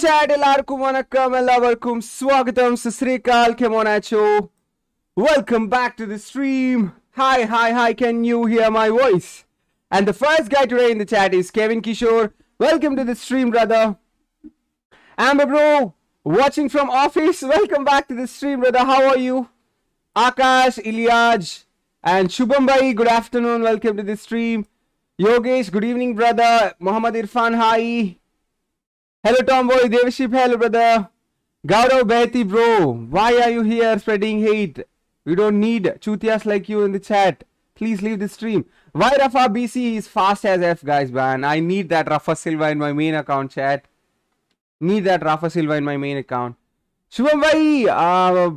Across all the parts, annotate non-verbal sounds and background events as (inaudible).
Hello chat, എല്ലാവർക്കും വണക്കം എല്ലാവർക്കും സ്വാഗതം Sat Sri Akal കെമോനാച്ചോ Welcome back to the stream. Hi, hi, hi, can you hear my voice? And the first guy today in the chat is Kevin Kishore. Welcome to the stream, brother. Amber bro, watching from office. Welcome back to the stream, brother. How are you? Akash, Ilyaj, and Shubham Bhai, good afternoon. Welcome to the stream. Yogesh, good evening, brother. Muhammad Irfan, hi. Hello, Tomboy. Devaship, hello, brother. Gaurav Behti, bro. Why are you here spreading hate? We don't need chutias like you in the chat. Please leave the stream. Why Rafa BC is fast as F, guys, man. I need that Rafa Silva in my main account, chat. Need that Rafa Silva in my main account. Shubham bhai, uh,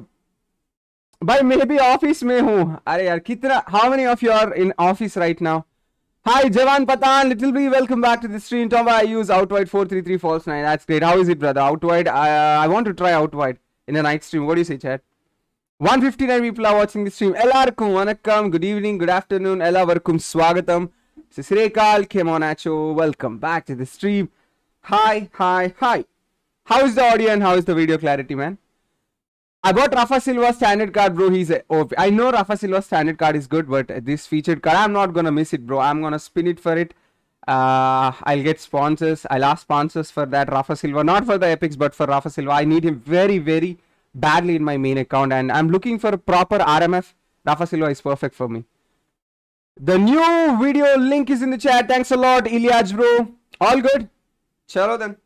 भाई मैं भी office में हूँ अरे यार कितना how many of you are in office right now Hi, Javan Patan. Little B, welcome back to the stream. Tomba, I use Outwide 433 false 9. That's great. How is it, brother? Outwide, I, uh, I want to try Outwide in a night stream. What do you say, chat? 159 people are watching the stream. Elarkum, Vanakkam, good evening, good afternoon. Elavarkum, Swagatam. Sisrekal, Kemonacho. Welcome back to the stream. Hi, hi, hi. How is the audio and how is the video clarity, man? I bought Rafa Silva standard card, bro. He's a, oh, I know Rafa Silva standard card is good, but this featured card, I'm not gonna miss it, bro. I'm gonna spin it for it. Uh, I'll get sponsors. I'll ask sponsors for that Rafa Silva, not for the epics, but for Rafa Silva. I need him very, very badly in my main account, and I'm looking for a proper RMF. Rafa Silva is perfect for me. The new video link is in the chat. Thanks a lot, Ilyaj, bro. All good. Chalo then.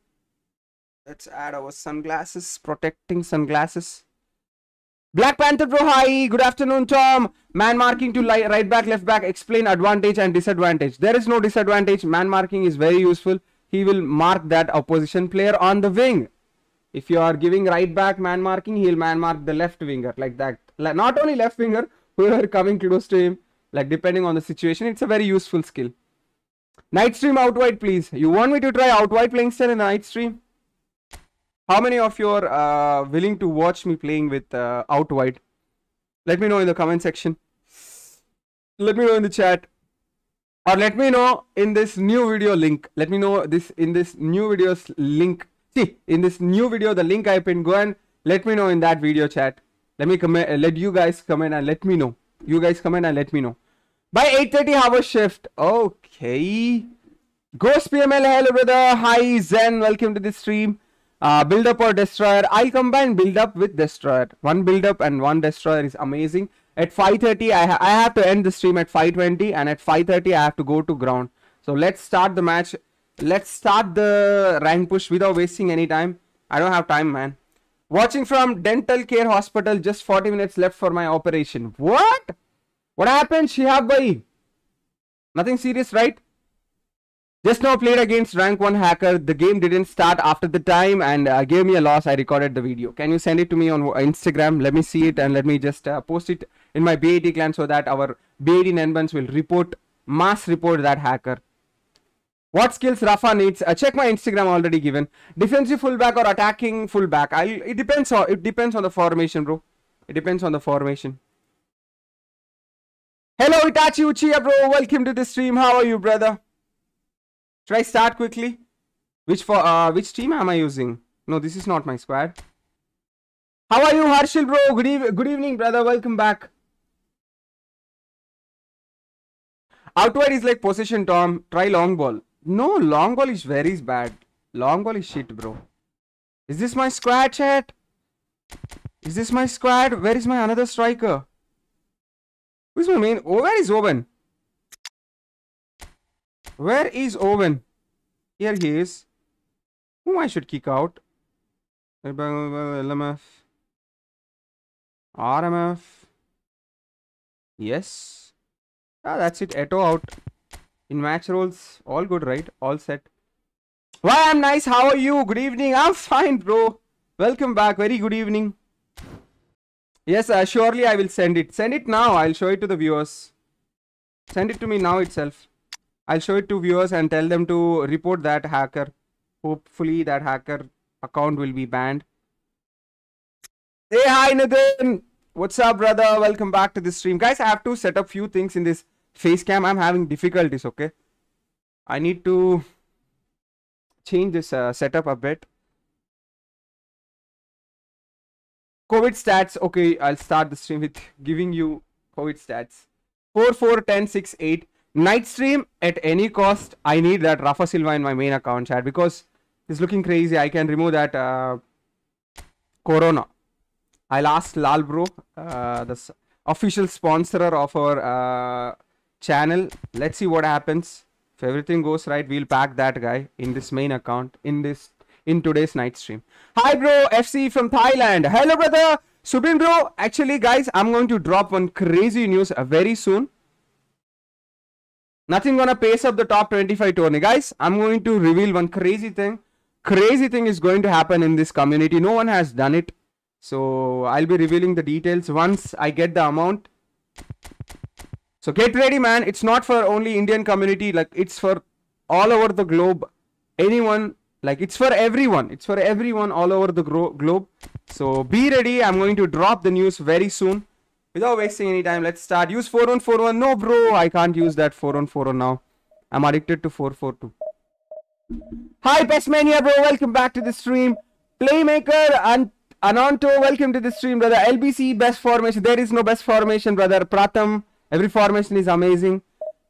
Let's add our sunglasses, protecting sunglasses. Black Panther bro, hi. Good afternoon, Tom. Man marking to right back, left back. Explain advantage and disadvantage. There is no disadvantage. Man marking is very useful. He will mark that opposition player on the wing. If you are giving right back man marking, he'll man mark the left winger like that. Not only left winger, (laughs) whoever coming close to him, like depending on the situation, it's a very useful skill. Night stream out wide, please. You want me to try out wide playing style in the night stream? How many of you are uh, willing to watch me playing with uh, out wide? Let me know in the comment section. Let me know in the chat. Or let me know in this new video link. Let me know this in this new video's link. See, in this new video, the link I pinned, go and let me know in that video chat. Let me comment, let you guys comment and let me know. You guys comment and let me know. By 8.30 hour shift. Okay. Ghost PML, hello brother. Hi Zen, welcome to the stream. Uh, build up or destroyer. I'll combine build up with destroyer. One build up and one destroyer is amazing. At 5:30, I, ha- I have to end the stream at 5:20, and at 5:30 I have to go to ground. So let's start the match. Let's start the rank push without wasting any time. I don't have time, man. Watching from Dental Care Hospital. Just 40 minutes left for my operation. What? What happened, Shihab Bhai? Nothing serious, right? Just now played against rank 1 hacker. The game didn't start after the time and uh, gave me a loss. I recorded the video. Can you send it to me on Instagram? Let me see it and let me just uh, post it in my BAT clan so that our BAT Nenbans will report, mass report that hacker. What skills Rafa needs? Uh, check my Instagram already given. Defensive fullback or attacking fullback? I it depends on it depends on the formation, bro. It depends on the formation. Hello Itachi Uchiha, bro. Welcome to the stream. How are you, brother? Should I start quickly? Which for uh which team am I using? No, this is not my squad. How are you, Harshil, bro? Good, eve- good evening, brother. Welcome back. Outward is like possession, Tom. Try long ball. No, long ball is very bad. Long ball is shit, bro. Is this my squad, chat? Is this my squad? Where is my another striker? Who's my main? Oh, where is Owen? Where is Owen? Here he is. Whom I should kick out? LMF. RMF. Yes. Ah, that's it. Eto out. In match roles, all good, right? All set. Why I'm nice. How are you? Good evening. I'm (laughs) fine, bro. Welcome back. Very good evening. Yes, uh, surely I will send it. Send it now. I'll show it to the viewers. Send it to me now itself. I'll show it to viewers and tell them to report that hacker. Hopefully that hacker account will be banned. Hey, hi Nathan. What's up, brother? Welcome back to the stream. Guys, I have to set up few things in this face cam. I'm having difficulties, okay? I need to change this uh, setup a bit. COVID stats. Okay, I'll start the stream with (laughs) giving you COVID stats. 4, 4, 10, 6, 8. Night stream at any cost. I need that Rafa Silva in my main account chat because it's looking crazy. I can remove that uh, Corona. I'll ask Lal Bro, uh, the official sponsor of our uh, channel. Let's see what happens. If everything goes right, we'll pack that guy in this main account in this in today's night stream. Hi, bro. FC from Thailand. Hello, brother. Subin, bro. Actually, guys, I'm going to drop one crazy news uh, very soon. Nothing gonna pace up the top 25 tourney, guys. I'm going to reveal one crazy thing. Crazy thing is going to happen in this community. No one has done it. So I'll be revealing the details once I get the amount. So get ready, man. It's not for only Indian community. Like it's for all over the globe. Anyone, like it's for everyone. It's for everyone all over the globe. So be ready. I'm going to drop the news very soon. Without wasting any time, let's start. Use 4141. No, bro, I can't use that 4141 now. I'm addicted to 442. Hi, Bestmania, bro. Welcome back to the stream. Playmaker and Ananto, welcome to the stream, brother. LBC best formation. There is no best formation, brother. Pratham, every formation is amazing.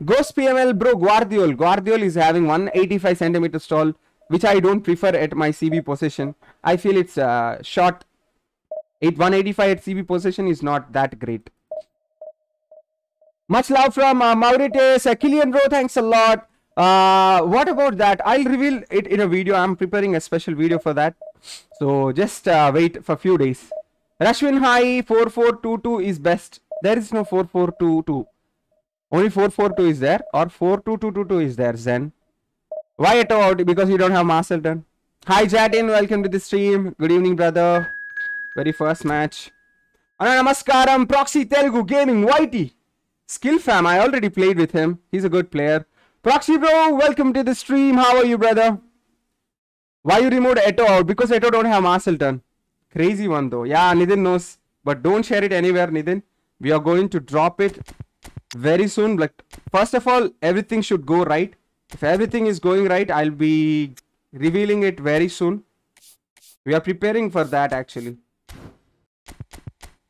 Ghost PML, bro. Gvardiol. Gvardiol is having 185 centimeter stall, which I don't prefer at my CB position. I feel it's uh, short. Eight 185 at CB position is not that great. Much love from uh, Mauritius. Uh, Killian bro, thanks a lot. Uh, what about that? I'll reveal it in a video. I'm preparing a special video for that. So just uh, wait for a few days. Rashwin High 4422 is best. There is no 4422. Only 442 is there or 42222 is there, Zen. Why at all? Because you don't have Marseille Turn. Hi Jatin, welcome to the stream. Good evening, brother. Very first match. Anna Namaskaram, Proxy Telugu Gaming, Whitey. Skill fam, I already played with him. He's a good player. Proxy bro, welcome to the stream. How are you, brother? Why you removed Eto out? Because Eto don't have Marseille Turn. Crazy one though. Yeah, Nidin knows. But don't share it anywhere, Nidin. We are going to drop it very soon. Like first of all, everything should go right. If everything is going right, I'll be revealing it very soon. We are preparing for that actually.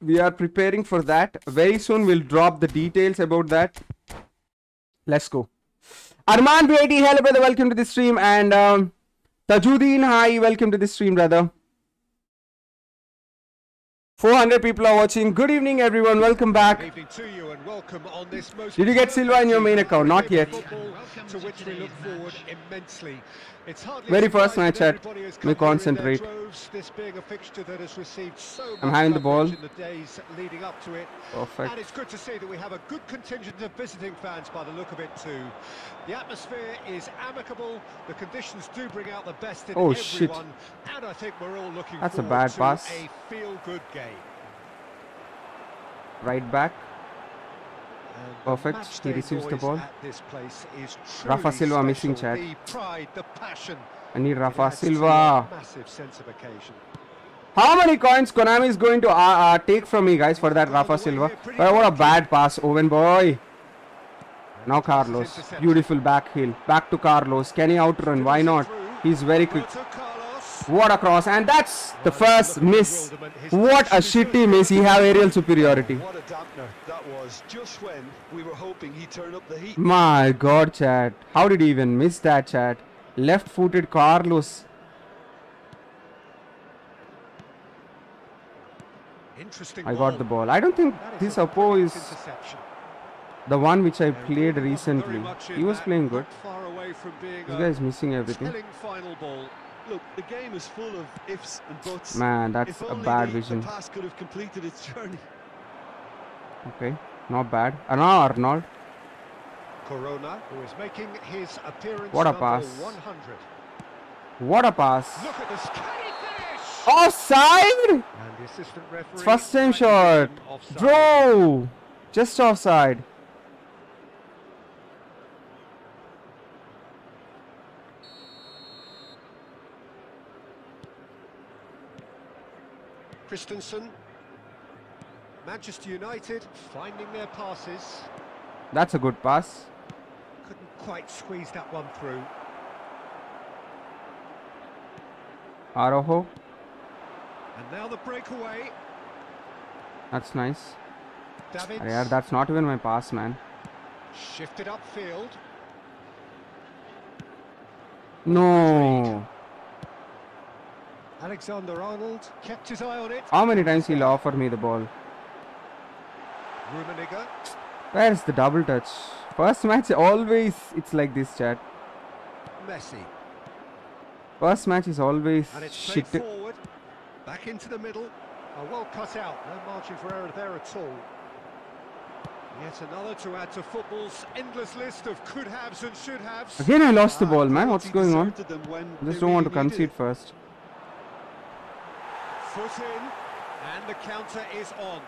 We are preparing for that. Very soon we'll drop the details about that. Let's go. Arman B80, hello brother, welcome to the stream. And um, Tajuddin, hi, welcome to the stream, brother. 400 people are watching. Good evening, everyone. Welcome back. Evening to you and welcome on this most Did you get Silva in your main account? Not yet. To which we look forward immensely. Very first match at everybody has May come here in their concentrate. This being a fixture that has received so I'm having the ball. in the days leading up to it. Perfect. And it's good to see that we have a good contingent of visiting fans by the look of it too. The atmosphere is amicable. The conditions do bring out the best in Oh, everyone. shit. And I think we're all looking That's a bad pass. a feel-good game. Right back. Perfect. He receives the ball. this place is Rafa Silva missing chat. The pride, the passion. I need Rafa adds to a Silva. Massive sense of. How many coins Konami is going to uh, uh, take from me, guys, for that Rafa Silva? But what a bad pass, Owen boy. Now Carlos. Beautiful back heel. Back to Carlos. Can he outrun? Why not? He's very quick. What a cross. And that's the first miss. What a shitty miss. He have aerial superiority. What a dampener that was, just when we were hoping he'd turn up the heat. My god, chat. How did he even miss that, chat? Left footed Carlos. Interesting I got the ball. I don't think this Apo is the one which I played recently. He was playing good. Far away from being This guy is missing everything. Look, the game is full of ifs and buts. Man, that's a bad vision. The pass could have completed its journey. Okay, not bad. Uh, now Arnold. Corona, who is making his appearance What a pass. 100. What a pass. Look at this. Can he finish? Offside! And the assistant referee. First time shot. Bro! Just offside. Christensen. Manchester United finding their passes. That's a good pass. Couldn't quite squeeze that one through. Araújo. And now the breakaway. That's nice. Davids yaar, that's not even my pass, man. shifted upfield. No. Alexander Arnold kept his eye on it. How many times he'll offer me the ball? Rummenigge. Where's the double touch? First match, always it's like this, chat. Messi. First match is always And it's shit. forward. Back into the middle. A well cut out. No margin for error there at all. Yet another to add to football's endless list of could haves and should haves. Again, I lost the ball, man. What's going on? deserted them when I just don't want to concede first. Foot in. And the counter is on.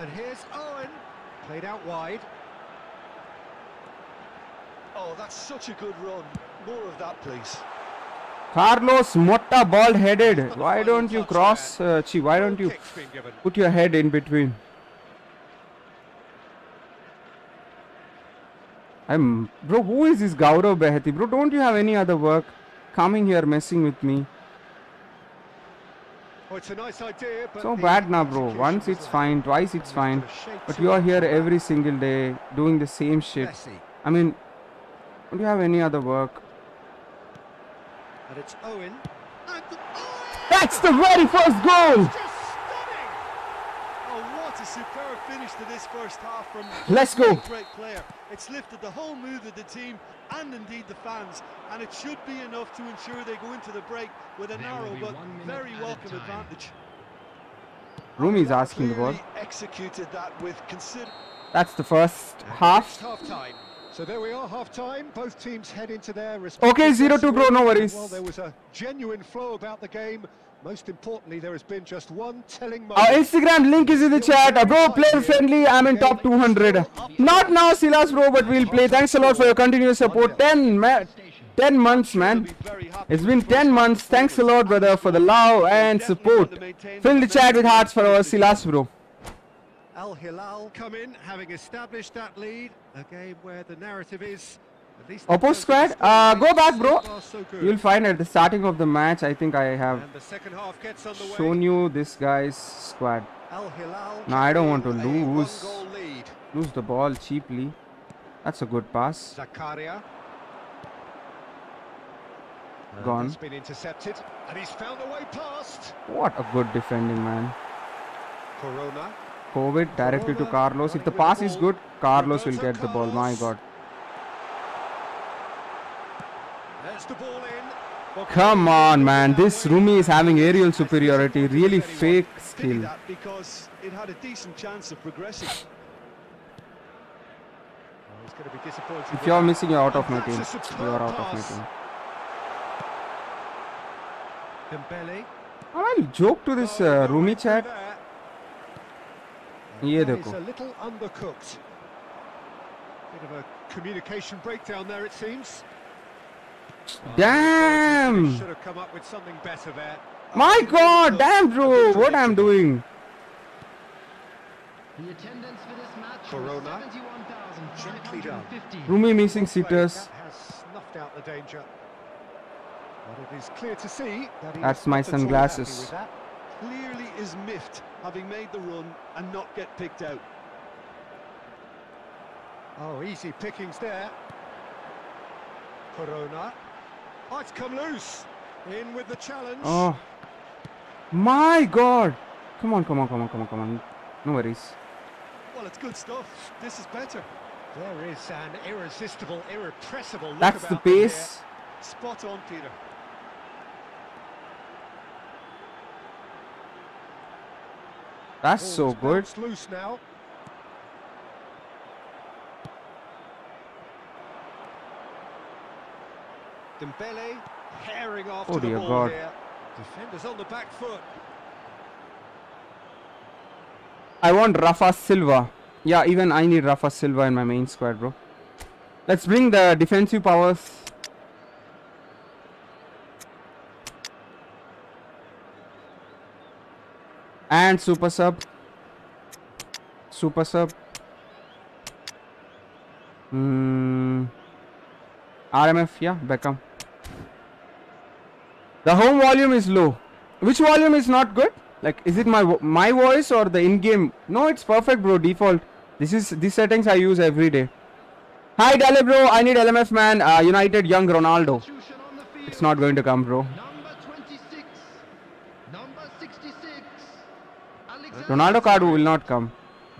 And here's Owen. Played out wide. Oh, that's such a good run. More of that, please. Carlos Motta bald headed. Why don't you cross? there. Uh, Chi, why don't you Kick's been given. put your head in between? I'm bro. Who is this Gaurav Behati, bro? Don't you have any other work? Coming here, messing with me. Oh, it's a nice idea, but So bad now, bro. Once it's fine, twice it's fine. got a shape But you are here every single day doing the same shit. I mean, don't you have any other work? And it's Owen. That's the very first goal. just stunning! Oh, what a superb finish to this first half from Let's go. great, great player. It's lifted the whole mood of the team and indeed the fans, and it should be enough to ensure they go into the break with a narrow but very welcome advantage. Rumi is asking the ball. Executed that with consider. That's the first half. half time. So there we are, half time. Both teams head into their Okay, respective 0-2 dressing bro, no worries. Well, there was a genuine flow about the game. Most importantly, there has been just one telling Our. Instagram link is in the chat. Uh, bro, player friendly. I'm in top 200. Not now, Silas, bro, but we'll play. Thanks a lot for your continuous support. 10, ma- 10 months, man. It's been 10 months. Thanks a lot, brother, for the love and support. Fill the chat with hearts for our Silas, bro. Al Hilal come in, having established that lead. A game where the narrative is. At least the Opposed squad? Uh, go back, bro. far so good. You'll find at the starting of the match, I think I have And the second half gets underway. shown you this guy's squad. Al Hilal. No, I don't want to lose. Lose the ball cheaply. That's a good pass. Zakaria. Gone. It's been intercepted, and he's found a way past. What a good defending, man. Corona. Covid directly to Carlos. If the pass is good, Carlos will get the ball. My God. There's the ball in. Well, Come on, man. This Rumi is having aerial superiority. Really fake Pity skill. that because it had a decent chance of progressing. Oh, he's going to be disappointed. If with you're that. missing, you're out of my And team. that's a superb You're out of my pass. team. Dembele. I'll joke to this Oh, uh, no Rumi way through chat. there. ये That is देखो a little undercooked. Bit of a communication breakdown there, it seems. there. My God! Damn, bro! What I'm doing? The attendance for this match Corona. was Gently done. 71,550. Rumi missing Well sitters. That out the danger. But it is clear to see that That's my not at all happy sunglasses. that. Clearly is miffed having made the run and not get picked out. Oh, easy pickings there. Corona. Oh, it's come loose. In with the challenge. Oh. My God! Come on, come on, come on, come on, come on. No worries. Well, it's good stuff. This is better. There is an irresistible, irrepressible look That's the about them here. pace. Spot on, Peter. That's Ball's so good. bounced loose now. Dembele herring off Oh to the dear ball God. here. Defenders on the back foot. I want Rafa Silva. Yeah, even I need Rafa Silva in my main squad, bro. Let's bring the defensive powers. And super sub. Super sub. Hmm. RMF, yeah, Beckham. The home volume is low. Which volume is not good? Like, is it my my voice or the in-game? No, it's perfect, bro. Default. This is these settings I use every day. Hi, Dale, bro. I need LMF, man. Uh, United Young Ronaldo. It's not going to come, bro. Number 66. Ronaldo card will not come.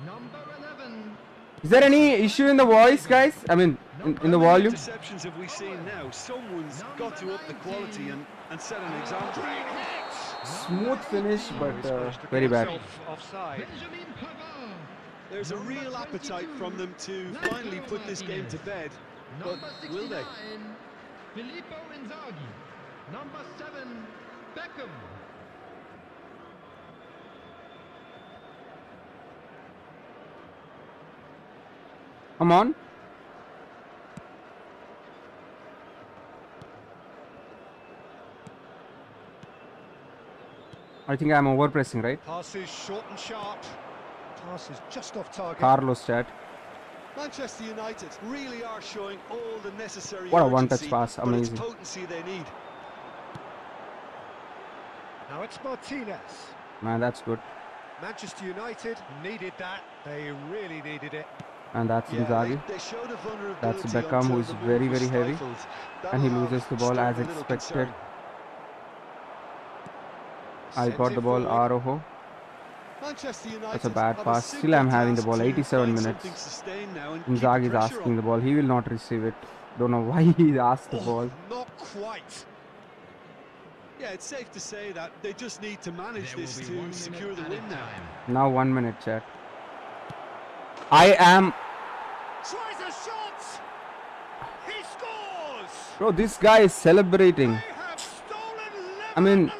Number 11. Is there any issue in the voice, guys? I mean, in, in the volume? interceptions have we seen now? Someone's got to up the quality and, and set an example. Smooth finish, but uh, managed to get very bad. himself Offside. Benjamin Pavard. There's a real appetite from them to finally put this game to bed. But will they? Filippo Inzaghi. Number 7. Beckham. Come on. I think I'm overpressing, right? Passes short and sharp. Passes just off target. Carlos chat. Manchester United really are showing all the necessary What a one-touch pass, amazing. Potency they need. Now it's Martinez. Man, that's good. Manchester United needed that. They really needed it. And that's Yeah, Inzaghi. they, they showed a vulnerability That's Beckham, who is very, very heavy. And he loses the ball as expected. concern. I got the ball, forward. Araújo. That's a bad pass. Still I'm having the ball, 87 minutes. something sustained now and keep the Inzaghi is asking the ball. He will not receive it. Don't know (laughs) why he asked the Oh, ball. Not quite. Yeah, it's safe to say that they just need to manage this will be one to secure the win now. Now one minute, chat. I am. Tries a shot. He scores. Bro, this guy is celebrating. They have stolen level I mean, at the last.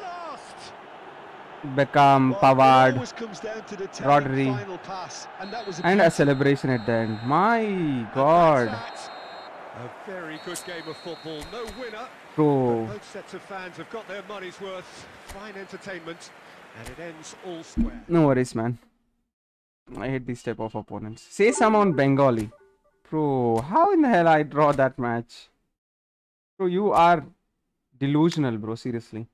Beckham, Pavard, always comes down to the telling Rodri. and a and a beauty. celebration at the end. My god. A very good game of football. No winner. Bro. Both sets of fans have got their money's worth. Fine entertainment. And it ends all square. No worries, man. I hate these type of opponents. Say some on Bengali. Bro, how in the hell I draw that match? Bro, you are delusional, bro. Seriously.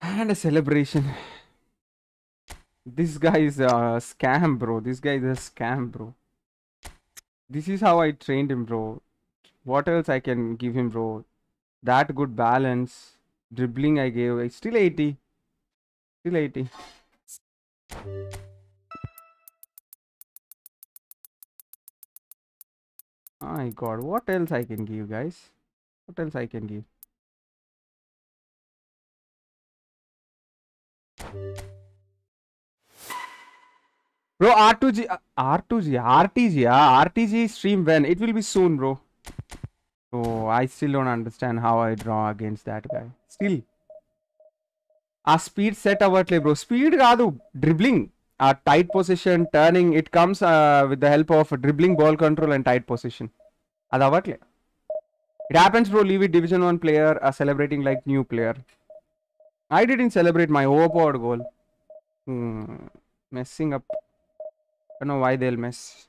And a celebration. This guy is a scam, bro. This guy is a scam, bro. This is how I trained him, bro. What else I can give him, bro? That good balance. Dribbling I gave. Still 80. Still 80. My god, what else I can give, guys? What else I can give? Bro, R2G, uh, R2G, RTG, ah, RTG stream when? It will be soon, bro. Oh, I still don't understand how I draw against that guy. Still. ఆ speed set అవ్వట్లే bro speed కాదు dribbling ఆ tight position turning it comes with the help of dribbling ball control and tight position అది అవ్వట్లే it happens bro leave it division one player celebrating like new player I didn't celebrate my overpowered goal. Hmm. Messing up. I don't know why they'll mess.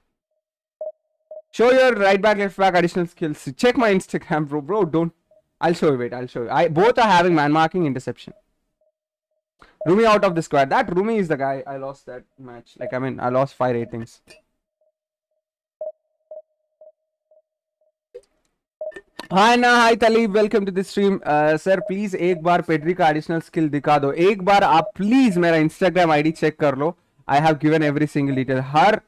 Show your right back, left back additional skills. Check my Instagram, bro. Bro, don't. I'll show you. Wait, I'll show you. I both are having man marking interception. Rumi out of the squad. That Rumi is the guy. I lost that match. Like I mean, I lost five ratings. Hi ना Talib. Welcome to the stream. Uh, sir please एक बार Pedri का additional skill दिखा दो। एक बार आप please मेरा Instagram ID check कर लो। I have given every single detail. हर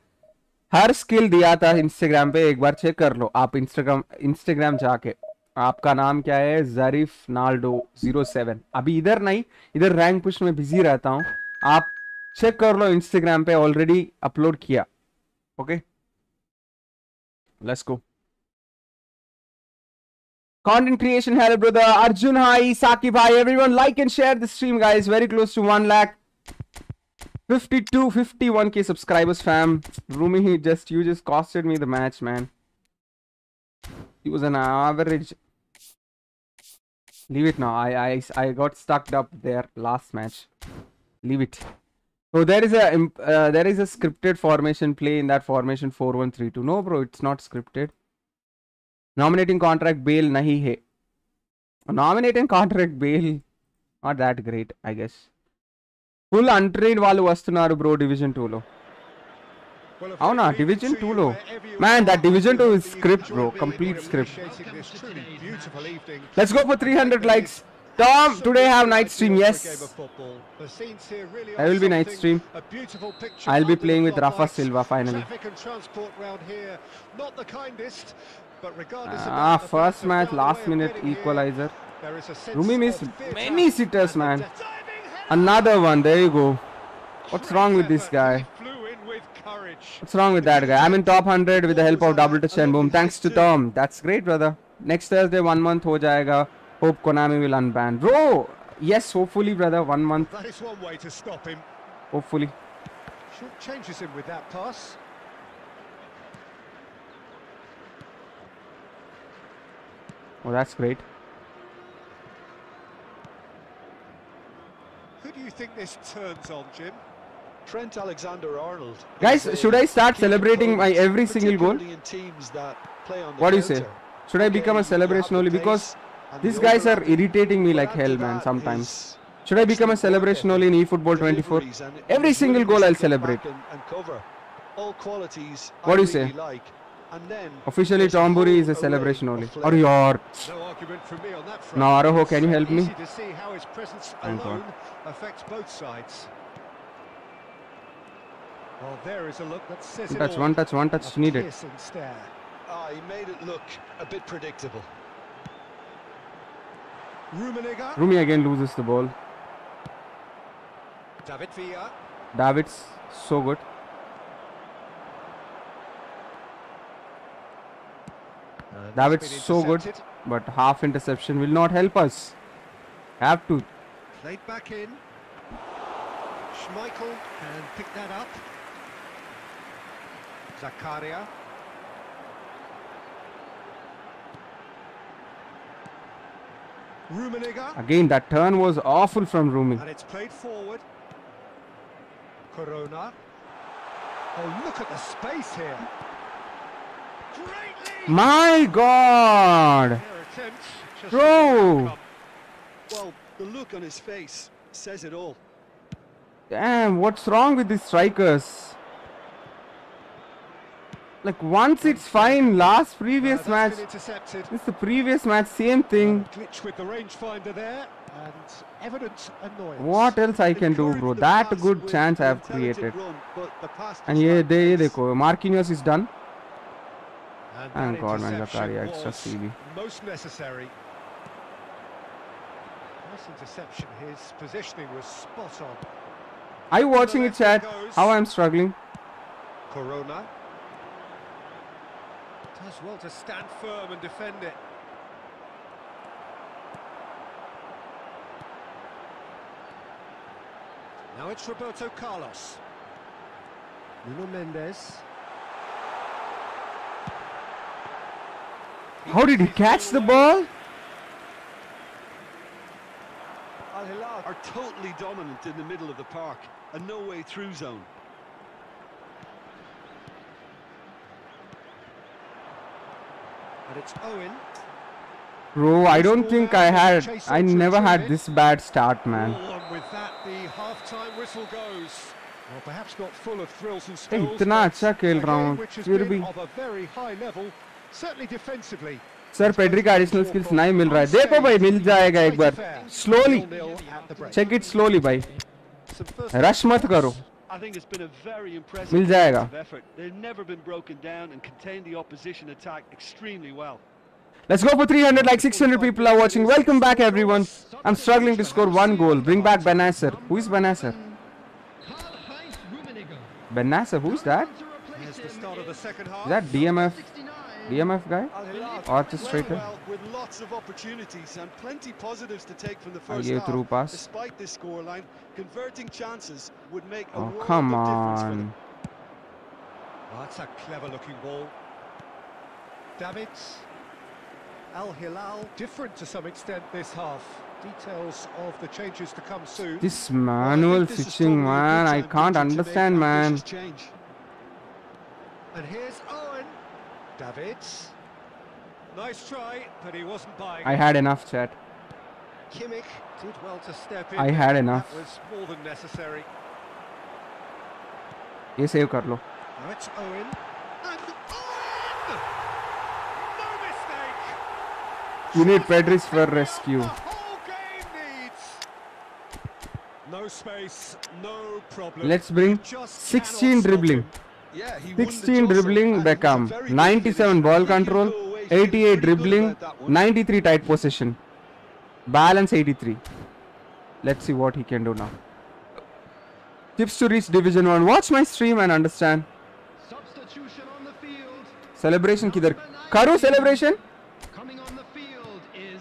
हर स्किल दिया था इंस्टाग्राम पे एक बार चेक कर लो। आप इंस्टाग्राम इंस्टाग्राम जाके। आपका नाम क्या है? जरीफ नाल्डो ज़ीरो सेवन अभी इधर नहीं इधर रैंक पुश में बिज़ी रहता हूँ। आप चेक कर लो इंस्टाग्राम पे ऑलरेडी अपलोड किया। Okay let's go Content creation, hello brother. Arjun, hi. Saki, hi. Everyone, like and share the stream, guys. Very close to 1 lakh. 52, 51k subscribers, fam. Rumi, he just, you just costed me the match, man. He was an average. Leave it now. I, I, I got stuck up there last match. Leave it. So there is a uh, there is a scripted formation play in that formation 4132. No, bro, it's not scripted Nominating contract bail nahi hai. Nominating contract bail not that great, I guess. Full untrained వాళ్ళు వస్తున్నారు bro division టూలో Well, a అవునా very good division to you టూలో wherever you man are. That division two Hope is that you've script bro enjoyed being complete here, script appreciating this truly beautiful evening. Let's go for three hundred likes Tom today have night stream yes I will be night stream. I'll be playing with Rafa Silva finally. Traffic and transport round here, not the kindest, but regardless Ah, first match, last minute equalizer. There is a Rumi missed many sitters, man. Another one, there you go. What's wrong with this guy? effort. He flew in with courage. What's wrong with that guy? I'm in top 100 with the help of double touch and boom. Thanks to Tom. That's great, brother. Next Thursday, one month ho jayega. Hope Konami will unban. Bro, yes, hopefully, brother. One month, That is one way to stop him. hopefully. Short changes him with that pass. Oh, that's great. Who do you think this turns on, Jim? Trent Alexander-Arnold. Guys, should I start celebrating my every single goal? teams that play on the What do you say? Should I become a celebration only because these guys are irritating me like hell, man. Sometimes. Should I become a celebration only in eFootball 24? Every single goal I'll celebrate. back And, and cover. All qualities What do you say? Like. And then Officially, Tomburi is a celebration array only. Or your. No argument from me on that front. Now, Araújo, can you help me? Easy to see how his presence Thank alone affects both sides. Well, there is a look that says One touch, one touch, one touch needed. stare. Ah, he made it look a bit predictable. Rummenigge, Rumi again loses the ball. David Villa, David's so good. Uh, David's that's so good, but half interception will not help us. Have to. Played back in. Schmeichel can pick that up. Zakaria. Rummenigge. Again, that turn was awful from Rumi. And it's played forward. Corona. Oh, look at the space here. Great. My God! Their attempts just Bro. Well, the look on his face says it all. Damn, what's wrong with these strikers? Like once it's fine, last Uh, previous that's match, it's the previous match, same thing. Glitch with the rangefinder there, and evident annoyance. What else I can do, bro? That good chance I have created. run, but the pass And yeah, lacked they, pace. Marquinhos is done. And God, man, Zakaria extra CB. Most necessary. Nice interception. His positioning was spot on. Are you watching it, chat? How I'm struggling? Corona does well to stand firm and defend it. Now it's Roberto Carlos. Nuno Mendes. How did he catch the ball? Al Hilal are totally dominant in the middle of the park. A no way through zone. And it's Owen. Bro, I don't think I had, I never had this bad start, man. Oh, and with that, the half-time whistle goes. Well, perhaps not full of thrills and Hey, spills, इतना but अच्छा खेल a रहा game हूँ, which has फिर been भी sir Pedri का additional skills नहीं मिल रहा है देखो भाई मिल जाएगा एक बार स्लोली चेक इट स्लोली भाई रश मत करो I think it's been a very impressive मिल जाएगा effort. They've never been broken down and contained the opposition attack extremely well. Let's go for 300 like 600 people are watching. Welcome back everyone. I'm struggling to score one goal. Bring back Bennacer. Who is Bennacer? Bennacer, who's that? Is that DMF? DMF guy Al Hilal Orchestrator. played well with lots of opportunities and plenty positives to take from the first ये half. through pass. Despite this scoreline, converting chances would make a oh world come of difference for on them. Oh, that's a clever looking ball. Davids. Al Hilal, different to some extent this half. Details of the changes to come soon. this manual think this switching probably a good man I can't for them to make understand man. And here's Owen. Davids. Nice try, but he wasn't buying. I had enough chat Kimmich did well to step in. I had but enough. That was more than necessary. ये save कर लो Now it's Owen. And Owen! No mistake! you need Pedris for rescue The whole game needs. No space, no problem. let's bring Just 16 cannot stop dribbling 16 dribbling Beckham, 97 ball control, 88 dribbling, 93 tight possession. Balance 83. Let's see what he can do now. Tips to reach Division 1. Watch my stream and understand. Celebration kidhar. Karu celebration.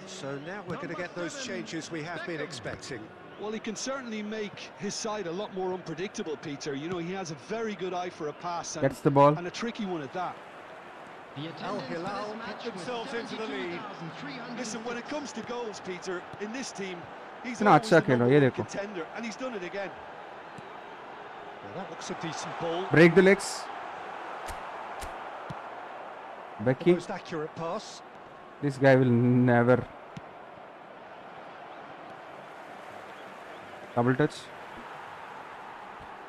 So now we're going to get those changes we have been expecting. Well, he can certainly make his side a lot more unpredictable, Peter. You know, he has a very good eye for a pass. And, That's the ball. And a tricky one at that. Al Hilal put themselves into the lead. Listen, when it comes to goals, Peter, in this team, he's no, always a contender, and he's done it again. Well, that looks a decent ball. Break the legs. Becky. Most accurate pass. This guy will never Double touch.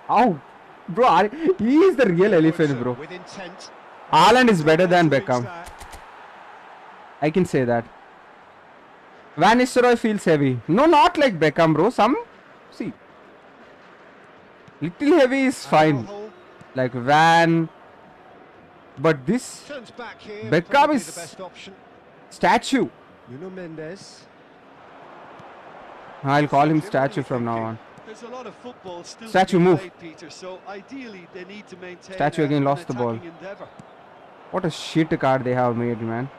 Ow! Bro, he is the real elephant, bro. Haaland is better than Beckham. I can say that. Van Nistelrooy feels heavy. No, not like Beckham, bro. Some, see, little heavy is fine. Like Van, but this Turns back here. Beckham is- the best option. statue. Nuno Mendes. I'll call him statue from now on. There's a lot of football still Statue to move. played, Peter. So ideally, they need to maintain Statue again lost the ball. endeavour. What a shit card they have made, man.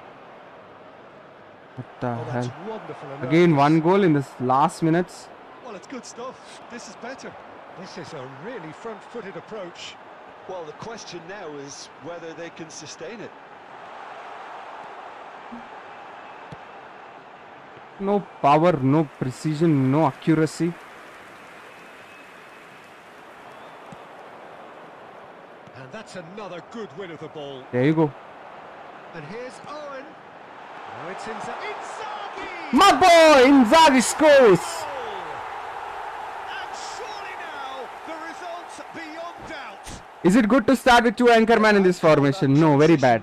What the Oh, hell? Again, one goal in this last minutes. Well, it's good stuff. This is better. This is a really front-footed approach. Well, the question now is whether they can sustain it. No power, no precision, no accuracy. And that's another good win of the ball. There you go. And here's Owen. Now it's Inza- Inzaghi! My boy, Inzaghi scores. Oh! And surely now, the results beyond doubt. Is it good to start with two anchorman in this formation? No, very bad.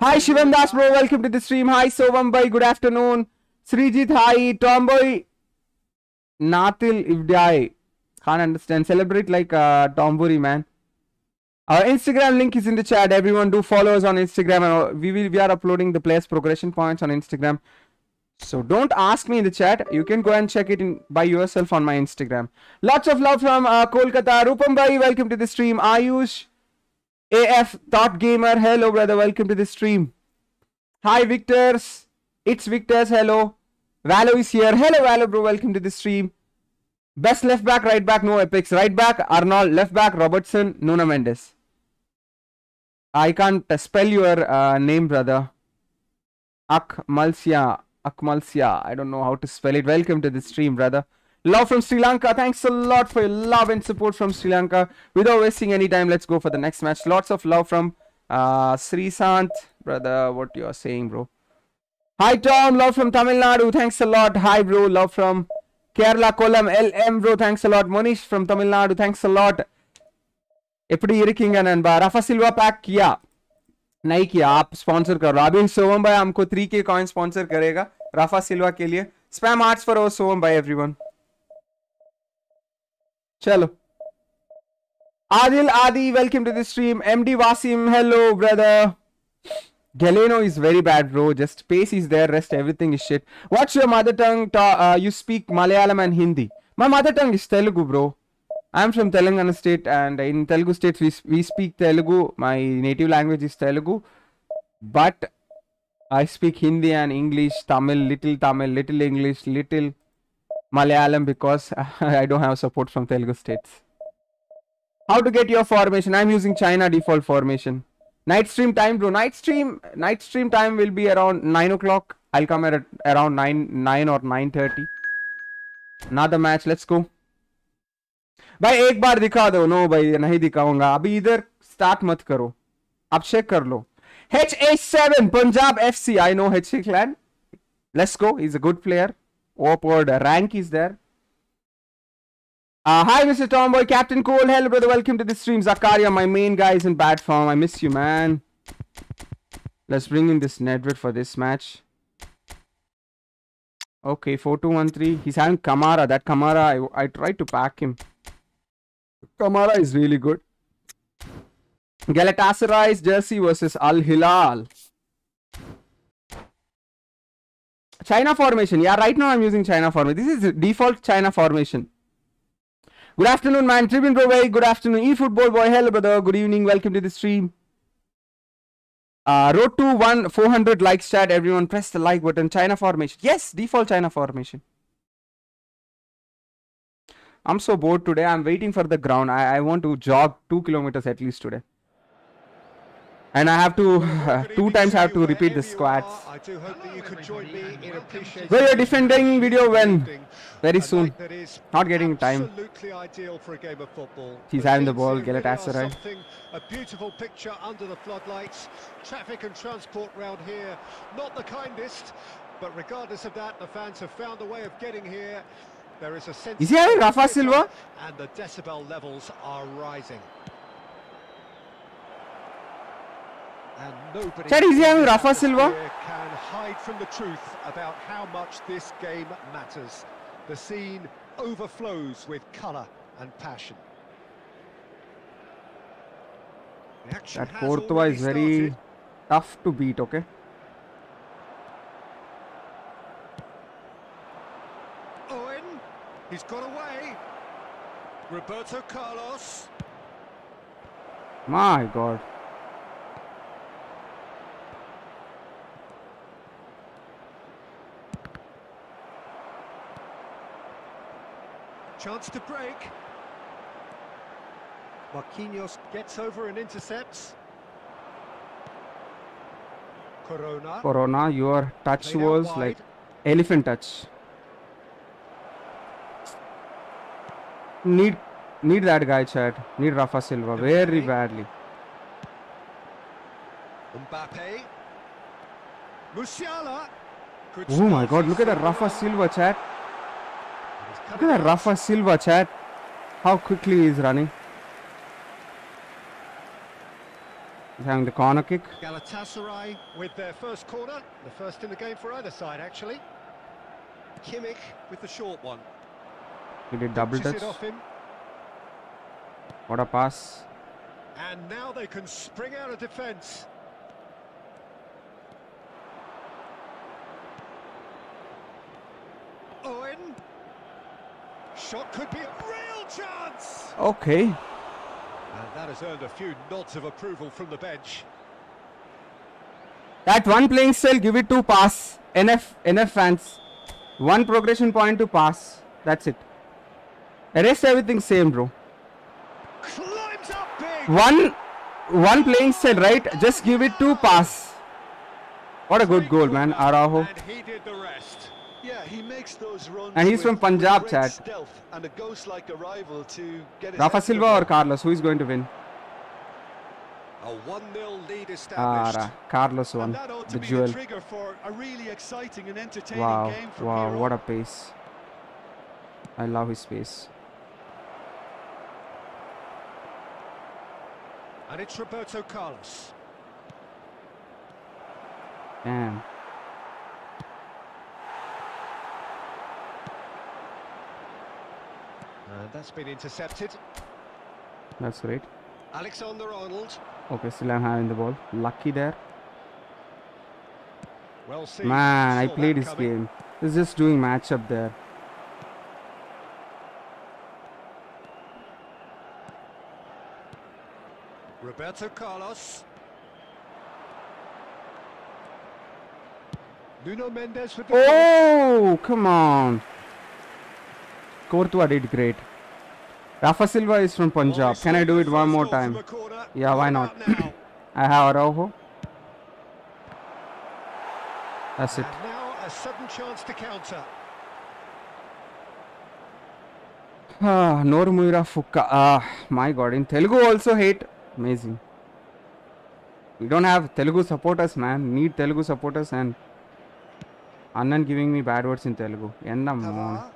Hi Shivam Das bro, welcome to the stream. Hi Sovam bhai, good afternoon. Srijit, hi. Tomboy. Natil Ivdai. Can't understand. Celebrate like uh, Tomburi, man. Our Instagram link is in the chat. Everyone do follow us on Instagram. And uh, we will we are uploading the players progression points on Instagram. So don't ask me in the chat. You can go and check it in by yourself on my Instagram. Lots of love from uh, Kolkata. Rupam bhai, welcome to the stream. Ayush. AF Thought Gamer, hello brother, welcome to the stream. Hi Victors, it's Victors, hello. Valo is here, hello Valo bro, welcome to the stream. Best left back, right back, no epics. Right back, Arnold. Left back, Robertson, Nuno Mendes. I can't uh, spell your uh, name, brother. Akmalsia. Akmalsia. I don't know how to spell it. Welcome to the stream, brother. Love from Sri Lanka. Thanks a lot for your love and support from Sri Lanka. Without wasting any time, let's go for the next match. Lots of love from uh, Sri Sant. Brother, what you are saying, bro. Hi, Tom. Love from Tamil Nadu. Thanks a lot. Hi, bro. Love from Kerala, Kollam. LM, bro. Thanks a lot. Monish from Tamil Nadu. Thanks a lot. எப்படி இருக்கீங்க நண்பா रफा सिल्वा pack किया नहीं किया आप sponsor कर रहे हो अभी सोमम भाई हमको थ्री के कॉइन स्पॉन्सर करेगा राफा सिल्वा के लिए स्पैम आर्ट्स फॉर ओवर सोमम भाई एवरीवन चलो Adil Adi welcome to the stream MD Wasim hello brother Galeno is very bad, bro. Just pace is there, rest everything is shit. What's your mother tongue? Ta- uh, you speak Malayalam and Hindi. My mother tongue is Telugu, bro. I'm from Telangana state, and in Telugu state we, we speak Telugu. My native language is Telugu, but I speak Hindi and English, Tamil, little Tamil, little English, little Malayalam because (laughs) I don't have support from Telugu states. How to get your formation? I'm using China default formation. Night stream time, bro. Night stream, night stream time will be around nine o'clock. I'll come at around nine, nine or nine thirty. Another match. Let's go. भाई एक बार दिखा दो no भाई नहीं दिखाऊँगा अभी इधर start मत करो आप चेक कर लो H A seven Punjab F C I no H C clan let's go is a good player ओपवर्ड rank is there Uh, hi, Mr. Tomboy, Captain Cole. Hello, brother. Welcome to the stream. Zakaria, my main guy, is in bad form. I miss you, man. Let's bring in this Nedved for this match. Okay, 4213. He's having Kamara. That Kamara, I, I tried to pack him. Kamara is really good. Galatasaray's jersey versus Al Hilal. China formation. Yeah, right now I'm using China formation. This is default China formation. Good afternoon, man. Tribune Bro, very good afternoon. eFootball boy, hello, brother. Good evening. Welcome to the stream. Uh, road to one 400 likes chat. Everyone press the like button. China formation. Yes, default China formation. I'm so bored today. I'm waiting for the ground. I, I want to jog two kilometers at least today. And I have to, uh, (laughs) two times I have to repeat the squats. are. I do hope that you could join me in appreciating Bro, you're defending video when? Very soon. night that is Not getting time. Absolutely ideal for a game of football. He's having the ball, here really are Galatasaray. A beautiful picture under the floodlights. Traffic and transport round here, not the kindest, but regardless of that, the fans have found a way of getting here. There is a sense Is he having Rafa Silva? And the decibel levels are rising. And nobody Chad, he in Rafa Silva? can hide from the truth about how much this game matters. The scene overflows with colour and passion. That Courtois is very started. tough to beat, okay? Owen, he's got away. Roberto Carlos. My god. Chance to break. Marquinhos gets over and intercepts. Corona. Corona, your touch Played was like elephant touch. Need need that guy, Chad. Need Rafa Silva very badly. Mbappe. Musiala. Oh my god, look at that Rafa Silva, Chad. Look at that. Rafa Silva, Chad. How quickly he's running. He's having the corner kick. Galatasaray with their first corner, the first in the game for either side actually. Kimmich with the short one. He did double touch. What a pass. and now they can spring out of defence. Owen. Shot could be a real chance. Okay. And that has earned a few nods of approval from the bench. That one playing style, give it two pass. NF, NF fans. One progression point to pass. That's it. The rest everything same, bro. Climbs up big. One, one playing style, right? Just give it two pass. What a good goal, man. Araújo. And he did the rest. Yeah, he makes those runs. And he's from Punjab, with great Chad. And a ghost-like arrival to get Rafa head to the Silva or. Carlos? Who is going to win? A 1-0 lead Ah, established. Ra- Carlos won. that ought to The be jewel. the for a really exciting and entertaining Wow, game from wow, here what a pace. I love his pace. And it's Roberto Carlos. Damn. And that's been intercepted. That's great. Alexander Arnold. Okay, still I'm having the ball. Lucky there. Well seen. Man, I played his coming. game. He's just doing matchup there. Roberto Carlos. Nuno Mendes with the. Oh, come on. Courtois did great. Rafa Silva is from Punjab. Can I do it one more time? Yeah, why not? (coughs) I have Araújo. That's it. Now a sudden chance to counter. Ah, Normuira Fukka. Ah, my god. In Telugu also hate. Amazing. We don't have Telugu supporters, man. Need Telugu supporters and Annan giving me bad words in Telugu. Enda mon. Pavard.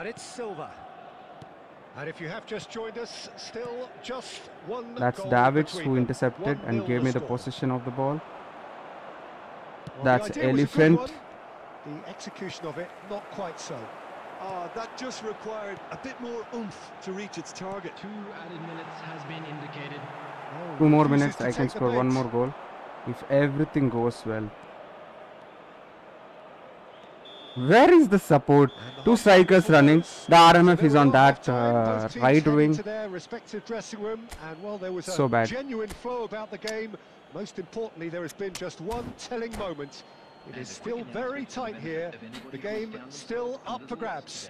And it's Silva. And if you have just joined us, still just one That's goal Davids who intercepted 1-0 and gave me the score. possession of the ball. Well, That's idea was a good Elephant. The execution of it, not quite so. Ah, that just required a bit more oomph to reach its target. Two added minutes has been indicated. Oh, Two more minutes, I can score one more goal. If everything goes well. Where is the support? Two strikers running. The RMF is on that uh, right wing. to their respective dressing room, and well, there was a So bad. genuine flow about the game. Most importantly, there has been just one telling moment. It is still very tight here. The game still up for grabs.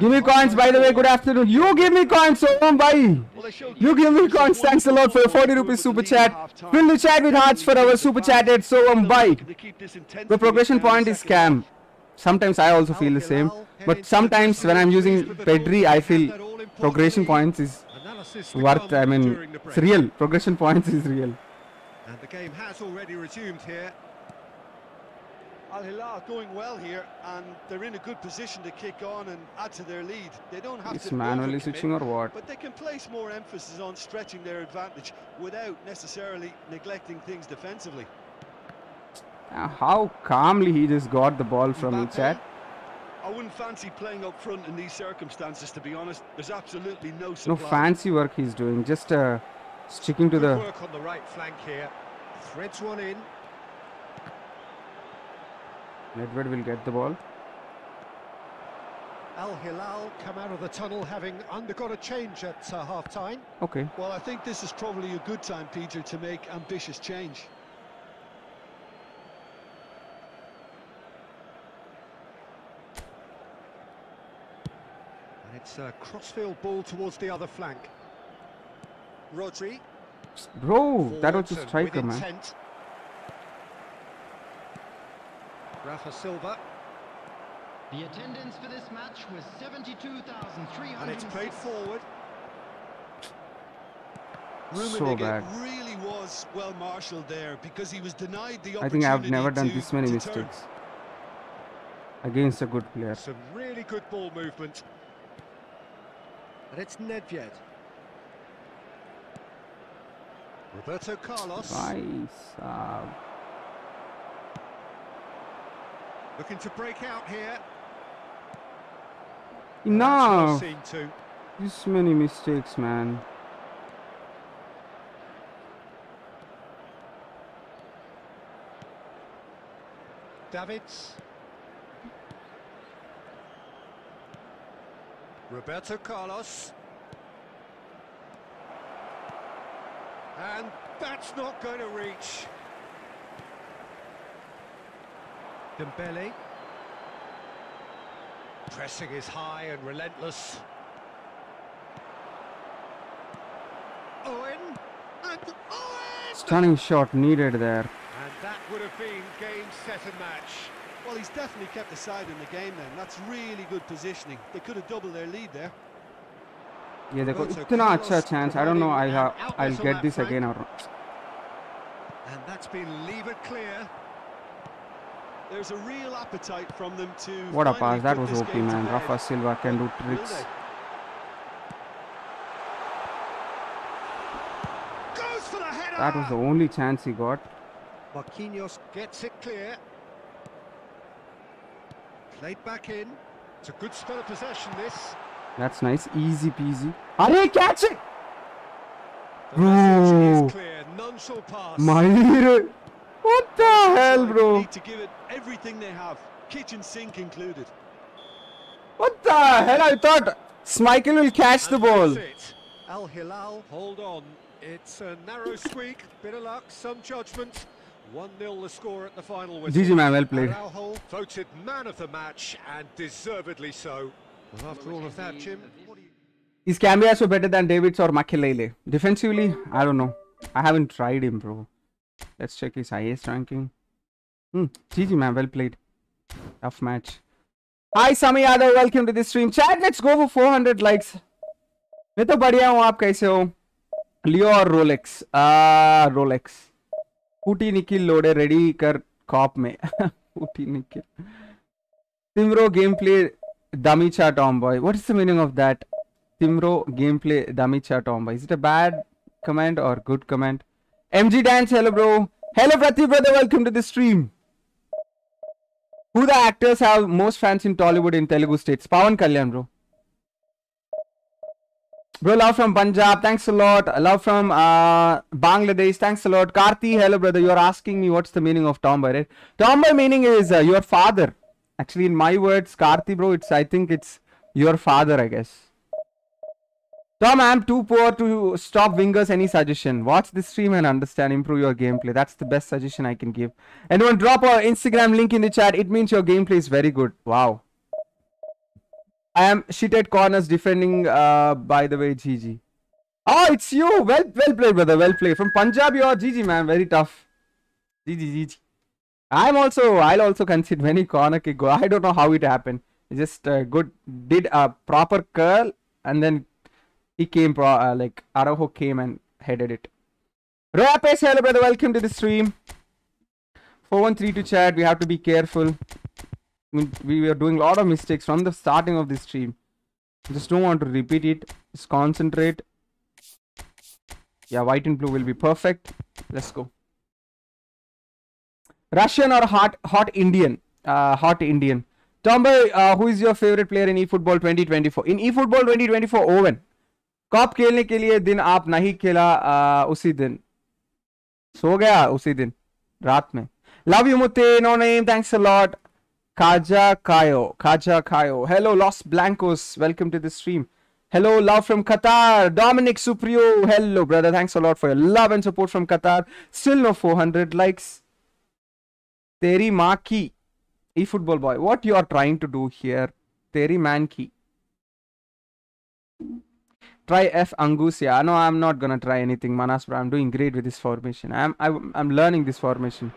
Give me coins, by the way. Good afternoon. You give me coins, so bye. Well, they showed You give me coins. Thanks a lot for your 40 rupees super chat. Fill the chat with hearts for our super chatted, so um, bye. The progression point is scam. Sometimes I also feel the same, but sometimes when I'm using Pedri, I feel progression points is worth. I mean, it's real. Progression points is real. And the game has already resumed here. Al Hilal going well here, and they're in a good position to kick on and add to their lead. They don't have It's to manually switching or what? But they can place more emphasis on stretching their advantage without necessarily neglecting things defensively. Uh, how calmly he just got the ball from Mbappe. chat. I wouldn't fancy playing up front in these circumstances, to be honest. There's absolutely no No fancy work he's doing. Just uh, sticking to Good the. work on the right flank here. Threads one in. Nedved will get the ball. Al Hilal come out of the tunnel having undergone a change at uh, half time. Okay. Well, I think this is probably a good time, Peter, to make ambitious change. It's a crossfield ball towards the other flank. Rodri. Bro, that was a striker, man. Rafa Silva. The attendance for this match was 72,300. And it's played forward. So bad. really was well marshalled there because he was denied the I think I've never done this many to turn. mistakes against a good player. Some really good ball movement. And it's Nedved. Roberto Carlos Nice. Uh, looking to break out here. That's enough. well seen too. This many mistakes, man. Davids. Roberto Carlos. And that's not going to reach. Dembele. Pressing is high and relentless. Owen. And Owen! Stunning shot needed there. And that would have been game, set and match. Well, he's definitely kept the side in the game then. That's really good positioning. They could have doubled their lead there. ये देखो Roberto इतना अच्छा Carlos chance. I don't know. I providing ha- an outlet I'll on get that this flank. again or not. And that's been levered clear. There's a real appetite from them to. What a finally pass! That put was this OP, game to man. bed. Rafa Silva can do Will tricks. they? Goes for the header! That was the only chance he got. Marquinhos gets it clear. Played back in. It's a good spell of possession, this. That's nice. Easy peasy. Are catch it? The message Bro. is clear. None shall pass. Mahir. What the hell, They bro? Need to give it everything they have, kitchen sink included. What the hell? I thought Schmeichel will catch the ball. that's. Al Hilal, hold on. It's a narrow squeak, bit of luck, some judgment. 1-0 the score at the final whistle. GG Manuel well played. Araújo voted man of the match and deservedly so. Well, after all of that, Jim, Is Cambiaso better than Davids or Makelele. Defensively, I don't know. I haven't tried him, bro. Let's check his highest ranking. Hmm, GG man, well played. Tough match. Hi Sami Yadav, welcome to the stream. Chat, let's go for 400 likes. मैं तो बढ़िया हूँ आप कैसे हो Leo Rolex. Rolex Rolex. कूटी निकिल लोडे रेडी कर कॉप में। कूटी निकिल तिमरो game play दमीचा tomboy what is the meaning of that तिमरो game play दमीचा tomboy is it a bad comment और good comment MG dance hello bro hello Prateep brother welcome to the stream who the actors have most fans in Tollywood in Telugu states Pawan Kalyan bro Bro, love from Punjab. Thanks a lot. Love from uh, Bangladesh. Thanks a lot. Karthi, hello brother. You are asking me what's the meaning of tomboy, right? Tomboy meaning is uh, your father. Actually, in my words, Karthi bro, it's I think it's your father, I guess. Tom, I'm too poor to stop wingers. Any suggestion? Watch this stream and understand, improve your gameplay. That's the best suggestion I can give. Anyone drop our Instagram link in the chat. It means your gameplay is very good. Wow. I am shit at corners defending. Uh, by the way, GG. Oh, it's you. Well, well played, brother. Well played. From Punjab, you are GG, man. Very tough. GG, GG. I'm also. I'll also concede many corner kick. I don't know how it happened. Just uh, good. Did a proper curl and then he came. Pro, uh, like Araújo came and headed it. Rapes, hello, brother. Welcome to the stream. 413 to chat. We have to be careful We we were doing a lot of mistakes from the starting of this stream. Just don't want to repeat it. Just concentrate. Yeah, white and blue will be perfect. Let's go. Russian or hot hot Indian? Uh, hot Indian. Tomboy, uh, who is your favorite player in eFootball 2024? In eFootball 2024, Owen. Corp खेलने के लिए दिन आप नहीं खेला आ, उसी दिन सो गया उसी दिन रात में love you मुत्ते no name thanks a lot Kaja Kayo. Kaja Kayo. Hello, Los Blancos. Welcome to the stream. Hello, love from Qatar. Dominic Suprio. Hello, brother. Thanks a lot for your love and support from Qatar. Still no 400 likes. Teri Maki. eFootball boy. What you are trying to do here? Teri Manki. Try F Angusia. No, I'm not gonna try anything, Manas, bro. I'm doing great with this formation. I'm I'm, I'm learning this formation.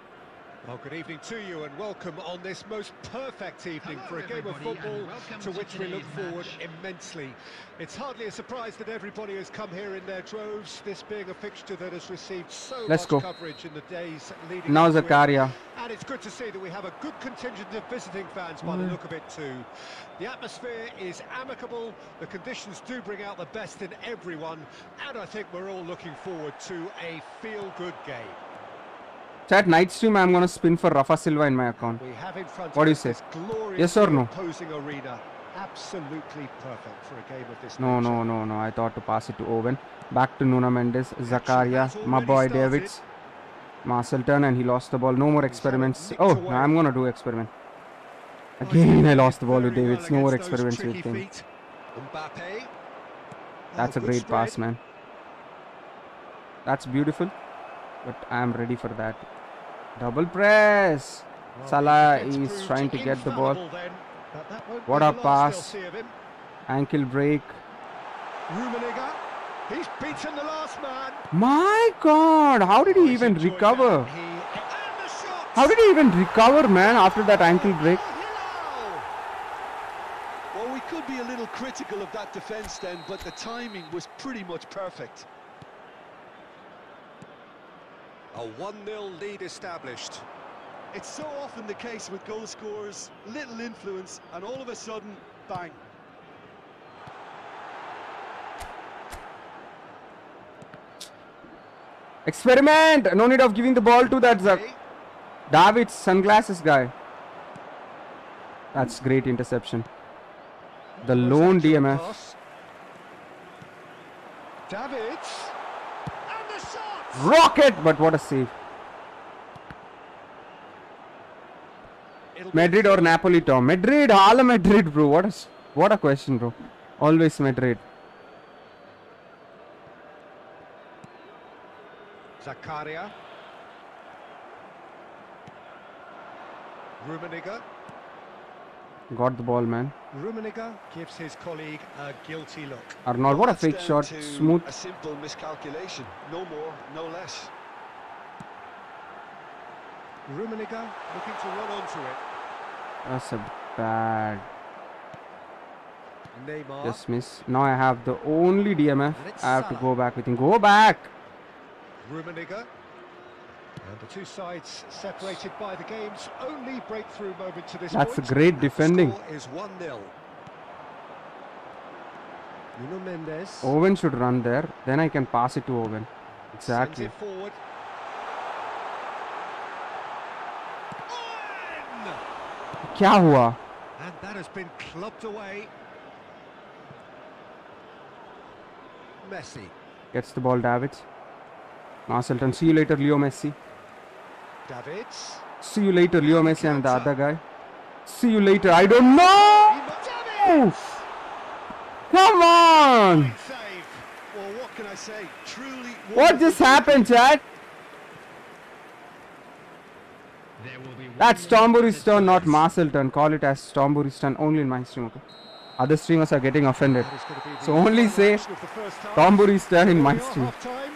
Well, good evening to you and welcome on this most perfect evening for a game of football and welcome to to which we look today's forward match. immensely. It's hardly a surprise that everybody has come here in their droves, this being a fixture that has received so Let's much go. coverage in the days leading Now up to. Zakaria. And it's good to see that we have a good contingent of visiting fans by the mm. look of it too. The atmosphere is amicable, the conditions do bring out the best in everyone, and I think we're all looking forward to a feel-good game. Chat night stream. I'm gonna spin for Rafa Silva in my account. We have in front What do you say? Yes or no? Absolutely perfect for a game of this No, no, no, no. I thought to pass it to Owen. Back to Nuno Mendes, Zakaria, my boy Davids, Marseille Turn, and he lost the ball. No more experiments. Oh, no, I'm gonna do experiment. Oh, Again, (laughs) I lost the ball with Very Davids. No more experiments with him. That's Oh, a great pass, man. That's beautiful, but I'm ready for that. Double press. Well, Salah is trying to get the ball. then, but that won't What a the last they'll pass. see of him. Ankle break. Rummenigge. He's beaten the last man. My God, how did Oh, he he's even recover? He- and the shot. How did he even recover, man, after that ankle break? Well, we could be a little critical of that defence then, but the timing was pretty much perfect. A 1-0 lead established. It's so often the case with goal scorers, little influence, and all of a sudden, bang. Experiment! No need of giving the ball to that Zak- David's sunglasses guy. That's great interception. The lone DMF. Pass. Davids. And the shot! Rocket! But what a save. Madrid or Napoli, Tom? Madrid! All Madrid, bro. What a, what a question, bro. Always Madrid. Zakaria. Rummenigge. Got the ball, man. Rummenigge gives his colleague a guilty look. Arnold, what a That's fake shot. Smooth. A simple miscalculation. No more, no less. Rummenigge looking to run onto it. That's a bad Neymar. dismiss. Now I have the only DMF. And it's I have to go back with him. Go back! Rummenigge. And the two sides separated by the game's only breakthrough moment to this That's point. a great And the defending. score is 1-0. Nuno Mendes. Owen should run there. Then I can pass it to Owen. Sends Exactly. it forward. Owen! क्या हुआ? And that has been clubbed away. Messi. Gets the ball, Davids. Marcelton. See you later, Leo Messi. Davids. See you later, Leo Messi and the other guy. See you later. I don't know. Davids! Come on. Well, what can I say? Truly. What wonderful just happened, Chad? There will be one That's minute Tomburi's turn, not discuss. Marseille Turn. Call it as Tomburi's turn only in my stream. Okay. other streamers are getting offended. That is gonna be the So only say action of the first half. Tom Buri's turn in my stream.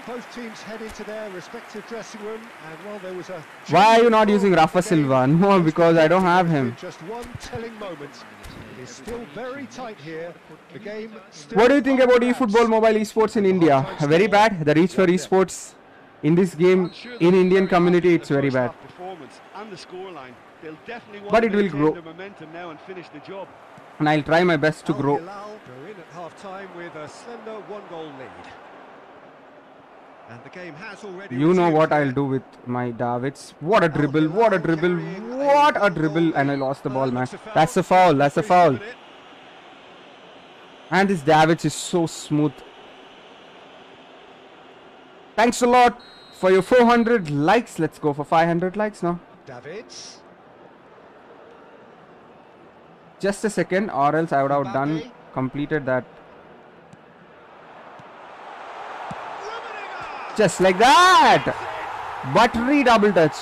Half-time, Both teams head into their respective dressing room, and while there was a Why are you not using Rafa Silva? (laughs) No, because I don't have him. Just one telling moment. It is still very tight here. The game. Still What do you think about for eFootball mobile esports in India? Very bad. The reach for esports in this game in Indian community it's very bad. Performance and the. They'll definitely want But it will grow. the momentum now and finish the job. And I'll try my best to grow. Hilal go in at half-time with a slender one-goal lead. And the game has already. You know what I'll do with my Davids. What a dribble, what a dribble, what a dribble. And I lost the ball, man. That's a foul, that's a foul. And this Davids is so smooth. Thanks a lot for your 400 likes. Let's go for 500 likes now. Davids. Just a second, or else I would have done completed that Rummenigge! Just like that. Buttery double touch.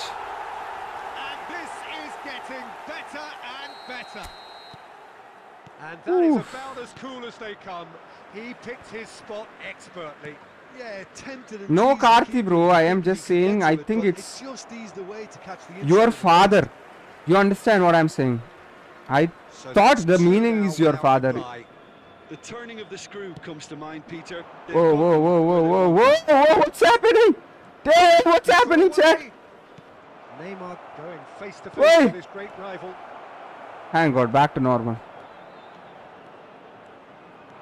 And this is getting better and better. And that is Oof. about as cool as they come. He picked his spot expertly. Yeah, No, teased Karthi, bro, I am just saying, I think but it's just the way to catch the your inside of the father. You understand what I'm saying? I So thought the meaning is your father. reply. The turning of the screw comes to mind, Peter. They've Whoa, whoa, whoa, whoa, whoa, whoa, whoa, what's happening? Damn, what's happening, Away. chat? Neymar going face to Oi. face with his great rival. Thank God, back to normal.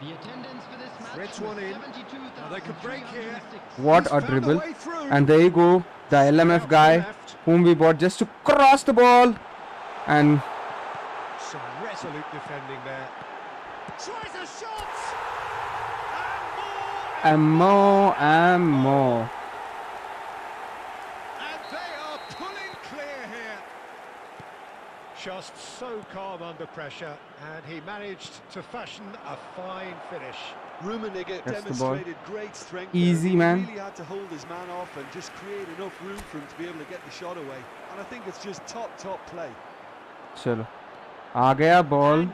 The attendance for this match Threads one in. Now they could break here. What He's a dribble. way. And there you go, the LMF guy left. whom we bought just to cross the ball. And Some resolute defending there. Tries a shot! And ammo, more! ammo. And they are pulling clear here. Just so calm under pressure, and he managed to fashion a fine finish. Rummenigge That's the ball. demonstrated great strength. Easy, there. He man. really had to hold his man off and just create enough room for him to be able to get the shot away. And I think it's just top, top play. चलो आ गया ball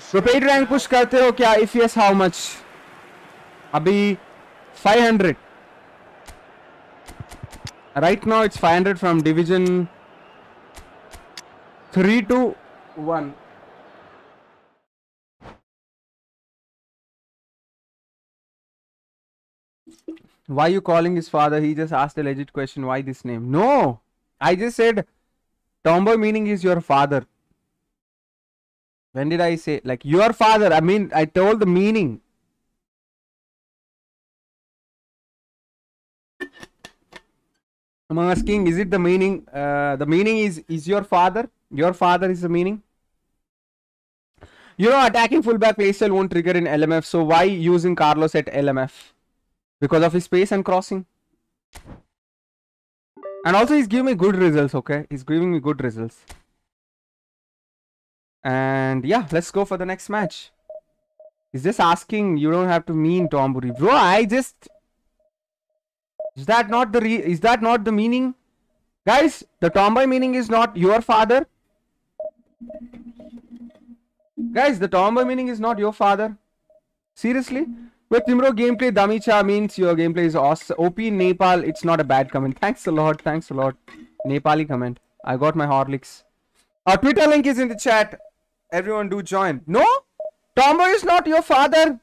strength rank now. Push करते हो क्या if yes how much अभी 500 right now it's 500 from division 3 to 1 why you calling his father he just asked a legit question why this name no i just said tomboy meaning is your father when did I say like your father? I mean, I told the meaning. I'm asking, is it the meaning? Uh, the meaning is is your father? Your father is the meaning. You know, attacking fullback playstyle won't trigger in LMF. So why using Carlos at LMF? Because of his pace and crossing. And also, he's giving me good results. Okay, he's giving me good results. And yeah, let's go for the next match. He's just asking, you don't have to mean Tomburi. Bro, I just Is that not the re is that not the meaning? Guys, the tomboy meaning is not your father. Guys, the tomboy meaning is not your father. Seriously? With Timro gameplay, Damicha means your gameplay is awesome. OP Nepal, it's not a bad comment. Thanks a lot, thanks a lot. Nepali comment. I got my Horlicks. Our Twitter link is in the chat. Everyone do join. No? Tomboy is not your father.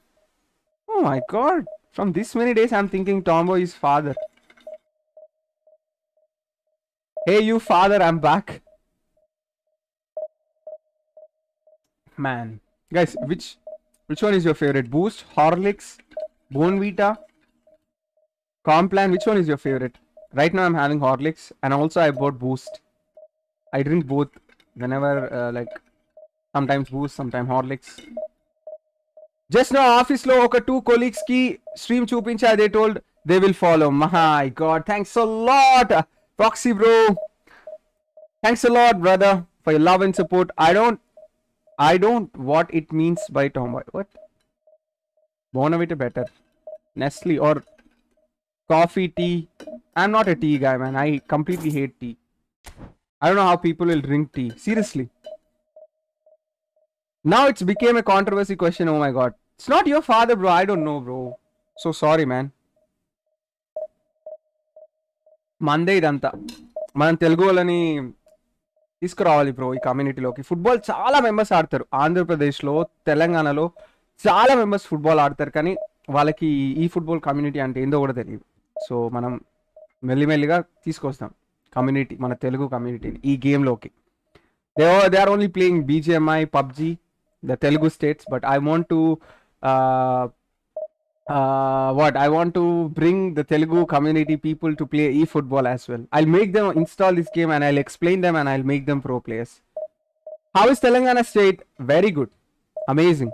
Oh my god. From this many days I'm thinking Tomboy is father. Hey you father, I'm back. Man. Guys, which which one is your favorite? Boost, Horlicks, Bournvita, Complan, which one is your favorite? Right now I'm having Horlicks and also I bought Boost. I drink both whenever uh, like sometimes booze, sometimes horlicks. Just now office low, oka two colleagues ki stream chupincha they told they will follow. My god thanks a lot proxy bro. Thanks a lot brother for your love and support. I don't i don't what it means by tomboy. What? Bournvita better. Nestle or coffee tea. I'm not a tea guy man. I completely hate tea. I don't know how people will drink tea. Seriously. Now it's became a controversy question. Oh my god. It's not your father, bro. I don't know, bro. So sorry, man. మందే ఇదంతా మనం తెలుగు వాళ్ళని తీసుకురావాలి bro ఈ కమ్యూనిటీలోకి football చాలా members ఆడతారు ఆంధ్రప్రదేశ్లో తెలంగాణలో చాలా మెంబర్స్ ఫుట్బాల్ ఆడతారు కానీ వాళ్ళకి ఈ ఫుట్బాల్ కమ్యూనిటీ అంటే ఏందో కూడా తెలియదు సో మనం మెల్లిమెల్లిగా తీసుకొస్తాం కమ్యూనిటీ మన తెలుగు కమ్యూనిటీని ఈ గేమ్లోకి they they are only playing BGMI PUBG the Telugu states but I want to what I want to bring the Telugu community people to play e-football as well. I'll make them install this game and I'll explain them and I'll make them pro players. How is Telangana state? Very good. Amazing.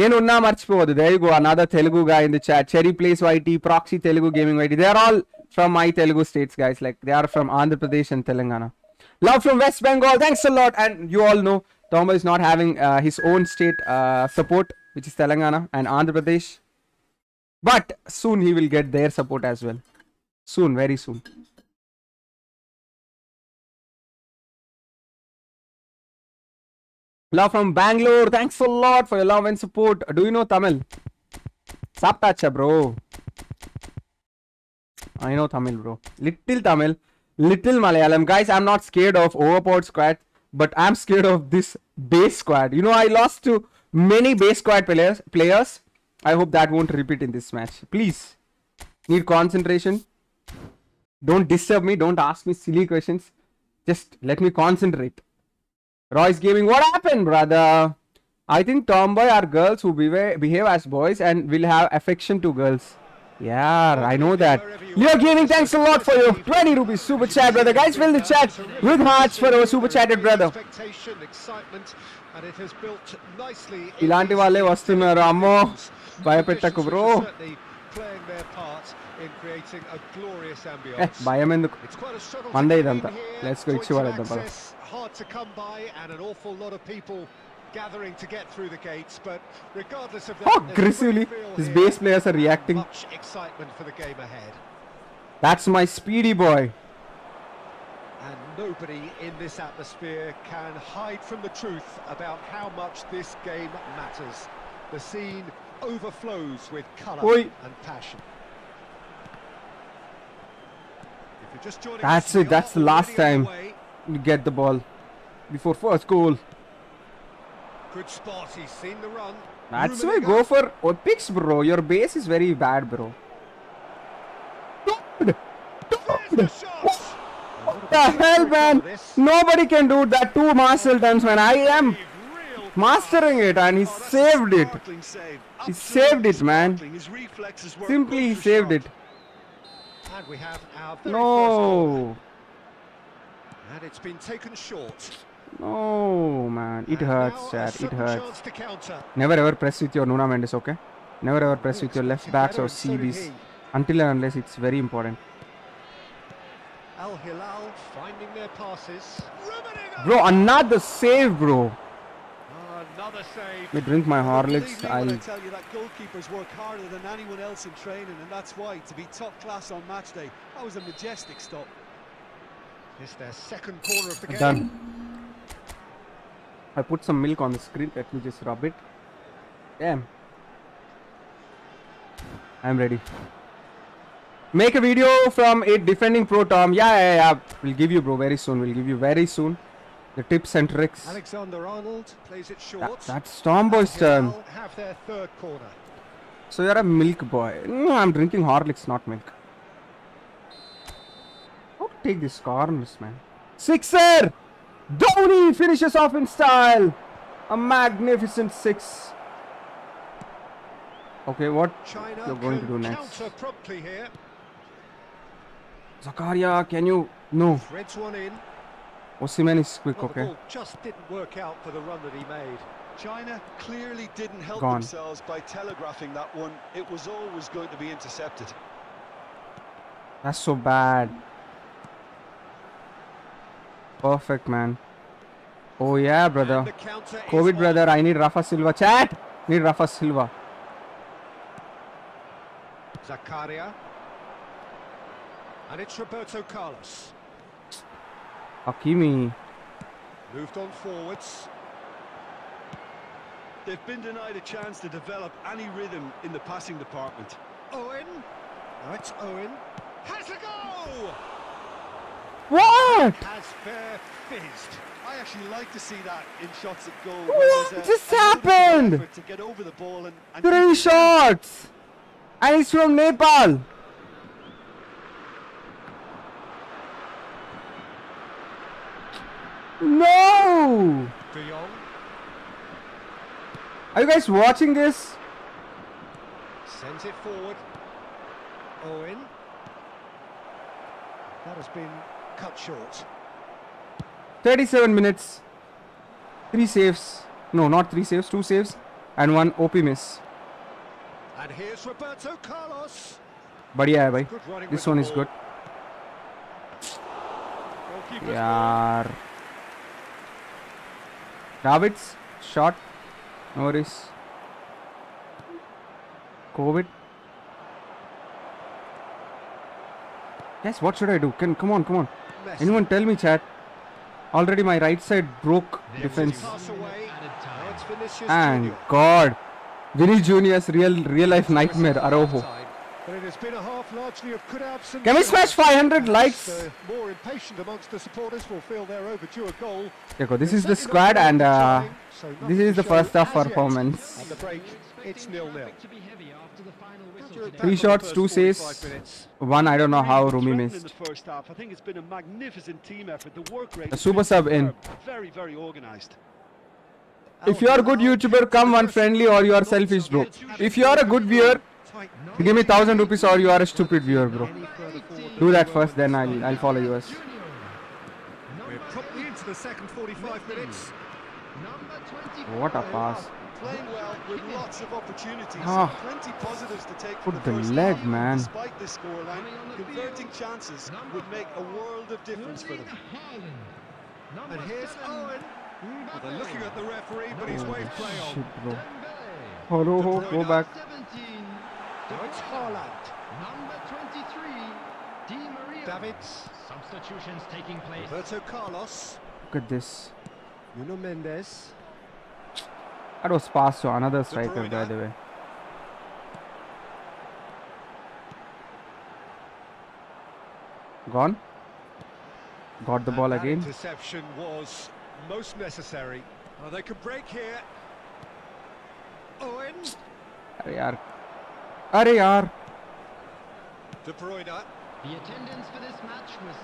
నేను ఉన్నా మర్చిపోవద్దు there you go another Telugu guy in the chat Cherry Place YT Proxy Telugu Gaming YT they are all from my Telugu states guys like they are from Andhra Pradesh and Telangana love from West Bengal thanks a lot and Tomba is not having uh, his own state uh, support which is Telangana and Andhra Pradesh. But soon he will get their support as well. Soon very soon. Love from bangalore. Thanks a lot for your love and support. Do you know tamil? Saptacha bro. I know tamil bro. Little tamil. Little malayalam. Guys i'm not scared of overpowered squad but i'm scared of this base squad you know i lost to many base squad players players I hope that won't repeat in this match. Please, need concentration. Don't disturb me. Don't ask me silly questions. Just let me concentrate. Royce Gaming, what happened, brother? I think tomboy are girls who behave, behave as boys and will have affection to girls. Yeah, I know that. Leo Gaming, thanks a lot for your 20 rupees super chat, brother. Guys, fill the chat with hearts for our super chatted brother. Expectation, excitement, and it has built nicely. in ఇలాంటి these వాళ్ళే వస్తున్నారు అమ్మో భయపెట్టకు Officials bro are certainly playing their part in creating a glorious A ambience. భయం ఎందుకు It's quite a struggle మందే to ఇదంతా. get in here. Let's go Points ఇచ్చి of వాడేద్దాం పద. access hard to come by and an awful lot of people gathering to get through the gates but regardless of that there's aggressively his base players are reacting. much excitement for the game ahead That's my speedy boy. and nobody in this atmosphere can hide from the truth about how much this game matters the scene overflows with colour Oi. and passion If you're just joining That's it, that's the last time. You get the ball before first goal. Good spot he's seen the run That's why go for Olympics, bro. Your base is very bad, bro. Dude, dude, what the hell, man? Nobody can do that two Marcel times, man. I am mastering it, and he Oh, saved it. He saved it, man. Sparkling. His reflexes were Simply he saved it. and we have our very first goal. No, and it's been taken short no, man. It hurts, chat. It hurts. chance to counter. Never ever press with your Nuno Mendes, okay? Never ever press with your left backs or CBs until and unless it's very important. Al Hilal finding their passes. Bro, another save, bro. Another save. Let me drink my Horlicks. I I'll. tell you that goalkeepers work harder than anyone else in training, and that's why to be top class on match day, that was a majestic stop. It's their second corner of the game. Done. I put some milk on the screen. Let me just rub it. Damn. I'm ready. Make a video from it defending Pro Tom. Yeah, yeah, yeah. We'll give you, bro, very soon. We'll give you very soon the tips and tricks. Alexander Arnold plays it short. That, that's Tomboy's turn. Have their third corner. So you're a milk boy. No, I'm drinking Horlicks, not milk. To take these corners, man? Sixer! Dhoni finishes off in style. A magnificent six. Okay, what China you're going to do next? counter here. Zakaria, can you? No. Threads one in. Osimhen is quick, Well, okay. just didn't work out for the run that he made. China clearly didn't help Gone. themselves by telegraphing that one. It was always going to be intercepted. That's so bad. Perfect, man. Oh yeah, brother. And the counter is COVID, brother. I need Rafa Silva. Chat. Need Rafa Silva. Zakaria. And it's Roberto Carlos. Hakimi. Moved on forwards. They've been denied a chance to develop any rhythm in the passing department. Owen. Now it's Owen. Has a go! What? Has fair fizzed. I actually like to see that in shots at goal. What a- just a little bit of happened? To get over the ball and, and Three shots! And he's from Nepal. No! Are you guys watching this? Sends it forward. Owen. That has been cut short. 37 minutes. Three saves. No, not three saves, two saves. And one OP miss. And here's Roberto Carlos. But yeah, bhai. This one is good. Yaar. Davids, shot. No worries. COVID. Yes, what should I do? Can come on, come on. Messi. Anyone tell me, chat. Already my right side broke defense. Pass away. Now it's Vinicius And God, Vinny Junior's real real life nightmare. Araújo. But it has been a half largely of could have some. Can we smash 500 likes? The more impatient amongst the supporters will feel they're overdue a goal. Dekho, this is the squad and uh, time, so nothing this is the first half as performance. At the break, it's nil-nil. To be heavy after the final whistle After a today. back Three shots, two saves. One, I don't know how Really Rumi threatened missed. First half, I think it's been a magnificent team effort. The work rate. A super sub in. superb. Very, very organised. If you are a good YouTuber, come one friendly or you are selfish, bro. If you are a good viewer, give me thousand rupees or you are a stupid viewer, bro. Any further forward Do that first, then I'll I'll follow yours. We're promptly into the second 45 minutes. Number 24. What a pass. Playing well with lots of opportunities. Ah. Plenty positives to take Put from the the first leg, half. man. Despite this scoreline, converting chances would make a world of difference for them. And here's Owen. Well, they're looking at the referee, but he's waved play on. Shit, bro. Araújo, go back. 17. Now it's Haaland. Number 23. Di Maria. Davids. Substitutions taking place. Roberto Carlos. Look at this. Nuno Mendes. That was passed to another De striker, by Bruyne. the way. Gone. Got the And ball that again. Interception was most necessary. Oh, they could break here. Owen. अरे यार अरे यार De Bruyne. The attendance for this match was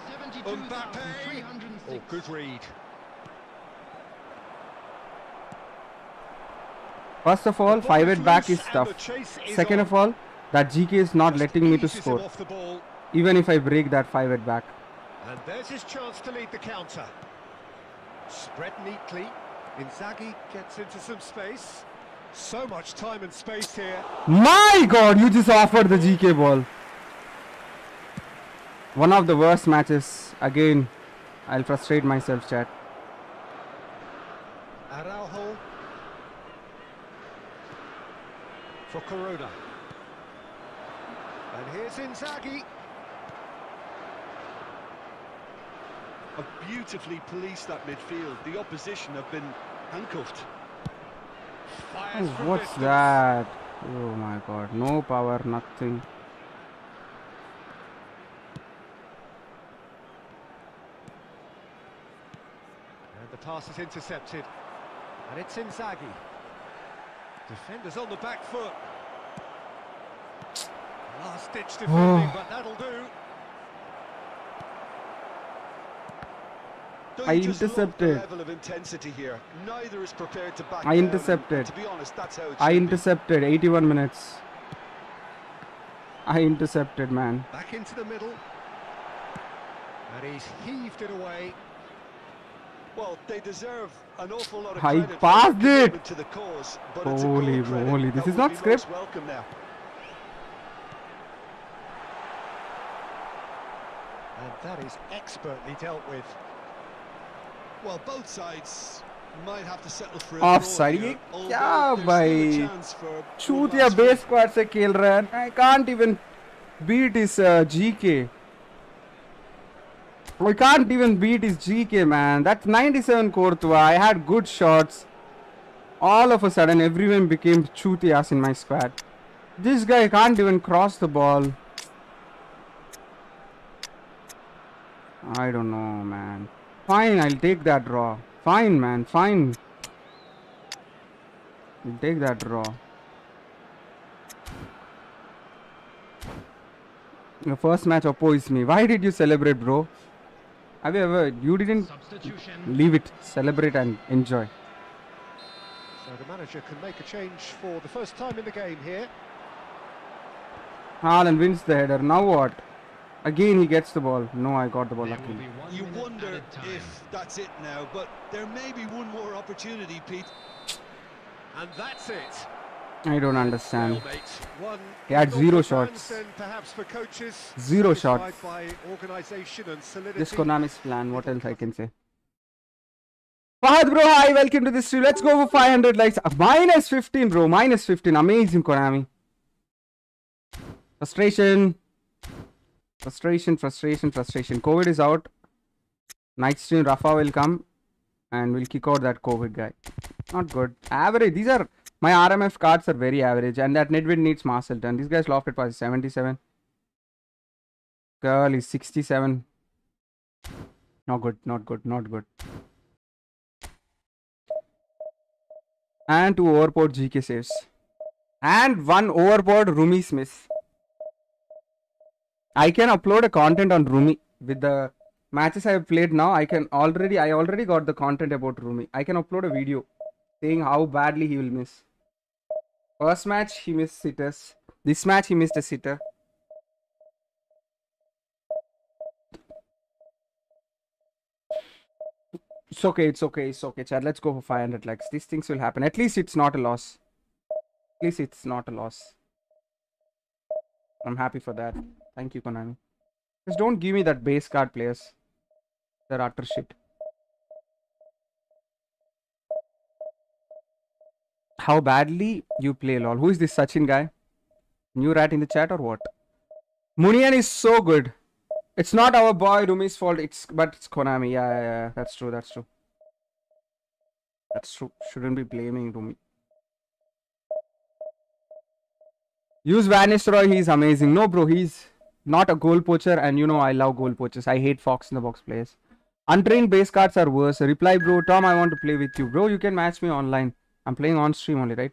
Mbappe. 72,306. Oh, good read. First of all, The ball five is at back is tough. the chase is Second of all, that GK is not letting me to score, off the ball. even if I break that five at back. And there's his chance to lead the counter. Spread neatly. Inzaghi gets into some space. So much time and space here. My God, you just offered the GK ball. One of the worst matches. Again, I'll frustrate myself, chat. Araújo. For Corona. And here's Inzaghi. Have beautifully policed that midfield. The opposition have been handcuffed. Fires Oh, what's distance. that? Oh my God, no power, nothing. And the pass is intercepted. And it's Inzaghi. Defenders on the back foot. Last ditch oh. defending, but that'll do. Don't I you just love the intercepted. level of intensity here. Neither is prepared to back I intercepted. To be honest, that's how I should be. intercepted 81 minutes. I intercepted, man. Back into the middle. And he's heaved it away. Well, they deserve an awful lot of I credit for passed their it. commitment to the cause, but it's a Holy goal credit moly, that this is would not be script. most welcome now. And that is expertly dealt with. Well, both sides might have to settle for a Offside, draw ये here, although क्या there's still a भाई? chance for one चूतिया last base win. Squad से खेल रहा है I can't even beat his uh, GK I can't even beat his GK, man. That's 97 Courtois. I had good shots. All of a sudden, everyone became chutias in my squad. This guy can't even cross the ball. I don't know, man. Fine, I'll take that draw. Fine, man. Fine. I'll take that draw. Your first match opposed me. Why did you celebrate, bro? Have you ever? You didn't leave it. Celebrate and enjoy. So the manager can make a change for the first time in the game here. Haaland wins the header. Now what? Again, he gets the ball. No, I got the ball. There Luckily. You minute wonder if that's it now, but there may be one more opportunity, Pete. And that's it. I don't understand. He had zero shots. and perhaps for coaches. Zero shots. And Konami's plan. What else I can say? Fahad bro, hi, welcome to the stream. Let's go for 500 likes. Uh, minus 15, bro. Minus 15. Amazing, Konami. Frustration. Frustration, frustration, frustration. COVID is out. Night stream, Rafa will come. And we'll kick out that COVID guy. Not good. Average. These are... My RMF cards are very average. And that Nedved needs Marseille turn. This guy's lofted pass is 77. Girl is 67. Not good, not good, not good. And two overboard GK saves. And one overboard Rumi Smith. I can upload a content on Rumi with the matches I have played now. I can already, I already got the content about Rumi. I can upload a video saying how badly he will miss. First match he missed sitters. This match he missed a sitter. It's okay, it's okay, it's okay, Chad. Let's go for 500 likes. These things will happen. At least it's not a loss. At least it's not a loss. I'm happy for that. Thank you, Konami. Just don't give me that base card players. They're utter shit. How badly you play LOL. Who is this Sachin guy? New rat in the chat or what? Munian is so good. It's not our boy Rumi's fault. It's but it's Konami. Yeah, yeah, yeah. That's true. That's true. That's true. Shouldn't be blaming Rumi. Use Van Nistelrooy. He's amazing. No, bro. He's not a goal poacher, and you know I love goal poachers. I hate Fox in the box players. Untrained base cards are worse. Reply, bro. Tom, I want to play with you, bro. You can match me online. I'm playing on stream only, right?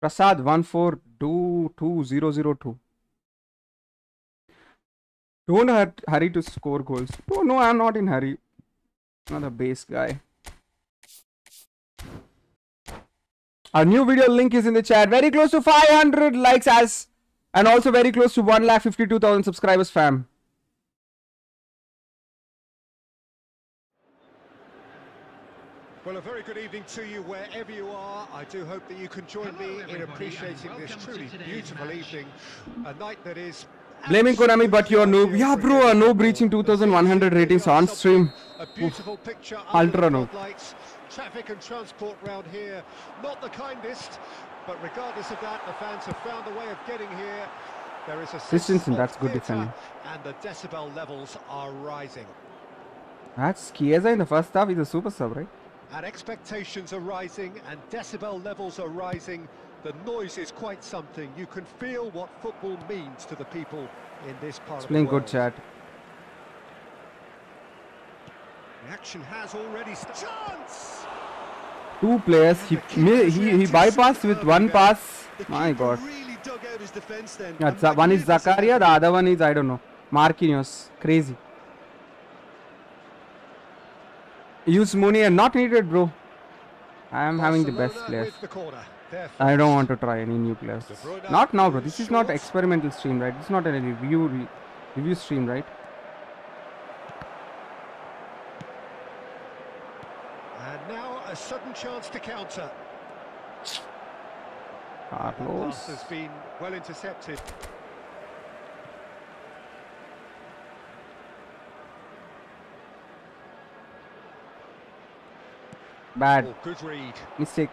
Prasad one four two two zero zero two. Don't hur- hurry to score goals. Oh no, I'm not in hurry. Not a base guy. Our new video link is in the chat. Very close to 500 likes as and also very close to 1,52,000 subscribers, fam. Well, a very good evening to you wherever you are. I do hope that you can join Hello, me in appreciating this truly beautiful match. evening. A night that is. Blaming Konami, but you're noob. Yeah, bro, a noob reaching 2,100 ratings on stream. A beautiful picture Ultra under the noob. floodlights. Traffic and transport round here, not the kindest, but regardless of that, the fans have found a way of getting here. There is a sense Christensen, of that's good theatre, defending. and the decibel levels are rising. That's Chiesa in the first half. He's a super sub, right? And expectations are rising and decibel levels are rising. The noise is quite something. You can feel what football means to the people in this part of playing the good world. chat. The action has already. Chance! Two players. He he he, bypassed with one pass. My God. really dug out his defence then. Yeah, one is Zakaria, the other one is I don't know. Marquinhos. Crazy. Use Mooney and not needed, bro. I am having the best players. the I don't want to try any new players. Not now, bro. This is not experimental stream, right? It's not a review re- review stream, right? And now a sudden chance to counter. Carlos. Has been well intercepted. Bad Oh, good read. mistake.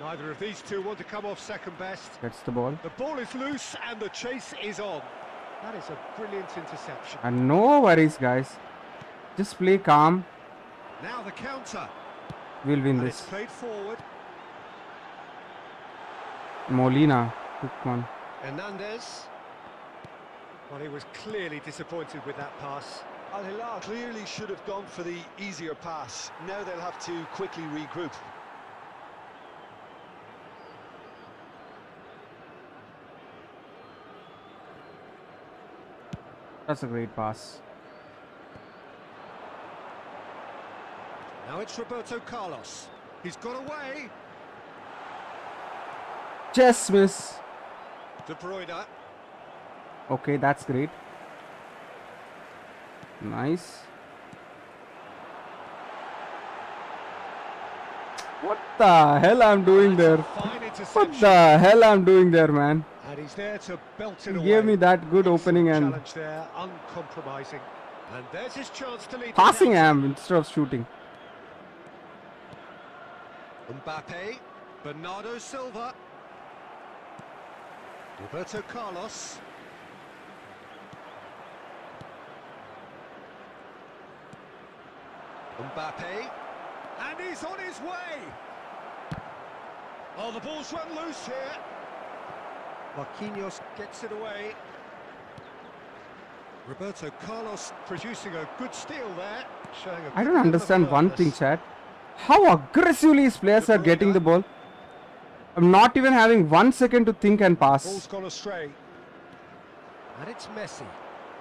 Neither of these two want to come off second best. That's the ball. The ball is loose and the chase is on. That is a brilliant interception. And no worries, guys. Just play calm. Now the counter. We'll win And this. played forward. Molina. Quick one. Hernandez. Well, he was clearly disappointed with that pass. Al Hilal clearly should have gone for the easier pass. Now they'll have to quickly regroup. That's a great pass. Now it's Roberto Carlos. He's got away. Just miss. De Bruyne. Okay, that's great. Nice. What the hell I'm doing there? What the hell I'm doing there, man? And he's there to belt it He gave me that good opening and there, uncompromising. And there's his chance to lead. passing am instead of shooting. Mbappe, Bernardo Silva, Roberto Carlos. Mbappe, and he's on his way. Oh, the ball's run loose here. Marquinhos gets it away. Roberto Carlos producing a good steal there. Showing a I don't understand one thing, Chad. How aggressively his players are getting the ball. I'm not even having one second to think and Ball's pass. gone astray. And it's Messi.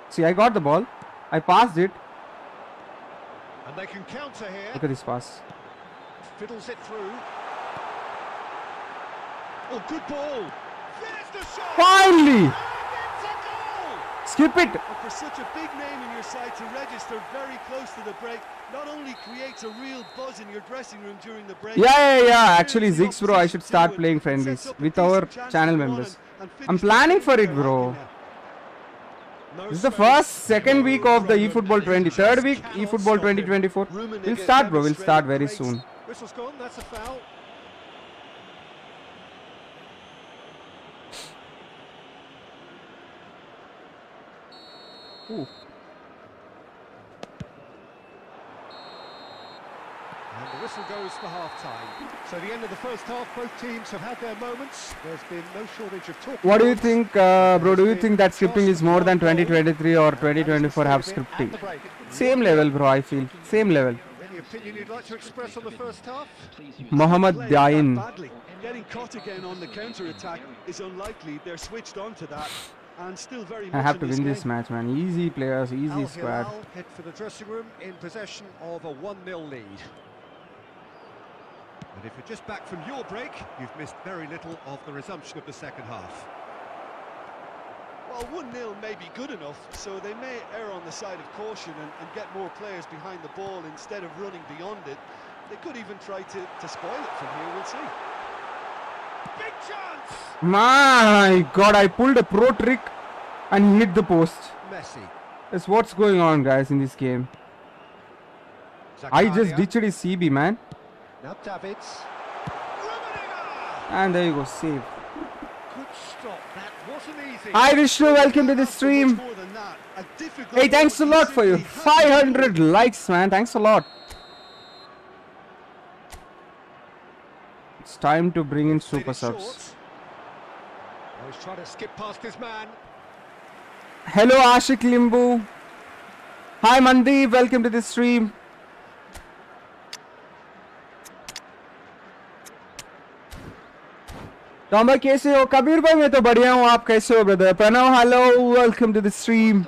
See, I got the ball. I passed it. And they can counter here. Look at this pass. Fiddles it through. Oh, good ball. There's the shot. Finally! And it's a goal. Skip it! And for such a big name in your side to register very close to the break, not only creates a real buzz in your dressing room during the break. Yeah, yeah, yeah. Actually, Zix bro, I should start playing friendlies with our channel to go on members. I'm planning for it, bro. This is the first, second week of the eFootball 20, third week eFootball 2024. We'll start, bro. We'll start very soon. Whistle's gone. That's a foul. Ooh. And the whistle goes for half-time. So the end of the first half, both teams have had their moments. There's been no shortage of talk. What do you think, uh, bro? Do you think that scripting is more than 2023 or 2024 have scripting? Same level, bro. I feel same level. Any opinion you'd like to express on the first half? Mohammad Dain. Getting caught again on the counter attack is unlikely. They're switched on to that and still very I have to win this match, man. Easy players, easy Al squad. Head for the dressing room in possession of a 1-0 lead. And if you're just back from your break, you've missed very little of the resumption of the second half. Well, 1-0 may be good enough, so they may err on the side of caution and, and get more players behind the ball instead of running beyond it. They could even try to, to spoil it from here, we'll see. Big chance! My God, I pulled a pro trick and hit the post. Messi. That's what's going on, guys, in this game. I just Zakaria. ditched his CB, man. Now Davids. And there you go, save. Good stop. That wasn't easy. Hi Vishnu, welcome to the stream. much more than that, a difficult Hey, thanks a lot for you. simply had to be 500 likes, man. Thanks a lot. It's time to bring in super subs. trying to skip past his man. Hello, Ashik Limbu. Hi, Mandeep. Welcome to the stream. तो भाई कैसे हो कबीर भाई मैं तो बढ़िया हूँ आप कैसे हो brother Pranav hello welcome to the stream.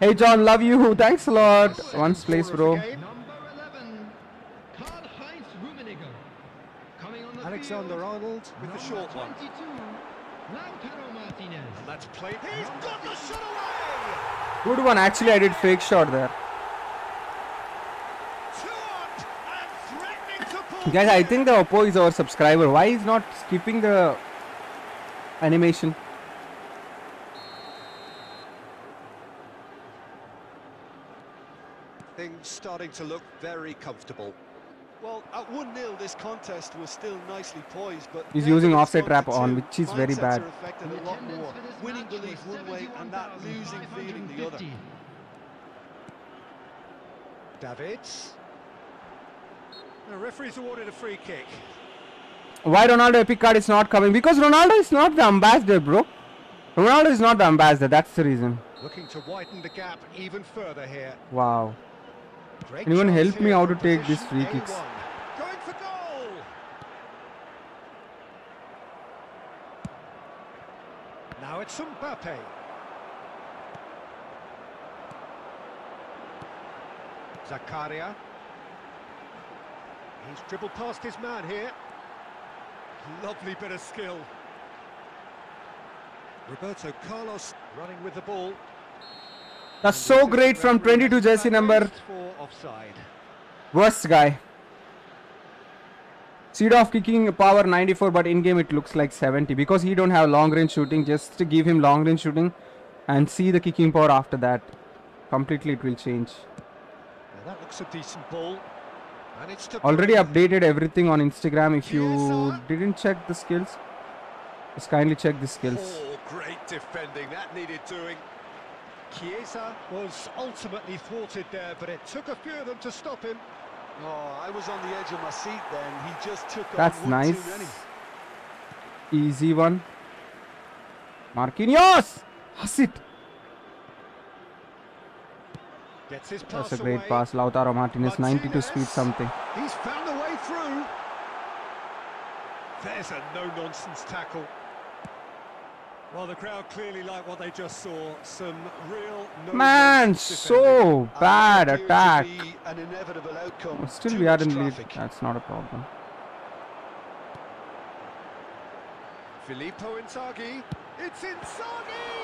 Hey John, love you. Thanks a lot. Once place, bro. Corner of the game. Number 11, Karl-Heinz Rummenigge. Coming on the Alexander Arnold with the short one. Lautaro Martinez. And that's played. He's got the shot away! Good one. Actually, I did fake shot there. Guys, I think the Oppo is our subscriber. Why is not skipping the animation? Things starting to look very comfortable. Well, at 1-0, this contest was still nicely poised, but He's using that it's offside trap on, which is very bad. are The a lot more. Winning match belief one way and that losing feeling the other. Davids. The referee's awarded a free kick. Why Ronaldo epic card is not coming? Because Ronaldo is not the ambassador, bro. Ronaldo is not the ambassador. That's the reason. Looking to widen the gap even further here. Wow. Great Anyone help me how to take these free kicks? A1. Going for goal. Now it's Mbappe. Zakaria. He's dribbled past his man here. Lovely bit of skill. Roberto Carlos running with the ball. That's so great from 22 jersey number. Worst guy. Seed of kicking power 94, but in game it looks like 70 because he don't have long range shooting. Just to give him long range shooting and see the kicking power after that. Completely it will change. Now that looks a decent ball. And it's to Already updated everything on Instagram. If you didn't check the skills, just kindly check the skills. Oh, great defending. That needed doing. Chiesa was ultimately thwarted there, but it took a few of them to stop him. Oh, I was on the edge of my seat then. He just took That's one nice. too many. Easy one. Marquinhos! Has it. Gets his pass That's a great away. pass. Lautaro Martinez, 92 speed something. He's found a way through. There's a no-nonsense tackle. Well, the crowd clearly like what they just saw. Some real no Man, so bad And that appeared to attack. be An inevitable outcome. But still, Too we are in lead. That's not a problem. Filippo Inzaghi. It's Inzaghi!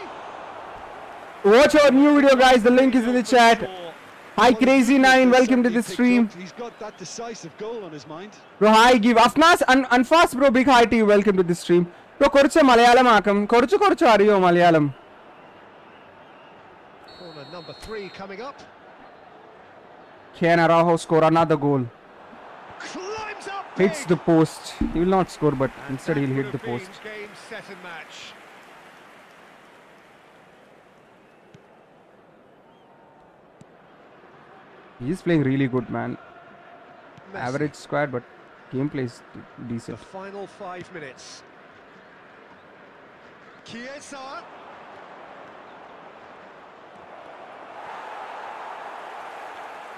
Watch our new video, guys. The link is in the chat. Hi, Crazy9. Welcome to the stream. He's got that decisive goal on his mind. Bro, hi, give. Afnas, un Anfas, bro, big hi to you. Welcome to the stream. Bro, കുറച്ച് മലയാളം ആക്കും കുറച്ച് കുറച്ച് അറിയോ Malayalam number three coming up. Can Araújo score another goal? Hits the post. He will not score, but instead he'll hit the post. Game, set and match. He's playing really good, man. Messi. Average squad, but gameplay is d- The decent. final five minutes. Chiesa.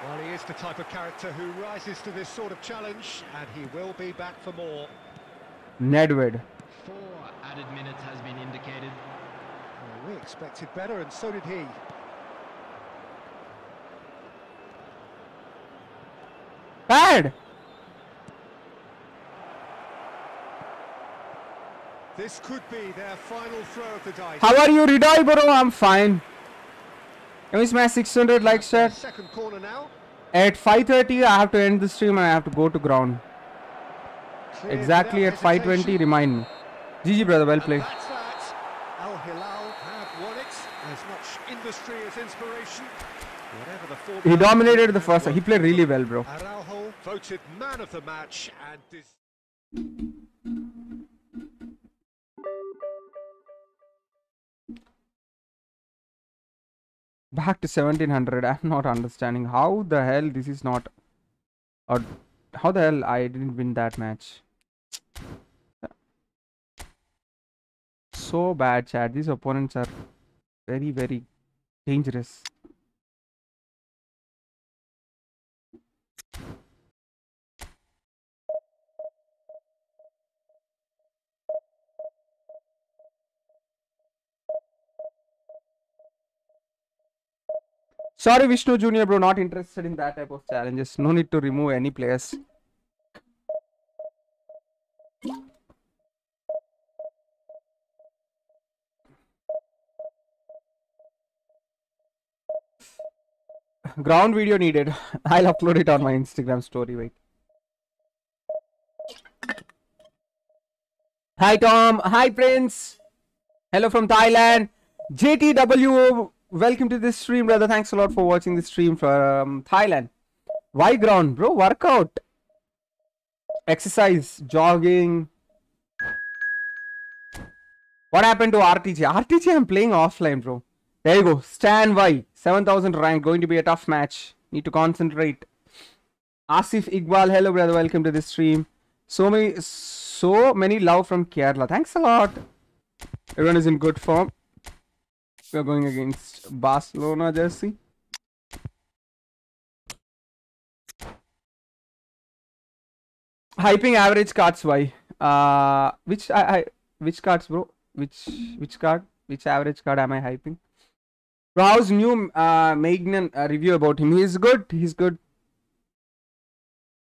Well, he is the type of character who rises to this sort of challenge, and he will be back for more. Nedved. Four added minutes has been indicated. Well, we expected better, and so did he. Bad. This could be their final throw of the dice. How are you, Ridoy, bro? I'm fine. Can we smash 600 likes, chat? Second corner now. At 5:30, I have to end the stream and I have to go to ground. Cleared Exactly at 5:20. Remind me. GG, brother. Well played. that's that. Al Hilal have won it. As much industry as inspiration. The He dominated the first. He played really well, bro. Voted man of the match and. Back to 1700. I'm not understanding how the hell this is not. Or how the hell I didn't win that match. So bad, chat. These opponents are very, very dangerous. Sorry, Vishnu Junior, bro. Not interested in that type of challenges. No need to remove any players. Ground video needed. (laughs) I'll upload it on my Instagram story. Wait. Hi Tom. Hi Prince. Hello from Thailand. JTW. Welcome to this stream, brother. Thanks a lot for watching this stream from um, Thailand. Why ground, bro? Workout. exercise, jogging. What happened to RTG? RTG, I'm playing offline, bro. There you go. Stan Y, 7000 rank. Going to be a tough match. Need to concentrate. Asif Iqbal, hello, brother. Welcome to the stream. So many, so many love from Kerala. Thanks a lot. Everyone is in good form. We are going against Barcelona jersey. Hyping average cards. Why? Uh, which I, I which cards, bro? Which which card? Which average card am I hyping? How's new uh, Maignan uh, review about him? He's good. He's good.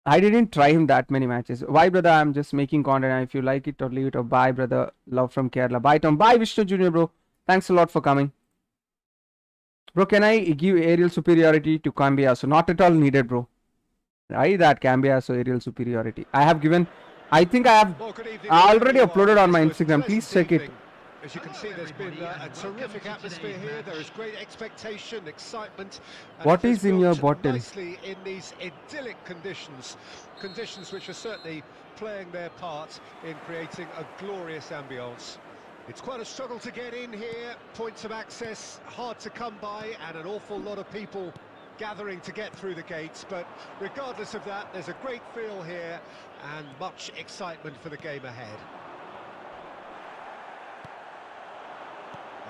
I didn't try him that many matches. Why, brother? I'm just making content. If you like it or leave it or bye, brother. Love from Kerala. Bye, Tom. Bye, Vishnu Junior, bro. Thanks a lot for coming. Bro, can I give aerial superiority to Cambiaso? Not at all needed, bro. Why that Cambiaso aerial superiority? I have given. I think I have I already uploaded on my Instagram. Please check it. As you can see, there's been uh, a terrific atmosphere here. There is great expectation, excitement. What is in your bottle? Nicely in these idyllic conditions, conditions which are certainly playing their part in creating a glorious ambience. It's quite a struggle to get in here. Points of access hard to come by, and an awful lot of people gathering to get through the gates. But regardless of that, there's a great feel here and much excitement for the game ahead.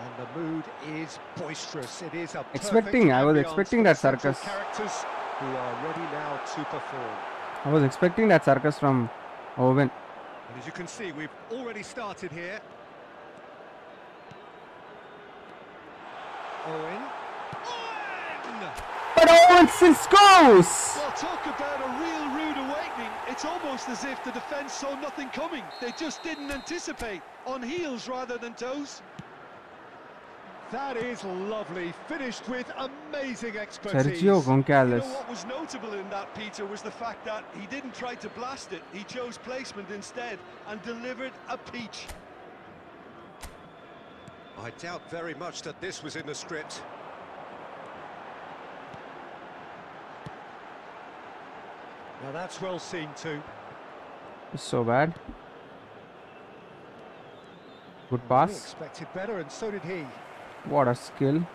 And the mood is boisterous. It is a Expecting- I was expecting that circus. Characters who are ready now to perform. I was expecting that circus from Owen. And as you can see, we've already started here. Owen. Owen! But Owen still scores! Well, talk about a real rude awakening. It's almost as if the defence saw nothing coming. They just didn't anticipate. On heels rather than toes. That is lovely. Finished with amazing expertise. Sergio You know what was notable in that, Peter, was the fact that he didn't try to blast it. He chose placement instead and delivered a peach. I doubt very much that this was in the script. Now that's well seen too. It's So bad. Good We pass. expected better, and so did he. What a skill.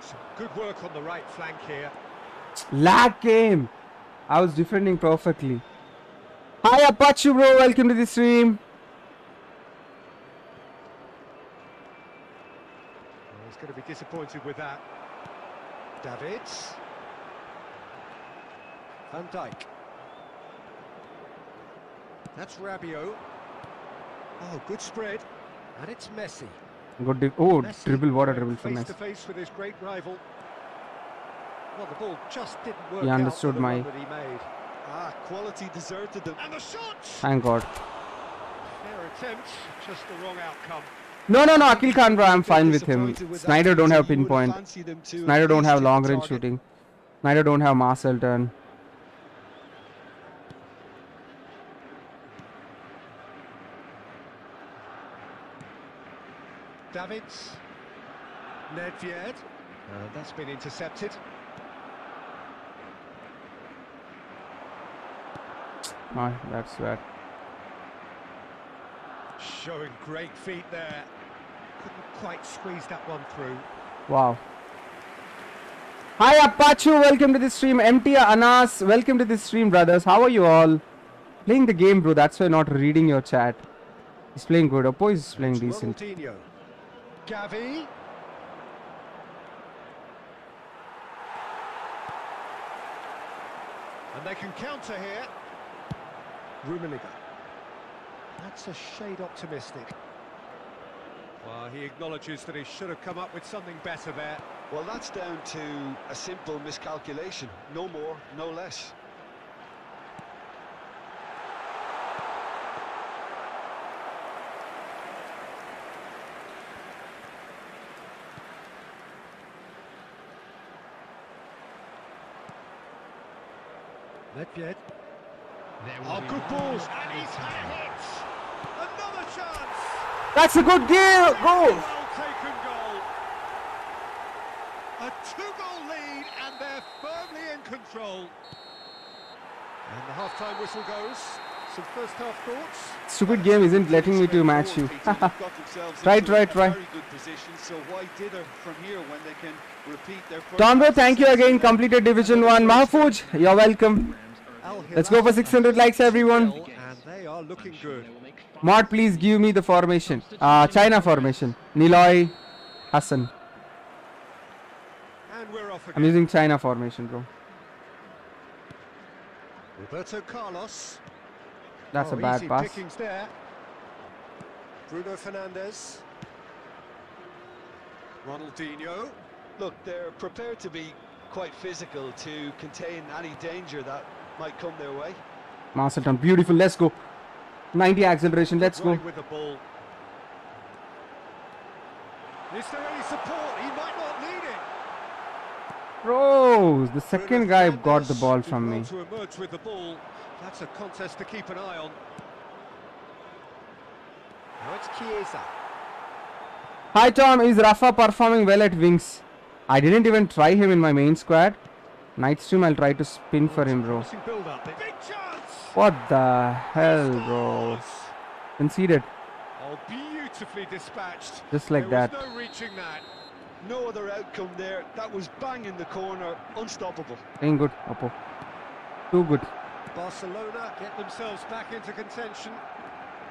Some good work on the right flank here. Lag game. I was defending perfectly. Hi Apache bro, welcome to the stream. Well, he's going to be disappointed with that. Davids. Van Dijk. That's Rabiot. Oh, good spread. And it's Messi. Good oh Messi dribble, what a went dribble from Face Messi. to face with his great rival. Well, the ball just didn't work He out for understood the my- that he made. Ah, quality deserted them. And the shot! Thank God. Fair attempt, just the wrong outcome. No, no, no, Akil Khan bro, I'm fine with him. Sneijder don't have Peter. You would pinpoint. Sneijder don't have long range shooting. Sneijder don't have Marseille turn. Davids. Nedved. And that's been intercepted. Ah, that's bad. Showing great feet there. Couldn't quite squeeze that one through. Wow. Hi Apache, welcome to the stream. MT Anas, welcome to the stream, brothers. How are you all? Playing the game, bro. That's why not reading your chat. He's playing good. Oppo is playing decent. Ronaldinho. Gavi. And they can counter here. Rummenigge. That's a shade optimistic. Well, he acknowledges that he should have come up with something better there. Well, that's down to a simple miscalculation. No more, no less. Nedved. There will Oh, good balls. And he's had a hit. Another chance. That's a good game. Goal. Well taken goal. A two-goal lead, and they're firmly in control. And the half-time whistle goes. Some first half thoughts. Stupid game isn't letting me to match you. They've got Try, try, try. Very good position. So why dither from here when they can repeat Tombo, thank you again. Completed Division 1. Mahfooj, you're welcome. Let's go for 600 likes, everyone. And are looking good. Mod, please give me the formation. Uh, China formation. Niloy Hassan. And we're off I'm using China formation, bro. Roberto Carlos. That's a Oh, bad pass. there. Bruno Fernandes. Ronaldinho. Look, they're prepared to be quite physical to contain any danger that might come their way. Masterton, beautiful. Let's go. 90 acceleration. Let's go. Running with the ball. Is there any support? He might not lead it. Bro, the second guy got the ball from me. To emerge with the ball. That's a contest to keep an eye on. Now it's Chiesa. Hi Tom, is Rafa performing well at wings? I didn't even try him in my main squad. Night stream, I'll try to spin for him, bro. Big chance. What the hell, bro? Conceded. Oh, beautifully dispatched. Just like there that. no reaching that. No other outcome there. That was bang in the corner, unstoppable. Playing good, Oppo. Too good. Barcelona get themselves back into contention.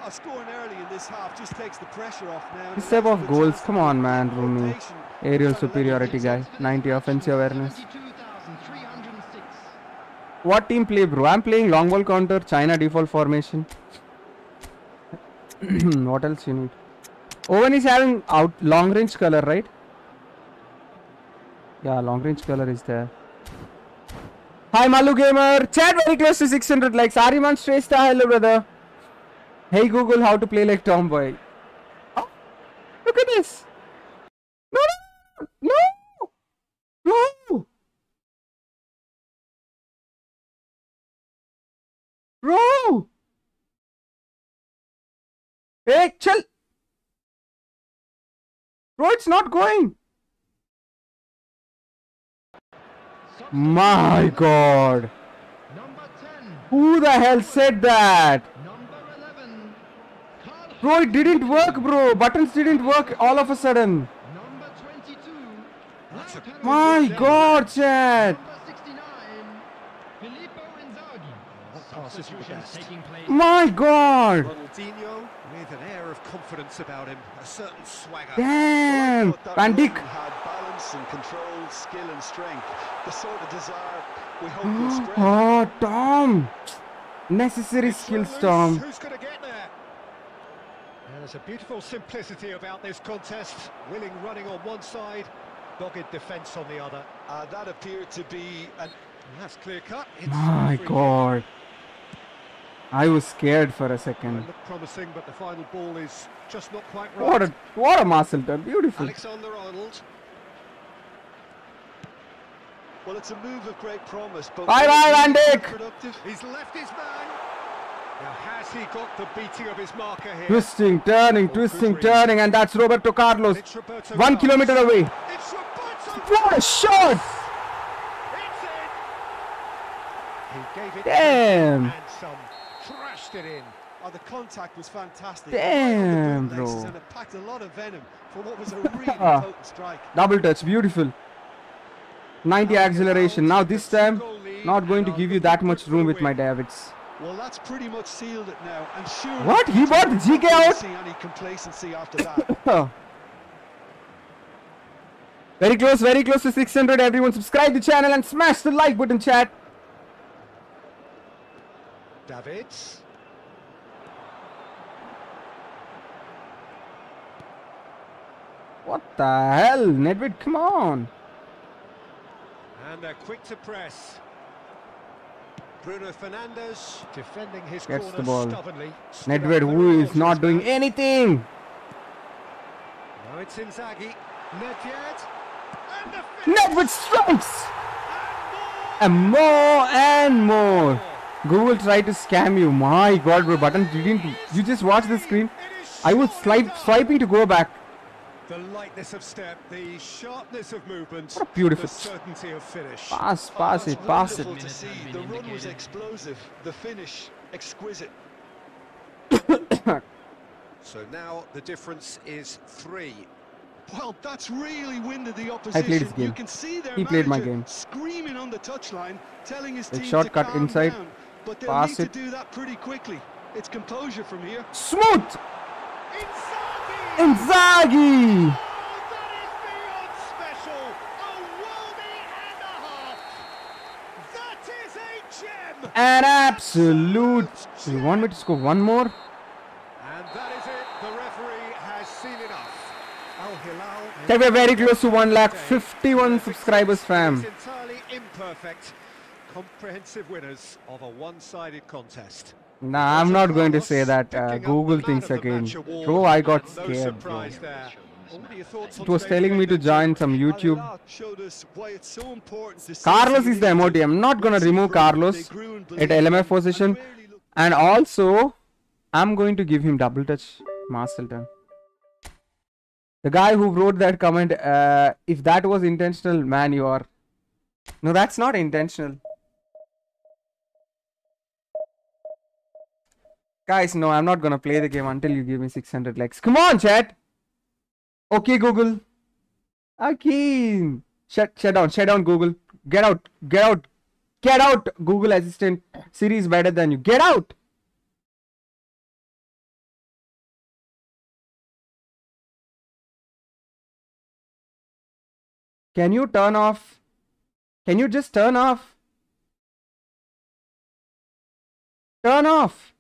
Uh, scoring early in this half just takes the pressure off now. This type of goals, come on, man, Rooney. Aerial Trying to level superiority guy. 90 offensive awareness. 72,306. What team play, bro? I'm playing long ball counter, China default formation. (clears throat) what else you need? Owen is having out long range curler, right? Yeah, long range curler is there. Hi, Malu Gamer. Chat very close to 600 likes. Ariman Shrestha, hello, brother. Hey, Google, how to play like Tomboy. Oh, look at this. No, no, no, no. Bro! Hey, chill! Bro, it's not going! My god! Who the hell said that? Number 11. Carl Bro, it didn't work, bro. Buttons didn't work all of a sudden. Number 22. Lionel My god, chat! Number 69. Filippo Inzaghi. What passes were the best? My god! Ronaldinho with an air of confidence about him, a certain swagger. Damn! Van Dijk. Had balance and control, skill and strength. The sort of desire we hope will (gasps) spread. Oh, Tom! Necessary It's skills, loose. Tom. Who's going to get there? There's a beautiful simplicity about this contest. Willing running on one side, dogged defence on the other. Uh, that appeared to be an that's clear cut. It's My a free god. I was scared for a second. promising, but the final ball is just not quite right. What a what a Marseille turn. Beautiful. Alexander Arnold. well, it's a move of great promise. But Bye bye, Van Dijk. He's left his man. Now, has he got the beating of his marker here? Twisting, turning, twisting, turning, and that's Roberto Carlos. Roberto One Carlos. kilometer away. It's Roberto What a shot! It's in. He gave it Damn. And it in. Oh, the contact was fantastic. Damn, Right on the bro. And it packed a lot of venom for what was a (laughs) really. Ah. Double touch, beautiful. 90 acceleration. Now this time, not going to give you that much room with my Davids. Well, that's pretty much sealed it now. And sure. What? He bought the GK out? Any complacency after that. (laughs) very close, very close to 600. Everyone subscribe the channel and smash the like button, chat. Davids. What the hell? Nedved, come on. And they're quick to press. Bruno Fernandes defending his Gets corner the ball. stubbornly. Nedved, who is not doing anything. Now it's Inzaghi. Nedved. And the finish. Nedved strikes! And And more and more. Google tried to scam you. My god, bro. Button didn't. You just watch the screen. I was swipe, swiping to go back. The lightness of step, the sharpness of movement, What a beautiful- the certainty of finish. Pass, Oh, pass it's it, pass it. to see. The run was explosive, the finish exquisite. (coughs) So now the difference is three. Well, that's really winded the opposition. I played opposition. his game. You can see their He played my game. screaming on the touchline, telling his Like team shortcut to calm inside, down. But they'll pass need it. to do that pretty quickly. It's composure from here. Smooth! Inzaghi! Inzaghi! Oh, that is beyond special! A worldie and a half! That is a gem! An absolute. You want me to score one more? And that is it. The referee has seen enough. Al Hilal. Okay, we're very close to 1 lakh 51 subscribers, fam. Entirely imperfect. Comprehensive winners of a one-sided contest. Nah, I'm not going to say that. Uh, Google the man things of the again. Bro, I got scared, bro. surprise there. What are your thoughts on It was telling me to join some YouTube. Hilal showed us why it's so Carlos is the emoji. I'm not gonna remove Carlos at LMF position. And also, I'm going to give him double touch Marseille turn. The guy who wrote that comment, uh, if that was intentional, man, you are. No, that's not intentional. Guys, no, I'm not gonna play the game until you give me 600 likes. Come on, chat. Okay, Google. Akin. Shut, shut down, shut down, Google. Get out, get out, get out, Google Assistant. Siri is better than you. Get out. Can you turn off? Can you just turn off? Turn off.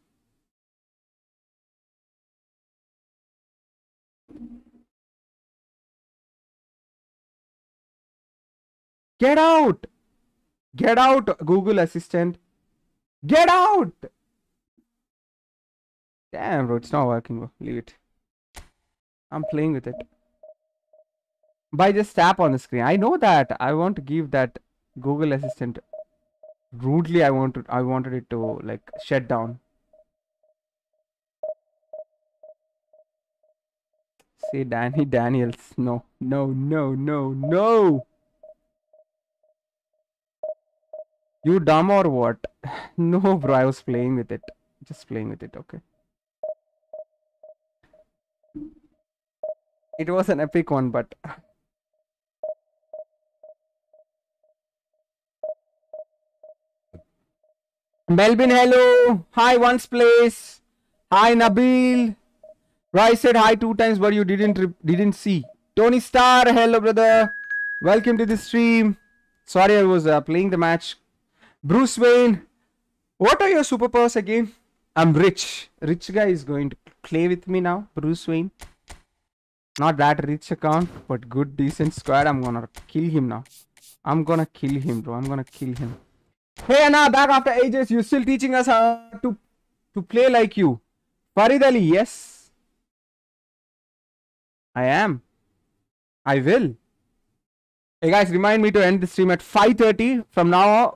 Get out. Get out, Google Assistant. Get out. Damn, bro, it's not working. Bro. Leave it. I'm playing with it. By just tap on the screen. I know that. I want to give that Google Assistant rudely. I want to. I wanted it to like shut down. Say Danny Daniels. No, no, no, no, no. You dumb or what? (laughs) No, bro. I was playing with it. Just playing with it. Okay. It was an epic one, but Melvin, hello. Hi, once place. Hi, Nabil. Rai said hi two times, but you didn't didn't see. Tony Star, hello, brother. Welcome to the stream. Sorry, I was uh, playing the match. Bruce Wayne, what are your superpowers again? I'm rich. Rich guy is going to play with me now. Bruce Wayne. Not that rich account, but good, decent squad. I'm gonna kill him now. I'm gonna kill him, bro. I'm gonna kill him. Hey Anna, back after ages. You're still teaching us how to to play like you. Farid Ali, yes. I am. I will. Hey guys, remind me to end the stream at 5:30 from now on.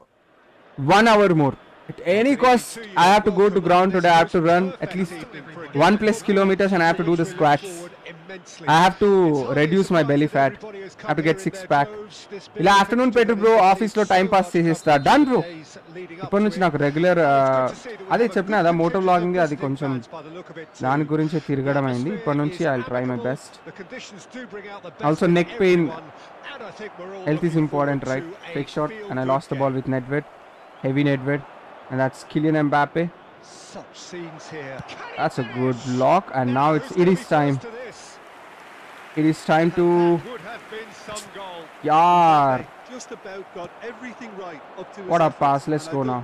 One hour more. At any cost, I have to go to ground today. I have to run at least one plus kilometers and I have to do the squats. I have to reduce my belly fat. I have to get six pack. ఇలా afternoon పెట్టు bro ఆఫీస్లో time pass చేసేస్తా done bro ఇప్పటి నుంచి నాకు regular అదే చెప్పిన కదా మోటో బ్లాగింగ్ అది కొంచెం దాని గురించి తిరగడం అయింది ఇప్పటి నుంచి I try my best Also neck pain. Health is important right fake shot and I lost the ball with Nedved Heavy Nedved. And that's Kylian Mbappe. Such scenes here. That's a good block. And now it's it is time. It is time to. Yar. Just about got everything right up to What a pass. Let's go now.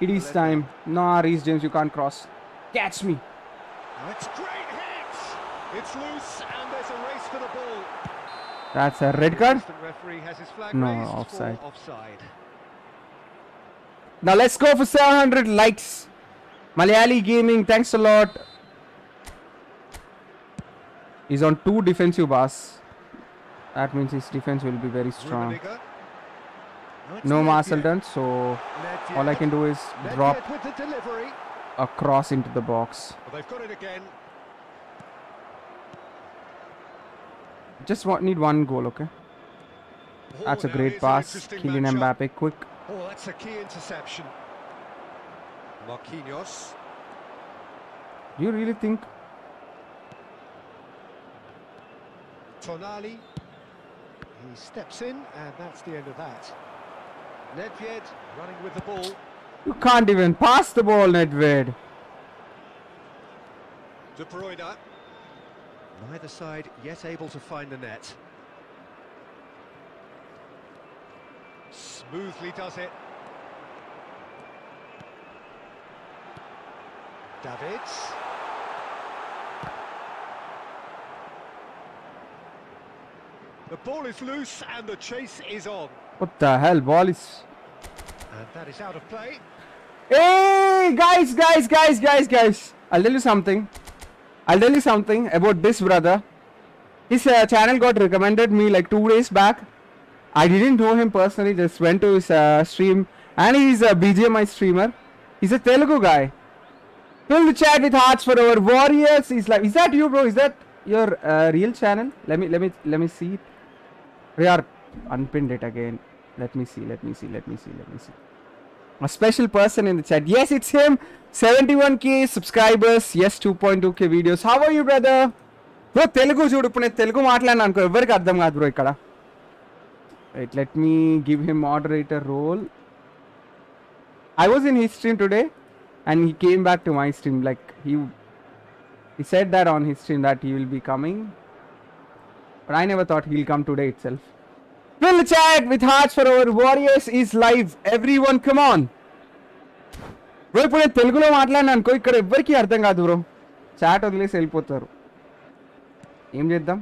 It is time. Nah, Reese James, you can't cross. Catch me. It's great hits. It's loose and there's a race for the ball. That's a red card. No, offside. offside. Now let's go for 700 likes. Malayali Gaming, thanks a lot. He's on two defensive bars. That means his defense will be very strong. No, Nedved. Marcelton, so all I can do is drop a cross into the box. Just want, need one goal, okay? That's a great pass. Kylian. Mbappe, quick. Oh, that's a key interception. Marquinhos. Do you really think? Tonali. He steps in, and that's the end of that. Nedved running with the ball. You can't even pass the ball, Nedved. De Bruyne. Neither side yet able to find the net. Smoothly does it. Davids. The ball is loose and the chase is on. What the hell? Ball is. And that is out of play. Hey, guys, guys, guys, guys, guys. I'll tell you something. I'll tell you something about this brother. His uh, channel got recommended me like two days back. I didn't know him personally, just went to his uh, stream. And he's a BGMI streamer. He's a Telugu guy. Fill the chat with hearts for our warriors. He's like, is that you, bro? Is that your uh, real channel? Let me, let me, let me see it. We are unpinned it again. Let me see, let me see, let me see, let me see. A special person in the chat. Yes, it's him. 71k subscribers. Yes, 2.2k videos. How are you, brother? Bro Telugu చూడు ఇప్పుడు నేను తెలుగు మాట్లాడినా అనుకో ఎవరికి అర్థం కాదు bro ఇక్కడ right let me give him moderator role I was in he stream today and he came back to my stream like he he said that on his stream that he will be coming but i never thought he'll come today itself Fill the chat with hearts for our warriors is live. Everyone, come on. Bro ఇప్పుడు నేను తెలుగులో మాట్లాడినా అనుకో ఇక్కడ ఎవ్వరికీ అర్థం కాదు bro chat వదిలేసి వెళ్ళిపోతారు ఏం చేద్దాం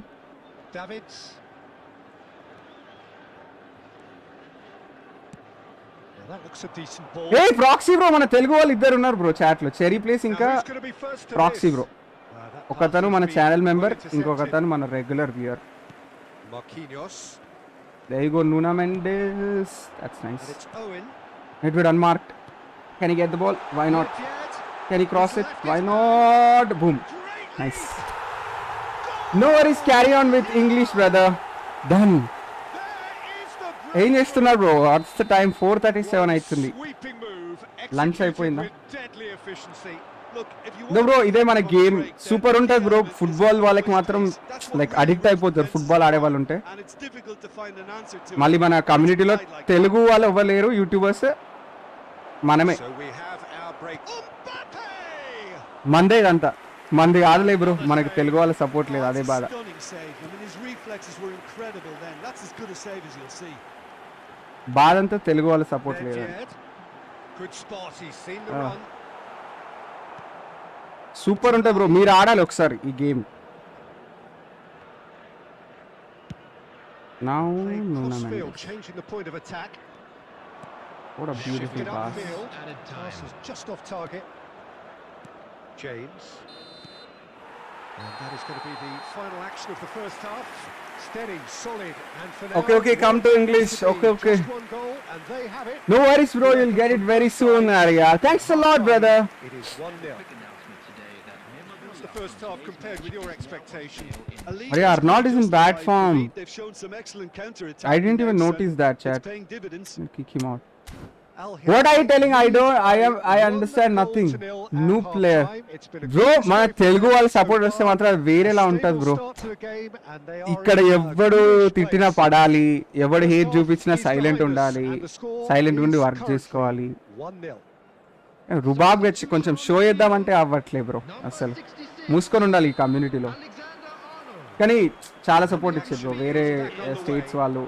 ఏ ప్రాక్సీ బ్రో మన తెలుగు వాళ్ళు ఇద్దరు ఉన్నారు బ్రో చాట్లో. చెరీ ప్లేస్ ఇంకా ప్రాక్సీ బ్రో ఒకతను మన ఛానల్ మెంబర్ ఇంకొకతను మన regular viewer cross it why not boom nice no worries carry English brother done ఏం చేస్తున్నారు bro it's time four thirty seven అవుతుంది లంచ్ అయిపోయిందా? బ్రో ఇదే మన గేమ్ సూపర్ ఉంటుంది బ్రో ఫుట్బాల్ వాళ్ళకి మాత్రం లైక్ అడిక్ట్ అయిపోతారు ఫుట్బాల్ ఆడే వాళ్ళు ఉంటే. మళ్ళీ మన కమ్యూనిటీలో తెలుగు వాళ్ళు ఇవ్వలేరు యూట్యూబర్స్ మనమే. మందే ఇదంతా. మంది కాదులే బ్రో మనకి తెలుగు వాళ్ళ సపోర్ట్ లేదు అదే బాధ. Stunning save. I mean, his reflexes were incredible then. That's as good a save as you'll see. బాధ అంతా తెలుగు వాళ్ళ సపోర్ట్ లేదు Nedved. Good spot. He's seen the Ah. run. Super ఉంటుంది బ్రో మీరు ఆడాలి ఒకసారి ఈ గేమ్ నా Played నూనె crossfield, changing the point of attack. What a beautiful Shifted pass upfield. Added Pass time. was just off target. James. And that is going to be the final action of the first half. Steady, solid, okay, okay, come to English. Okay, okay. No worries, bro. You'll get it very soon, Arya. Thanks a lot, brother. It is 1 0. The first half compared with your expectations. Arya, Arnold is in bad form. I didn't even notice that, chat. Kick him out. What I telling I don't I I understand nothing new player bro మన తెలుగు వాళ్ళు support వస్తే మాత్రం వేరేలా ఉంటుంది bro ఇక్కడ ఎవడు తిట్టినా పడాలి ఎవడు హేట్ చూపించినా సైలెంట్ ఉండాలి సైలెంట్ ఉండి వర్క్ చేసుకోవాలి. రుబాబ్ గచ్చి కొంచెం షో చేద్దామంటే అవ్వట్లే బ్రో అసలు మూసుకొని ఉండాలి ఈ కమ్యూనిటీలో కానీ చాలా సపోర్ట్ ఇచ్చారు బ్రో వేరే స్టేట్స్ eh, వాళ్ళు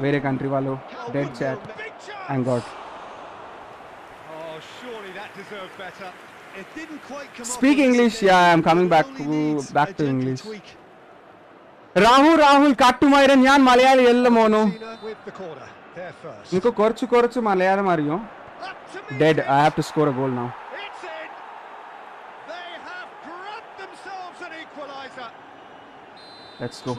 వేరే కంట్రీ వాళ్ళు dead chat and god Speak English. Yeah, I am coming back to, back to English. Rahul Rahul కట్టుమైరన్ యాన్ మలయాళి ఎల్లమోను ఇంకో కొరచు కొరచు మలయాళం మరియు dead I have to score a goal now let's go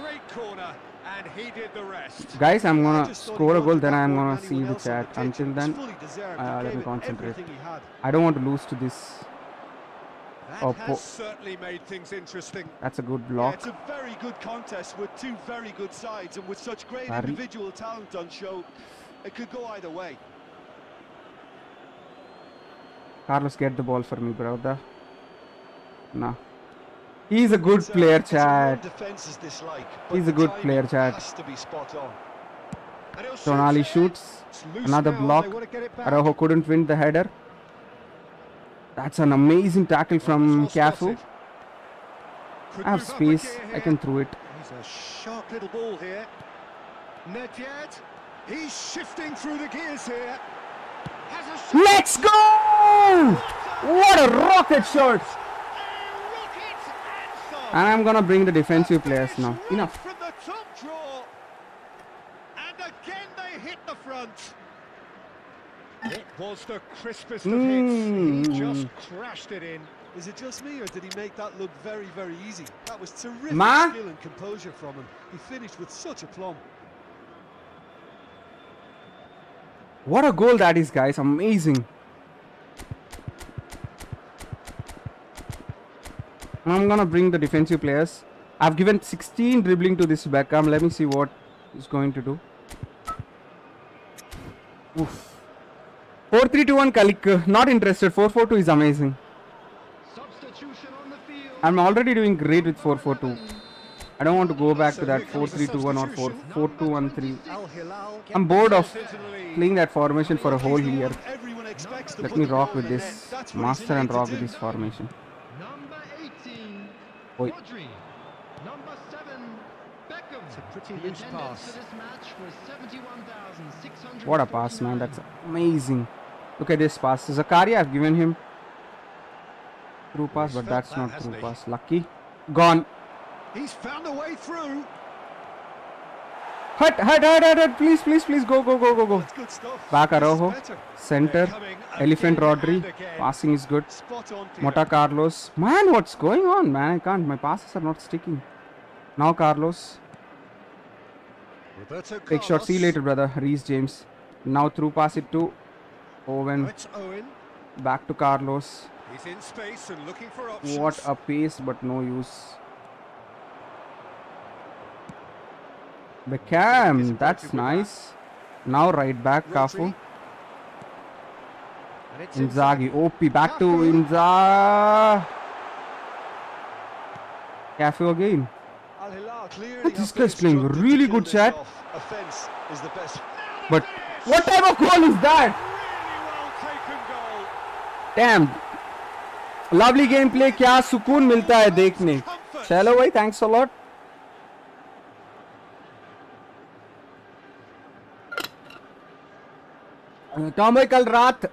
guys i'm gonna just thought he score a goal then i'm gonna see the chat until then uh, let me concentrate everything he had. i don't want to lose to this That has certainly made things interesting. That's a good Yeah, block. it's a very good contest with two very good sides and with such great Barry. individual talent on show, it could go either way. Carlos, get the ball for me, brother. Nah. He's a good uh, player, it's Chad. defence's dislike, but He's a good player, Chad. Has to be spot on. And he'll shoot Tonali shoots. Another block. they wanna get it back. Araújo couldn't win the header. That's an amazing tackle from Cafu. I have move up a space. I can throw it. He's a sharp little ball here. Nedved, he's shifting through the gears here. Has a shot. Let's go! What a rocket shot! And I'm gonna bring the defensive players now. Enough. From the top draw. And again they hit the front. It was the crispest of hits. Mm. He just crashed it in. Is it just me, or did he make that look very, very easy? That was terrific Ma? skill and composure from him. He finished with such aplomb. What a goal that is, guys. Amazing. I'm gonna bring the defensive players. I've given 16 dribbling to this Beckham. Let me see what he's going to do. Oof. 4-3-2-1 Kalik. Not interested. 4-4-2 is amazing. Substitution on the field. I'm already doing great with 4-4-2. I don't want to go back to that 4-3-2-1 or 4-4-2-1-3. Al Hilal get I'm bored of themselves into the lead. playing that formation for a whole year. one everyone expects to Let me rock with this net. That's what he's master and rock with this formation. Number 18, Oi. Rodri. Number 7, Beckham. It's a pretty The loose pass. this match What a pass, man. That's amazing. Look at this pass. Zakaria, I've given him through pass, but that's not hasn't through pass. Lucky. Gone. He's found a way through. Hut, hut, hut, hut, hut. Please, please, please go, go, go, go, go. That's. Back Araújo. Center. Elephant Rodri. Passing is good. Mota Carlos. Man, what's going on, man? I can't. My passes are not sticking. Now Carlos. Roberto Big shot. See you later, brother. Reese James. Now through pass it to Owen. Owen. Back to Carlos. He's in space and looking for options. What a pace, but no use. Beckham, that's nice. Now right back, Cafu. Inzaghi, OP, back to Inza. Cafu again. But this guy's playing really good chat. But what type of goal is that? Damn. Lovely gameplay. Play क्या सुकून मिलता है देखने चलो भाई thanks lot. तो भाई कल रात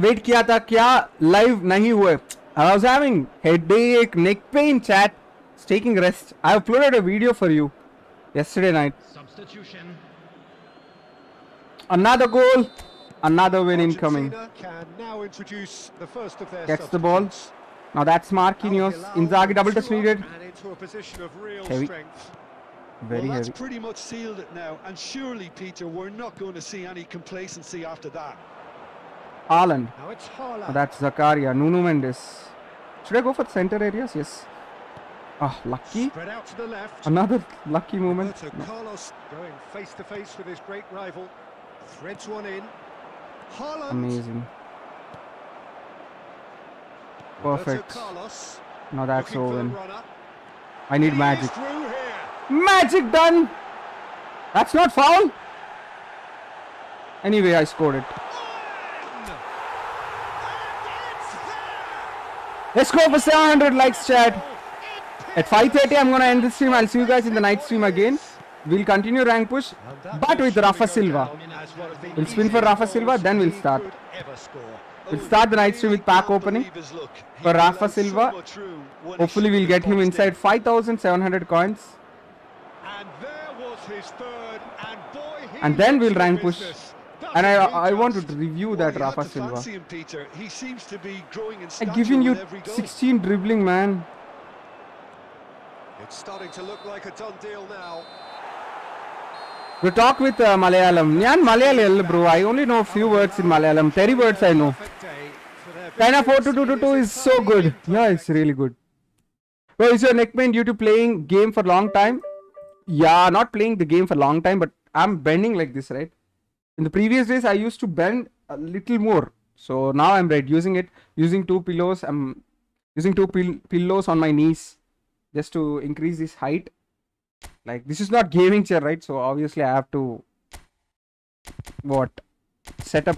वेट किया था क्या लाइव नहीं हुए? I was having headache neck pain chat taking rest I uploaded a video for you yesterday night substitution another goal another win incoming gets the ball Now that's Marquinhos. Inzaghi double-touch needed. Very well, that's heavy. pretty much sealed it now. And surely, Peter, we're not going to see any complacency after that. Haaland. Now it's Haaland. Oh, that's Zakaria. Nuno Mendes. Should I go for the center areas? Yes. Ah, lucky. Spread out to the left. Another lucky moment. Roberto No. Carlos going face to face with his great rival. Threads one in. Haaland. Amazing. Perfect. Carlos. Now that's looking for Owen. I need He is magic. Magic done. That's not foul. Anyway, I scored it. Let's go for 700 likes, chat. At 5:30, I'm gonna end the stream. I'll see you guys in the night stream again. We'll continue rank push, but with Rafa Silva. We'll spin for Rafa Silva, then we'll start. We'll start the night stream with pack opening. For Rafa Silva. Hopefully, we'll get him inside 5,700 coins. And there was his third, and then we'll rank push. And I, I want to review that Rafa Silva. Him, Peter. He seems to be growing in I'm giving you 16 dribbling, man. It's starting to look like a done deal now. we'll talk with uh, Malayalam. Nyan Malayalam, bro. I only know few words in Malayalam. 30 words I know. China 4222 is so good. Yeah, it's really good. Well, is your neck pain due to playing game for long time? Yeah, not playing the game for long time, but I'm bending like this, right? In the previous days, I used to bend a little more. So now I'm reducing it, using two pillows. I'm using two pill- pillows on my knees just to increase this height. Like this is not gaming chair, right? So obviously I have to what set up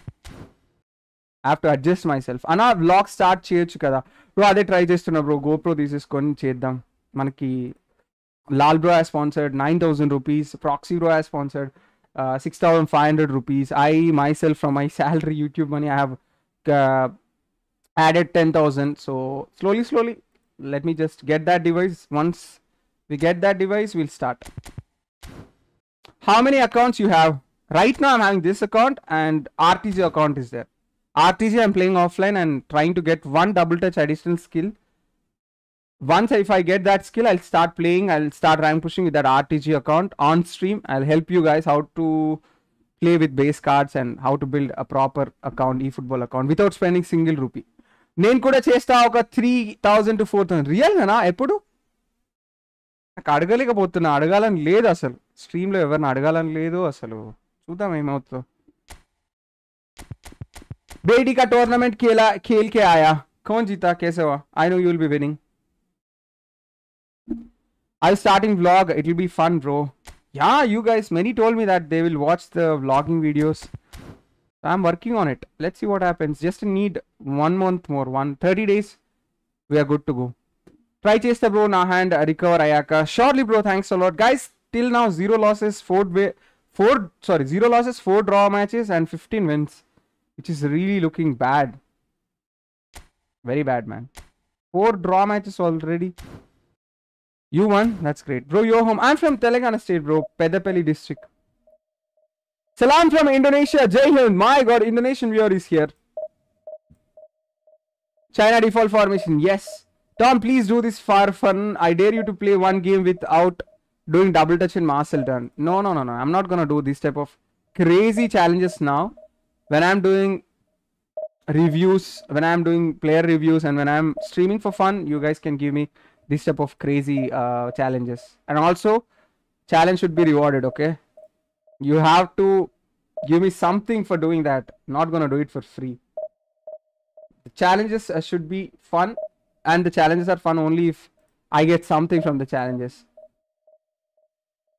I have to adjust myself అన్నా blog start చేయొచ్చు కదా bro అదే try చేస్తున్నా bro GoPro తీసేసుకొని చేద్దాం మనకి Lalbro has sponsored 9,000 rupees. Proxybro has sponsored uh, 6,500 rupees. I myself, from my (laughs) salary YouTube money, I have uh, added 10,000. So slowly, slowly, let me just get that device. Once we get that device, we'll start. How many accounts you have? Right now, I'm having this account and RTG account is there. RTG, I'm playing offline and trying to get one double touch additional skill once if i get that skill i'll start playing i'll start rank pushing with that rtg account on stream i'll help you guys how to play with base cards and how to build a proper account eFootball account without spending single rupee నేను కూడా చేస్తా ఒక three thousand two four thousand రియల్గానా ఎప్పుడు నాకు అడగలేకపోతున్నా అడగాలని లేదు అసలు స్ట్రీమ్లో ఎవరిని అడగాలని లేదు అసలు చూద్దాం ఏమవుతుందో बेटी का टूर्नामेंट खेला खेल के आया कौन जीता कैसे हुआ I know you will be winning I'll starting vlog. It'll be fun, bro. Yeah, you guys, many told me that they will watch the vlogging videos. I'm working on it. Let's see what happens. Just need one month more. One 30 days. We are good to go. Try chase the bro Nahand, recover Ayaka. Surely, bro. Thanks a lot. Guys, till now, zero losses, four four sorry, zero losses, four draw matches, and 15 wins. Which is really looking bad. Very bad, man. Four draw matches already you won. That's great. Bro you're home. I'm from telangana state bro. Peddapalli district. Salam from indonesia. Jai hind. My god indonesian viewer is here. China default formation. Yes. Tom please do this for fun. I dare you to play one game without doing double touch in marseille turn. No no no no. I'm not gonna do this type of crazy challenges now. When i'm doing reviews when i'm doing player reviews and when i'm streaming for fun you guys can give me this type of crazy uh, challenges. And also challenge should be rewarded okay? You have to give me something for doing that. Not gonna do it for free. The challenges uh, should be fun and the challenges are fun only if i get something from the challenges.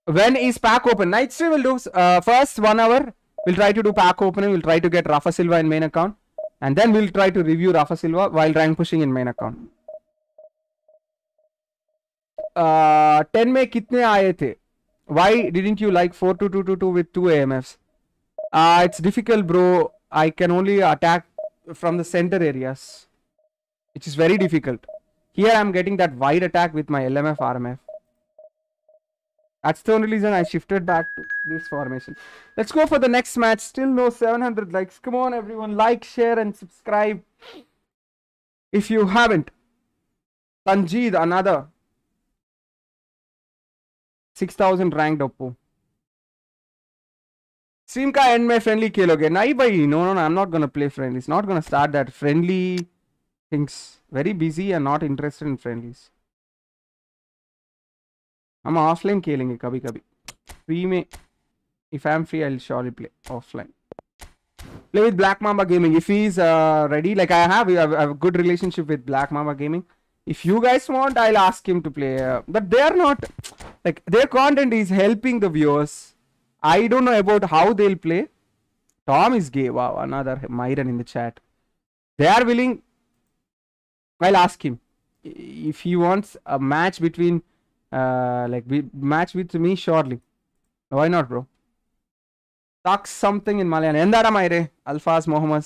When is pack open? Night stream will do uh, first one hour. We'll try to do pack opening. We'll try to get rafa silva in main account. And then we'll try to review rafa silva while rank pushing in main account uh, 10 में कितने आए थे why didn't you like 4222 with two AMFs uh, it's difficult bro I can only attack from the center areas which is very difficult here I'm getting that wide attack with my LMF RMF that's the only reason I shifted back to this formation let's go for the next match still no 700 likes come on everyone like share and subscribe if you haven't Tanjeed another 6000 ranked Oppo. Stream का end में friendly खेलोगे नहीं भाई no no no I'm not gonna play friendlies not gonna start that friendly things very busy and not interested in friendlies हम offline खेलेंगे कभी कभी free में if I'm free I'll surely play offline play with Black Mamba Gaming if he's uh, ready like I have, I have I have a good relationship with Black Mamba Gaming if you guys want i'll ask him to play uh, but they're not like their content is helping the viewers. I don't know about how they'll play. Tom is gay. Wow another myron in the chat. They are willing i'll ask him. If he wants a match between uh like match with me surely. Why not bro? Talk something in malayalam. Endara myre alfaz mohammed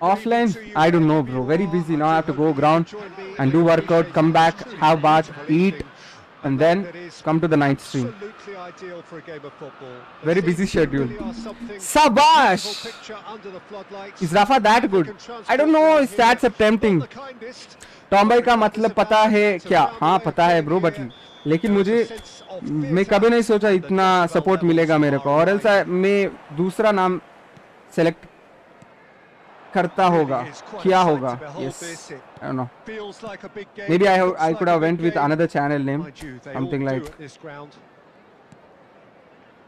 Offline, I don't know, bro. Very busy. Now I have to go ground and do workout, come back, have bath, eat, and then come to the night stream. Very busy schedule. Sabash! Is Rafa that good? I don't know, is that are tempting. Tomboy का मतलब पता है क्या हाँ पता है bro but लेकिन मुझे मैं कभी नहीं सोचा इतना सपोर्ट मिलेगा मेरे को और ऐसा मैं दूसरा नाम सेलेक्ट करता होगा किया होगा yes I know maybe I I could have went with another channel name something like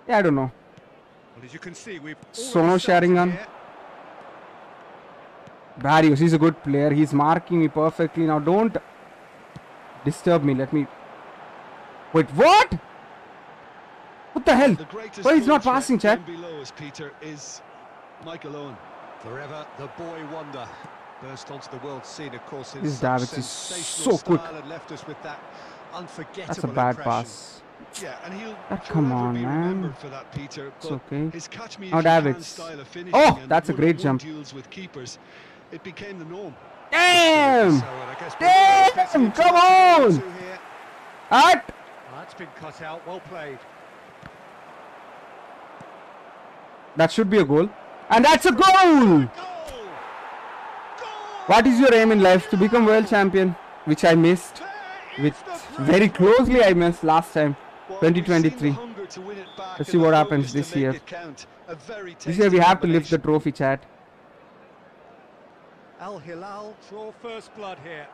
yeah i don't know well, as you can see we've sono sharingan here. barrios he's a good player he's marking me perfectly now don't disturb me let me wait what what the hell the why he's not passing chat peter is michael owen Forever the boy wonder burst onto the world scene, of course, in This such Davids is so quick. and left us with that unforgettable that's a bad impression. pass Yeah, and he'll Ah, come on, be man. for that, Peter. It's okay. His catch me Now if Davids. style of Oh, that's a great jump. Deals with keepers, it became the norm. damn So, and I guess we're all busy Damn, come on. get to. At That's been cut out, well played. that should be a goal and that's a goal what is your aim in life to become world champion which I missed There with is the very closely I missed last time Well, we've seen the 2023 hunger to win it back Let's see what happens this year. it count. A very this year we have to lift the trophy chat Al Hilal draw first blood here.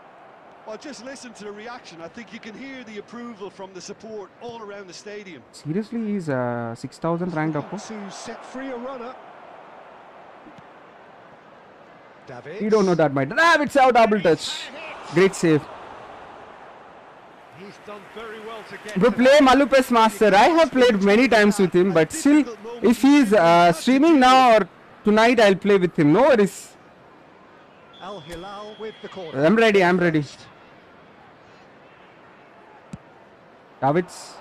Well, just listen to the reaction. I think you can hear the approval from the support all around the stadium. seriously he's uh, 6000 ranked up To set free a runner. David. you don't know that my Davids out double touch great save He's done very well to get we play Malupes Master. I have played many times with him, but still, if he's uh, streaming now or tonight, I'll play with him. No worries. Al Hilal with the corner. I'm ready. I'm ready. Davids,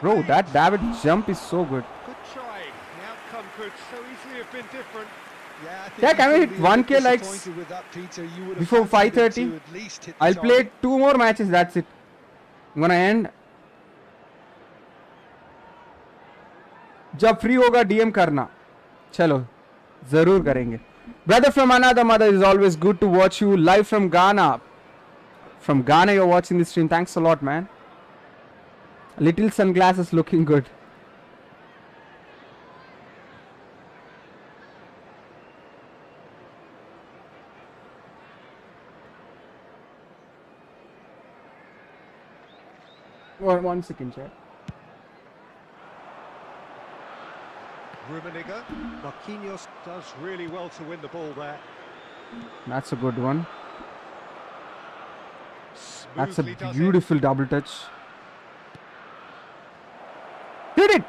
bro, that David jump is so good. Good try. The outcome could so easily have been different. Yeah, I think Yeah, you can we could hit be a bit 1K likes disappointed with that, Peter. You would have before fancied him 5:30? to at least hit the I'll play target. two more matches. That's it. I'm gonna end. जब free होगा DM करना चलो जरूर करेंगे brother from another mother is always good to watch you live from गाना from गाना you're watching the stream thanks a lot man little sunglasses looking good One, one second chat Rummenigge. Marquinhos does really well to win the ball there. that's a good one that's a Smoothly does it. beautiful double touch hit it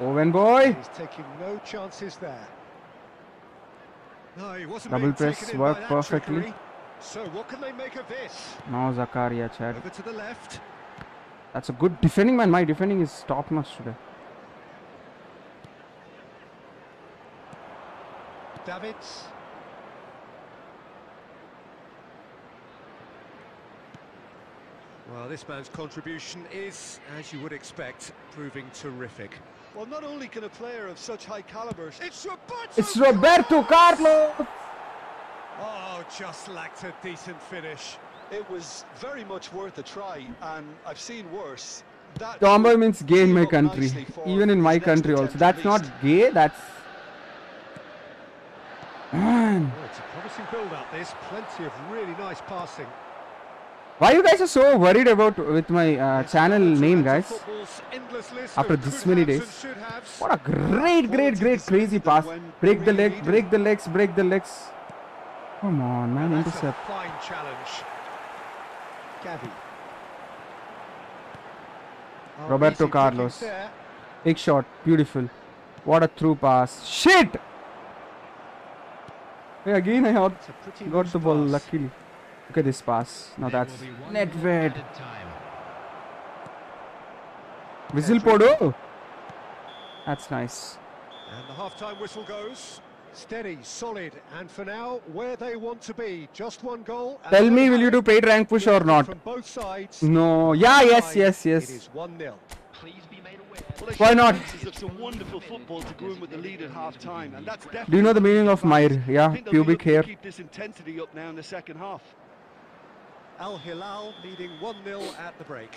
Owen boy He's taking no chances there. No, he wasn't Double press worked perfectly. trickery. So what can they make of this? now Zakaria Chad. Over to the left. That's a good defending, man. My defending is top notch today. Davids. Well, this man's contribution is, as you would expect, proving terrific. Well, not only can a player of such high caliber It's Roberto. It's Roberto Carlos. Oh, just lacked a decent finish. It was very much worth a try, and I've seen worse. That Tomboy means gay in my country. Even in my country also. That's not gay. That's man. Oh, it's a promising build-up. This plenty of really nice passing. Why you guys are so worried about with my uh, channel name, guys? Football's endless list After this many days. and should haves. What a great, great, great, crazy pass. Break the leg, break the legs, break the legs. Come on, man. That's a Intercept. fine challenge. Gavi. Oh, Roberto Carlos. Big shot. Beautiful. What a through pass. Shit! Hey, again I got, got the ball pass. luckily. Look at this pass. Now There that's will be one net red. Whistle podo. That's nice. And the half-time whistle goes. Steady, solid, and for now, where they want to be. Just one goal. Tell me, will you do paid rank push or not? From both sides. No. Yeah, yes, yes, yes. is 1-0. Please be made aware. Well, they Why not? glimpses Of wonderful football to go with the lead at half time, and that's Do you know the meaning of definitely Mair? Yeah, I think they'll be pubic hair. Keep this intensity up now in the second half. Al Hilal leading 1-0 at the break.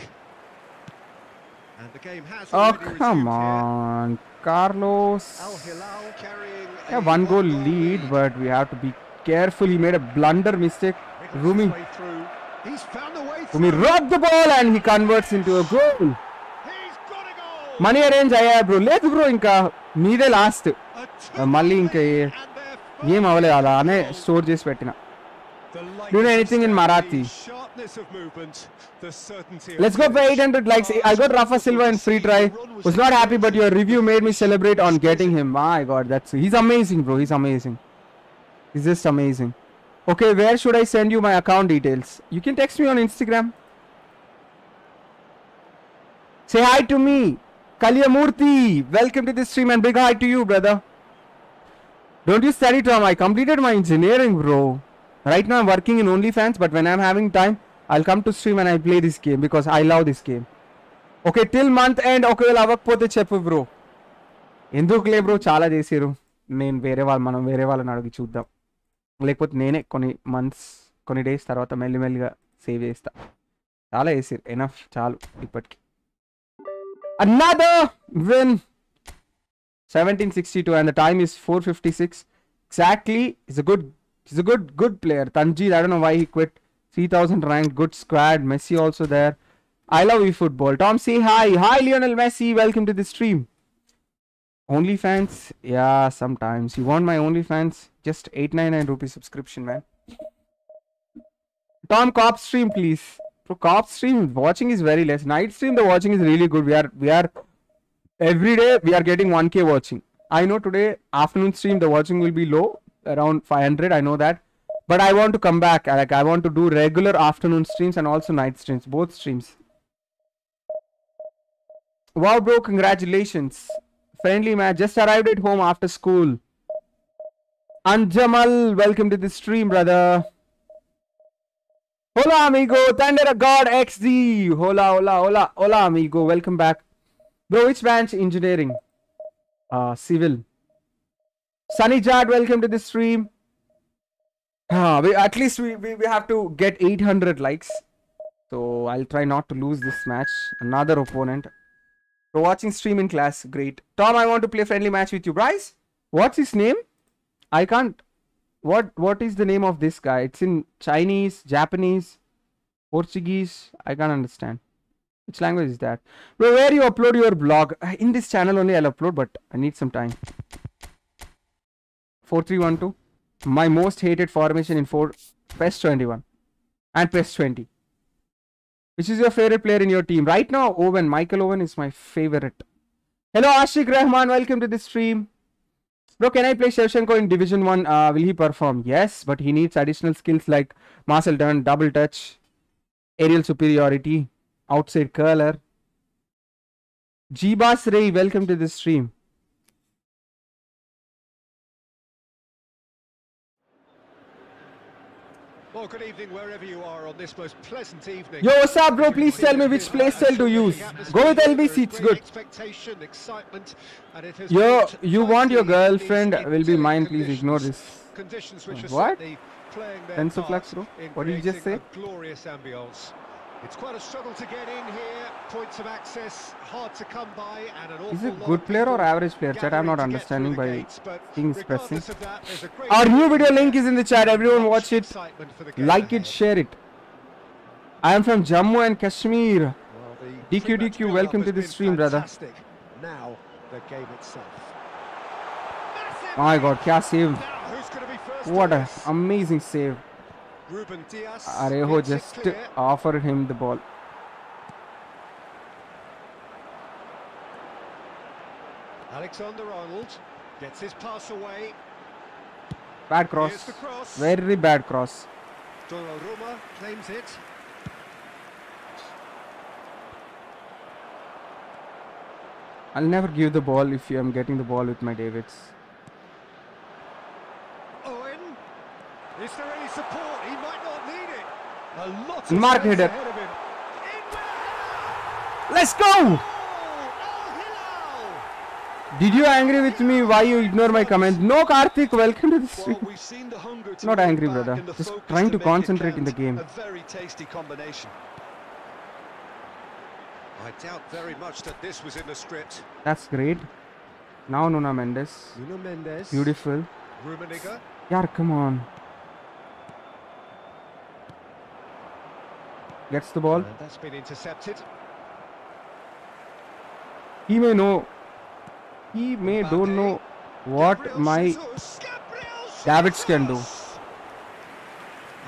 Oh, already come resumed on. Carlos. Here. Al Hilal carrying Yeah, a one goal one-goal lead, but we have to be careful. He made a blunder mistake. Nicholas' Rumi, way through. He's found a way Rumi through. robbed the ball and he converts into a goal. He's got a goal. Money arrange అయ్యా bro లేదు bro ఇంకా మీదే last A two-goal మళ్ళీ ఇంకా ఏ- lead and their ఏం అవ్వలేదు అలానే first goal. Store చేసి పెట్టిన The Do you know lightness of step, Marathi? the Sharpness of movement, the certainty of Let's go for 800 likes. I got Rafa Silva in free try. Was not happy, but your review made me celebrate on getting him. My God, that's he's amazing, bro. He's amazing. He's just amazing. Okay, where should I send you my account details? You can text me on Instagram. Say hi to me, Kalyamurthy. Welcome to the stream and big hi to you, brother. Don't you study, Tom? I completed my engineering, bro. Right now I'm working in OnlyFans, but when I'm having time, I'll come to stream and I play this game because I love this game. Okay till month end ఒకవేళ అవ్వకపోతే చెప్పు bro ఎందుకులే bro చాలా చేసారు నేను వేరే వాళ్ళు మనం వేరే వాళ్ళని అడిగి చూద్దాం. లేకపోతే నేనే కొన్ని మంత్స్ కొన్ని డేస్ తర్వాత మెల్లిమెల్లిగా సేవ్ చేస్తా. చాలా చేసారు ఎనఫ్ చాలు ఇప్పటికి. అన్నాదో win seventeen sixty two and the time is four fifty six exactly is a good He's a good good player. Tanjir, I don't know why he quit. 3000 ranked, good squad. Messi also there. I love eFootball. Tom, say hi. Hi, Lionel Messi. Welcome to the stream. Only fans. Yeah, sometimes. You want my only fans. Just 899 rupee subscription, man. Tom, cop stream, please. Bro, cop stream watching is very less. Night stream, the watching is really good. We are, we are, every day we are getting 1k watching. I know today afternoon stream the watching will be low, around 500. I know that. But I want to come back. Like, I want to do regular afternoon streams and also night streams, both streams. Wow, bro, congratulations. Friendly man Just arrived at home after school. Anjamal, welcome to the stream, brother. Hola, amigo. Thunder God XD. Hola, hola, hola, hola, amigo. Welcome back. Bro, which branch? Engineering. Uh, civil. Sunny Jad, welcome to the stream. Ah, we, at least we, we, we have to get 800 likes. So I'll try not to lose this match. Another opponent. So watching stream in class, great. Tom, I want to play friendly match with you. Bryce, what's his name? I can't. What What is the name of this guy? It's in Chinese, Japanese, Portuguese. I can't understand. Which language is that? Bro, where you upload your blog? In this channel only I'll upload, but I need some time. 4312. My most hated formation in 4 PES 21 and PES 20. Which is your favorite player in your team? Right now, Owen. Michael Owen is my favorite. Hello, Ashik Rahman. Welcome to the stream. Bro, can I play Shevchenko in Division 1? Uh, will he perform? Yes, but he needs additional skills like Marseille turn, double touch, aerial superiority, outside curler. Jibas Ray, welcome to the stream. Well, good evening wherever you are on this most pleasant evening. Yo, what's up, bro? Please tell me which playstyle to use. Go with LBC, it's good. Expectation, excitement, and it has Yo, you want your girlfriend will be mine. Please ignore this. Conditions which What? certainly playing their Tensoflex, part bro? What did you just say? glorious ambience. It's quite a struggle to get in here. Points of access hard to come by, and an awful Is it good player or average player? Chat, I'm not gathering to get through understanding by gates, seeing pressing. that, there's a great Our new video link is in the chat. Everyone watch it. Like it, share it. I am from Jammu and Kashmir. Well, DQ, DQ, welcome to the stream, brother. Now the game itself. My God, क्या save! Now who's going to be first? What to a amazing save! Ruben Dias. Araújo just offered him the ball. Alexander Arnold gets his pass away. Bad cross. cross. Very bad cross. Donnarumma claims it. I'll never give the ball if I'm getting the ball with my Davids. Owen. Is there any support? He might not need it. A lot of Mark header. ahead of him. In with a Let's go! goal! Al Hilal. Did you angry with me? Why you ignore my comment? No, Karthik. Welcome to the stream. we've seen the hunger to Not angry, brother. Just trying to concentrate in the game. A very tasty combination. I doubt very much that this was in the script. That's great. Now Nuno Mendes. Nuno Mendes. Beautiful. Rummenigge. Yeah, come on. Gets the ball. That's been intercepted. He may know. He may don't know what Gabriel my. Gabriel Davids can do.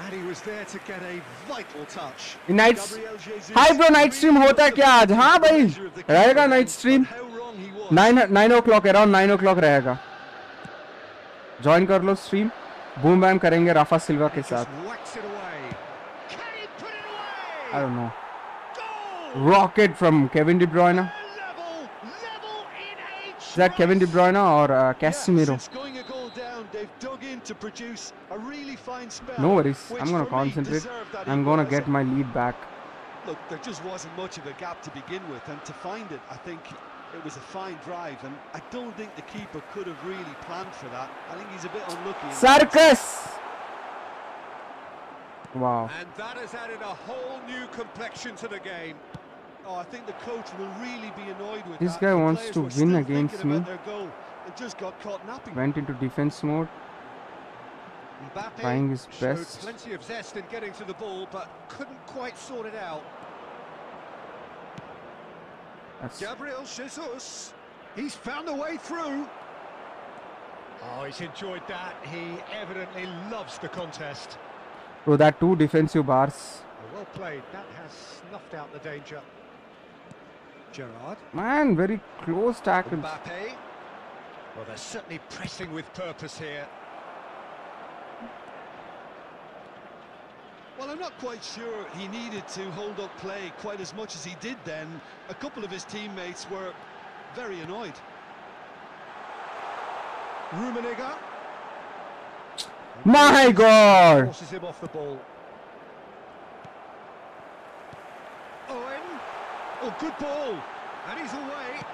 And he was there to get a vital touch. Gabriel Jesus hi bro night stream होता है क्या आज हाँ भाई रहेगा but how wrong he was. Nine nine o'clock around nine o'clock रहेगा join कर लो स्ट्रीम बूम बैम करेंगे राफा सिल्वा के साथ I don't know. Rocket from Kevin De Bruyne. Is that Kevin De Bruyne or uh, Casemiro? No worries. I'm gonna concentrate. I'm gonna get my lead back. Look, there just wasn't much of a gap to begin with, and to find it, I think it was a fine drive, and I don't think the keeper could have really planned for that. I think he's a bit unlucky. Circus. Wow. And that has added a whole new complexion to the game. Oh, I think the coach will really be annoyed with This that. guy The wants to win against me. about Their goal and just got caught napping. Went into defense mode. Mbappe Trying his best. plenty of zest in getting to the ball, but couldn't quite sort it out. That's Gabriel Jesus, he's found a way through. Oh, he's enjoyed that. He evidently loves the contest. Bro. That two defensive bars. Well played. That has snuffed out the danger. Gerard. Man, very close tackle. Mbappe. Well, they're certainly pressing with purpose here. Well, I'm not quite sure he needed to hold up play quite as much as he did then. A couple of his teammates were very annoyed. Rummenigge. My God! Forces him off the ball. Owen. Oh, good ball. And he's away.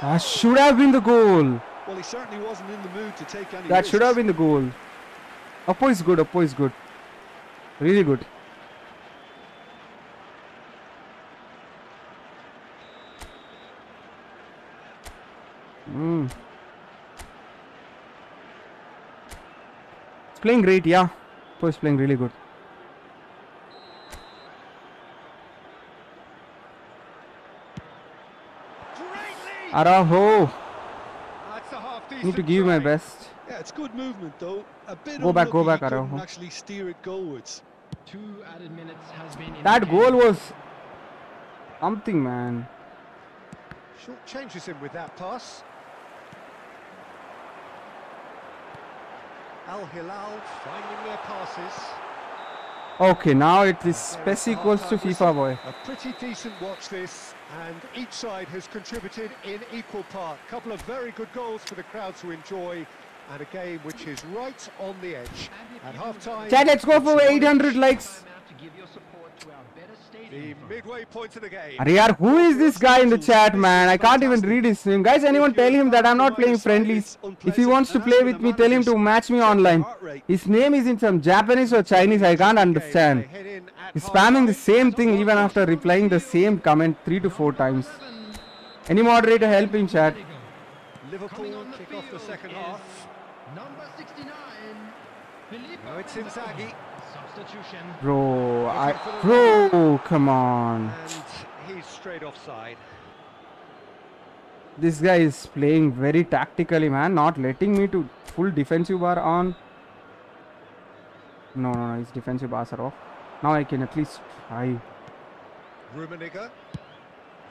That should have been the goal. Well, he certainly wasn't in the mood to take any That should have been the goal. Oppo is good. Oppo is good. Really good. Mm. It's playing great, yeah. Oppo is playing really good. Greatly. Araujo, That's a half decent need to give my try. best. Yeah, it's good movement though. A bit Go back, go unlucky back, he couldn't Araujo. actually steer it goalwards. Two added minutes has been in That goal was something, man. Short changes him with that pass. Al Hilal finding their passes. Okay, now it is There is space the equals to FIFA boy. A pretty decent watch this, and each side has contributed in equal part. A Couple of very good goals for the crowd to enjoy, and a game which is right on the edge. At half-time, Chat, let's go for 800 likes. Time out to give your support to our better the stadium front. midway point of the game. Arey yaar, who is this guy in the chat, man? I can't even read his name. Guys, anyone tell him that I'm not playing friendlies. If he wants to play with me, tell him to match me online. His name is in some Japanese or Chinese, I can't understand. They head in at He's spamming the same thing even after replying the same comment three to four times. Any moderator help in chat? Liverpool on the kick off the second half. Number 69, Filippo. Now it's Inzaghi, Substitution. Bro, I. Bro, come on. and he's straight offside. This guy is playing very tactically, man. Not letting me to full defensive bar on. No, no, no. His defensive bars are off. Now I can at least try Rummenigge.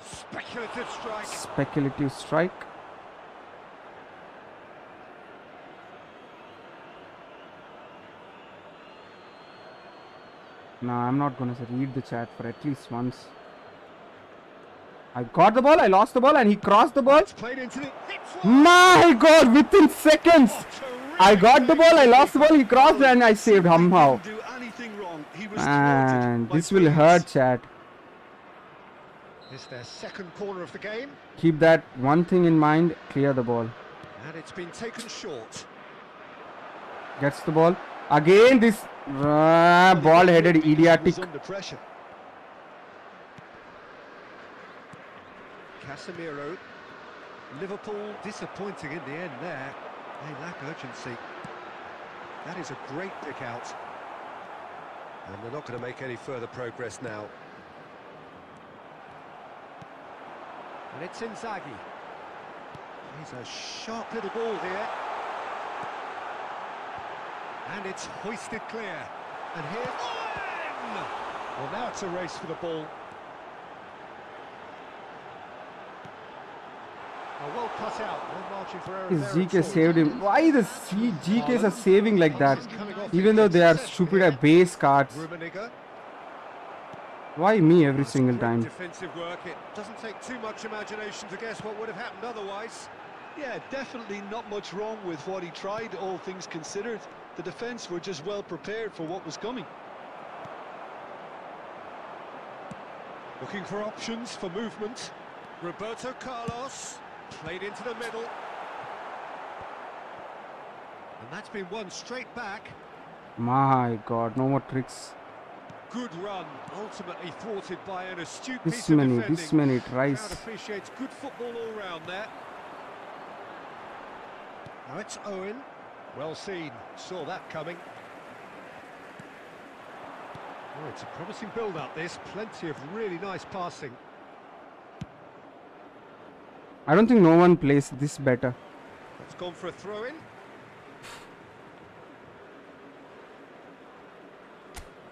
Speculative strike. speculative strike. No, I'm not gonna read the chat for at least once. I got the ball, I lost the ball, and he crossed the ball. The. My god, within seconds! Oh, I got the ball, I lost the ball, he crossed, and I saved somehow. Didn't do anything wrong. He was And this will hurt, chat. Their second corner of the game, Keep that one thing in mind, clear the ball. and it's been taken short. Gets the ball. Again, this uh, ball headed idiotic. under pressure. Casemiro. Liverpool disappointing in the end there. They lack urgency. That is a great pick out. And they're not going to make any further progress now. And it's Inzaghi. He's a sharp little ball here. And it's hoisted clear. And here... Owen! Well, now it's a race for the ball. Oh, well cut out. No margin for error His there at GK all. saved him. Why the C- GKs are saving like that? Even though they are stupid at base cards. Why me every single time? Defensive work. It doesn't take too much imagination to guess what would have happened otherwise. Yeah, definitely not much wrong with what he tried, all things considered. The defence were just well prepared for what was coming. Looking for options for movement. Roberto Carlos played into the middle. And that's been won straight back. My god, no more tricks. Good run, ultimately thwarted by an astute This piece of many, defending. this many Crowd tries. appreciates good football all round there. Now it's Owen. Well seen, saw that coming. Oh, it's a promising build-up this, plenty of really nice passing. I don't think no one plays this better. It's gone for a throw-in.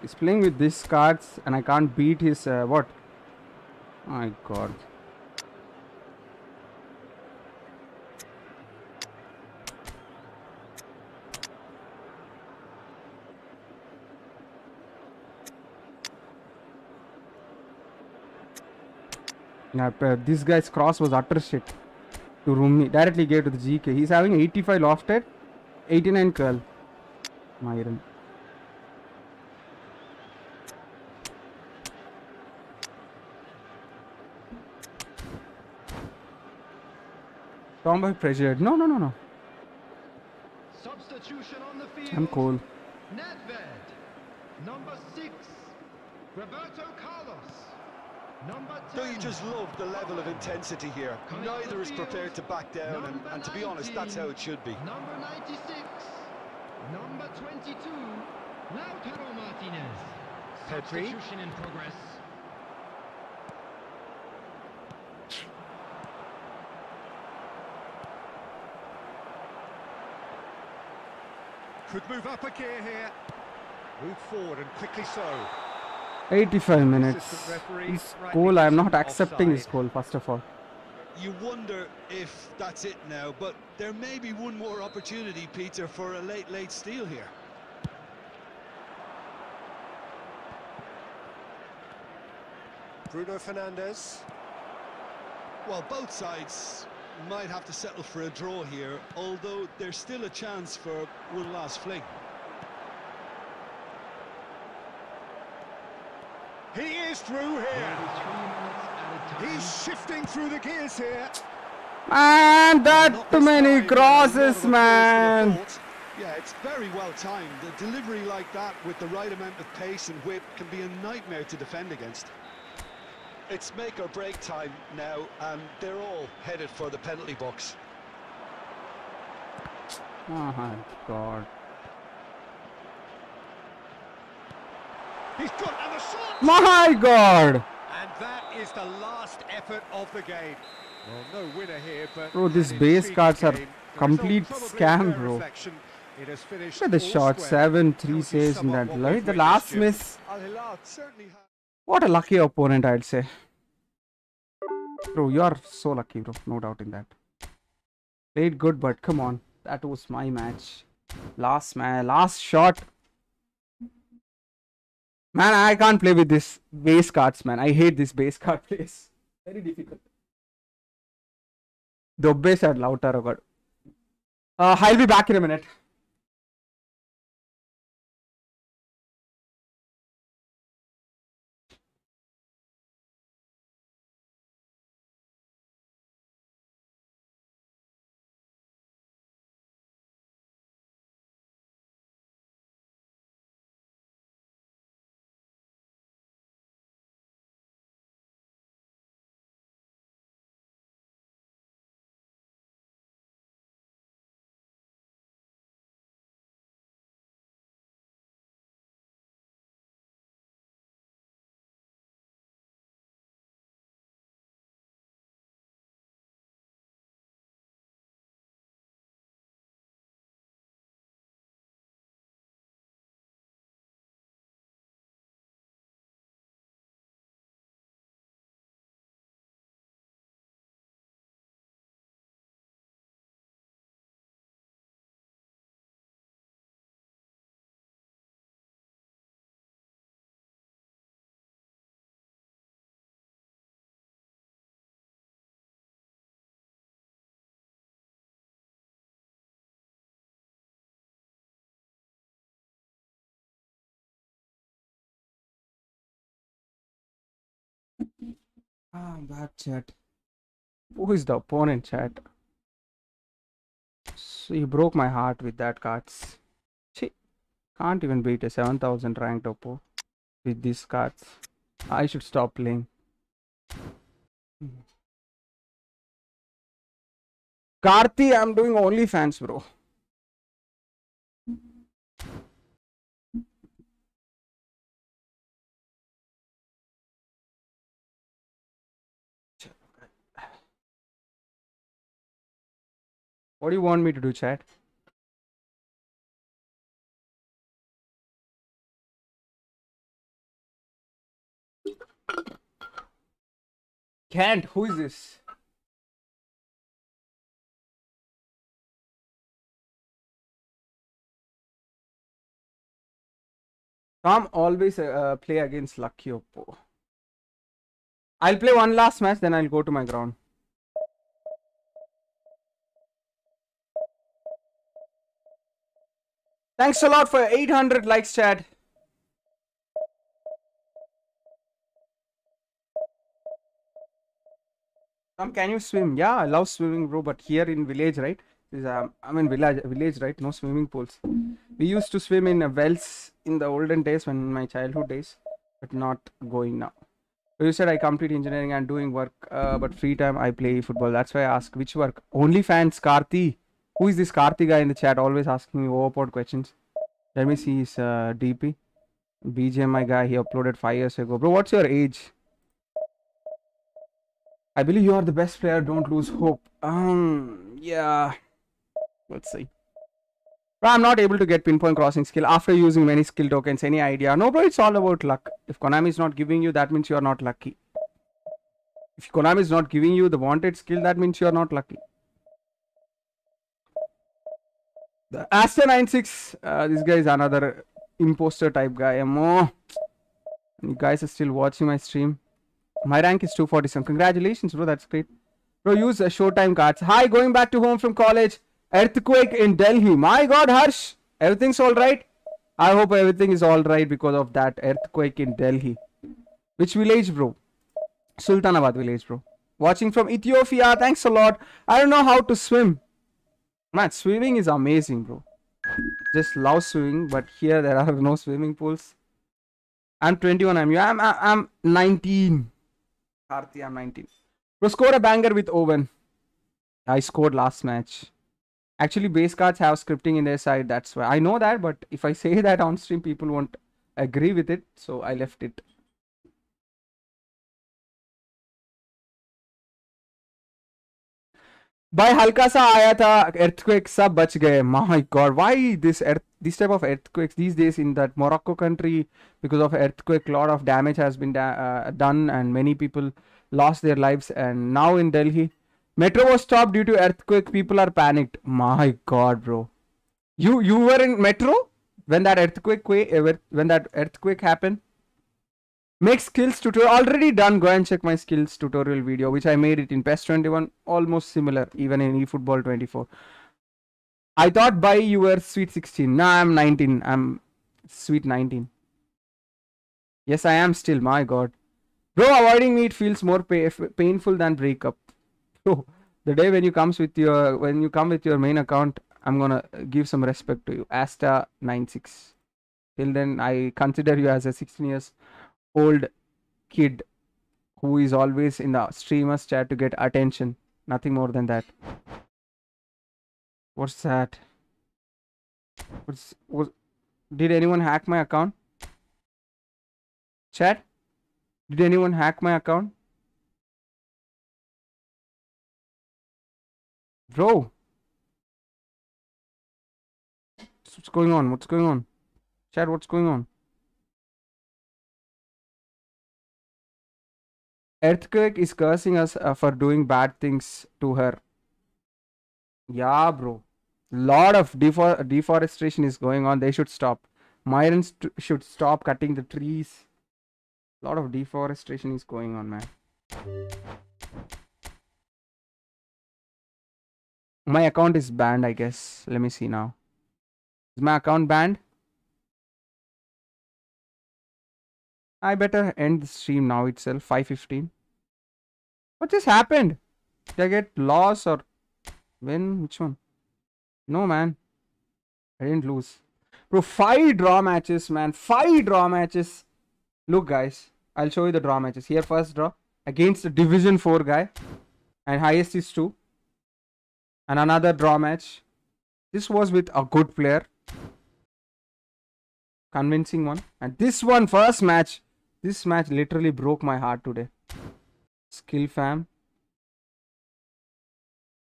He's playing with these cards and I can't beat his uh, what? My god. Uh, this guy's cross was utter shit. To Rumi. Directly gave to the GK. He's having 85 lofted, 89 curl. Myron. Tomboy pressured. No, no, no, no. Substitution on the field. I'm cool. Nedved. Number six. Roberto Carlos. Number 10. Don't you just love the level of intensity here? Coming Neither is prepared to back down, and, and to be honest, that's how it should be. Number 96. Number 22. Lautaro Martinez. Pedri. Substitution in progress. Could move up a gear here. Move forward and quickly so. 85 minutes. Assistant referee His rightly goal, I'm not gives accepting his goal, first of all. You wonder if that's it now, but there may be one more opportunity, Peter, for a late, late steal here. Bruno Fernandes. Well, both sides might have to settle for a draw here, although there's still a chance for one last fling. He is through here. Three minutes at a time. He's shifting through the gears here. Man, that Not this many time, a lot crosses, of applause for the man. Yeah, it's very well timed. A delivery like that with the right amount of pace and whip can be a nightmare to defend against. It's make or break time now, and they're all headed for the penalty box. Oh my god. He's got another shot. My god! And that is the last effort of the game. Well, no winner here, but Bro, these base cards are game. Complete scam, bro. reflection. It has finished Look at the shot, seven three saves in that. Like, we've the last miss. Al Hilal certainly have. What a lucky opponent, I'd say. Bro, you are so lucky, bro. No doubt in that. Played good, but come on. That was my match. Last man, last shot. Man, I can't play with this base cards, man. I hate this base card (laughs) plays. Very difficult. Dobbe said Lautaro God. Uh, I'll be back in a minute. Ah, bad chat. Who is the opponent, chat? So you broke my heart with that cards. Chee, can't even beat a 7000 ranked oppo with these cards. I should stop playing. Karthi, I'm doing OnlyFans, bro. What do you want me to do, chat? Can't. Who is this? Tom always uh, play against Lucky Oppo. I'll play one last match, then I'll go to my ground. Thanks a lot for 800 likes, Chad. Tom, can you swim? Yeah, I love swimming, bro. But here in village, right? Is um, I'm in village, village, right? No swimming pools. We used to swim in wells in the olden days, when my childhood days, but not going now. You said I complete engineering and doing work, uh, but free time I play football. That's why I ask which work. Only fans, Karthi. Who is this Karthi guy in the chat? Always asking me overpod questions. Let me see his uh, DP. BGMI guy. He uploaded five years ago. Bro, what's your age? I believe you are the best player. Don't lose hope. Um, yeah. Let's see. Bro, I'm not able to get pinpoint crossing skill after using many skill tokens. Any idea? No, bro. It's all about luck. If Konami is not giving you, that means you are not lucky. If Konami is not giving you the wanted skill, that means you are not lucky. The Asta 96, uh, this guy is another imposter type guy. Mo. You guys are still watching my stream. My rank is 247. Congratulations, bro. That's great. Bro, use uh, Showtime cards. Hi, going back to home from college. Earthquake in Delhi. My god, Harsh. Everything's alright? I hope everything is alright because of that earthquake in Delhi. Which village, bro? Sultanabad village, bro. Watching from Ethiopia. Thanks a lot. I don't know how to swim. Man, swimming is amazing, bro. Just love swimming, but here there are (laughs) no swimming pools. I'm 21. I'm you. I'm I'm, I'm 19. Karthi, I'm 19. Bro, score a banger with Owen. I scored last match. Actually, base cards have scripting in their side. That's why I know that, but if I (laughs) say that on stream, people won't agree with it. So I left it. भाई हल्का सा आया था earthquake सब बच गए my god why this earth this type of earthquakes these days in that Morocco country because of earthquake lot of damage has been da- uh, done and many people lost their lives and now in Delhi metro was stopped due to earthquake people are panicked my god bro you you were in metro when that earthquake qua- when that earthquake happened Make skills tutorial already done. Go and check my skills tutorial video, which I made it in PES 21, almost similar, even in eFootball 24. I thought by you were sweet 16. Now I'm 19. I'm sweet 19. Yes, I am still. My God, bro, avoiding me it feels more pay- painful than breakup. Bro, the day when you comes with your when you come with your main account, I'm gonna give some respect to you. Asta 96. Till then, I consider you as a 16 years old kid who is always in the streamers chat to get attention. Nothing more than that. What's that? What's was did anyone hack my account? Chat? Did anyone hack my account? Bro. What's going on? What's going on? Chat, what's going on? Earthquake is cursing us uh, for doing bad things to her. Yeah, bro. Lot of defor- deforestation is going on. They should stop. Myrons t- should stop cutting the trees. Lot of deforestation is going on, man. My account is banned, I guess. Let me see now. Is my account banned? I better end the stream now itself. 515. What just happened? Did I get loss or win? Which one? No, man. I didn't lose. Bro, five draw matches, man. Five draw matches. Look, guys. I'll show you the draw matches. Here, first draw against the Division 4 guy. And highest is 2. And another draw match. This was with a good player. Convincing one. And this one, first match. This match literally broke my heart today. Skill fam.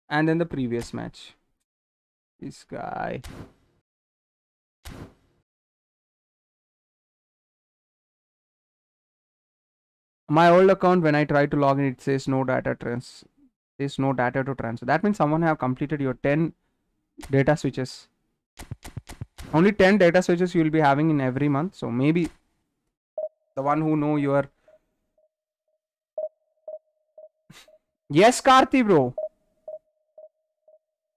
And then the previous match. This guy. My old account, when I try to log in, it says no data trans. there's no data to transfer. That means someone have completed your 10 data switches. Only 10 data switches you will be having in every month. So maybe the one who know your yes Karthi bro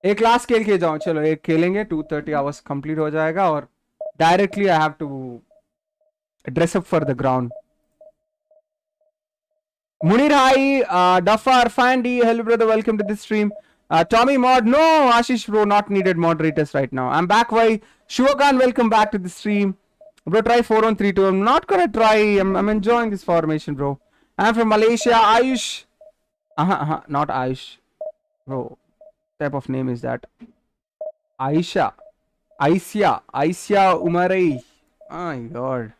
एक last खेल के जाओ चलो एक खेलेंगे to thirty hours complete हो जाएगा और directly I have to dress up for the ground Munir hi, uh, Dafar, Fandy, hello brother, welcome to the stream. Uh, Tommy Mod, no, Ashish bro, not needed moderators right now. I'm back, why? Shuakan, welcome back to the stream. Bro, try 4 on 3 2. I'm not gonna try, I'm, I'm enjoying this formation, bro. I'm from Malaysia, Ayush. Uh-huh, uh-huh, not Ayush. Bro, type of name is that? Aisha. Aisha. Aisha Umarei. Oh my god.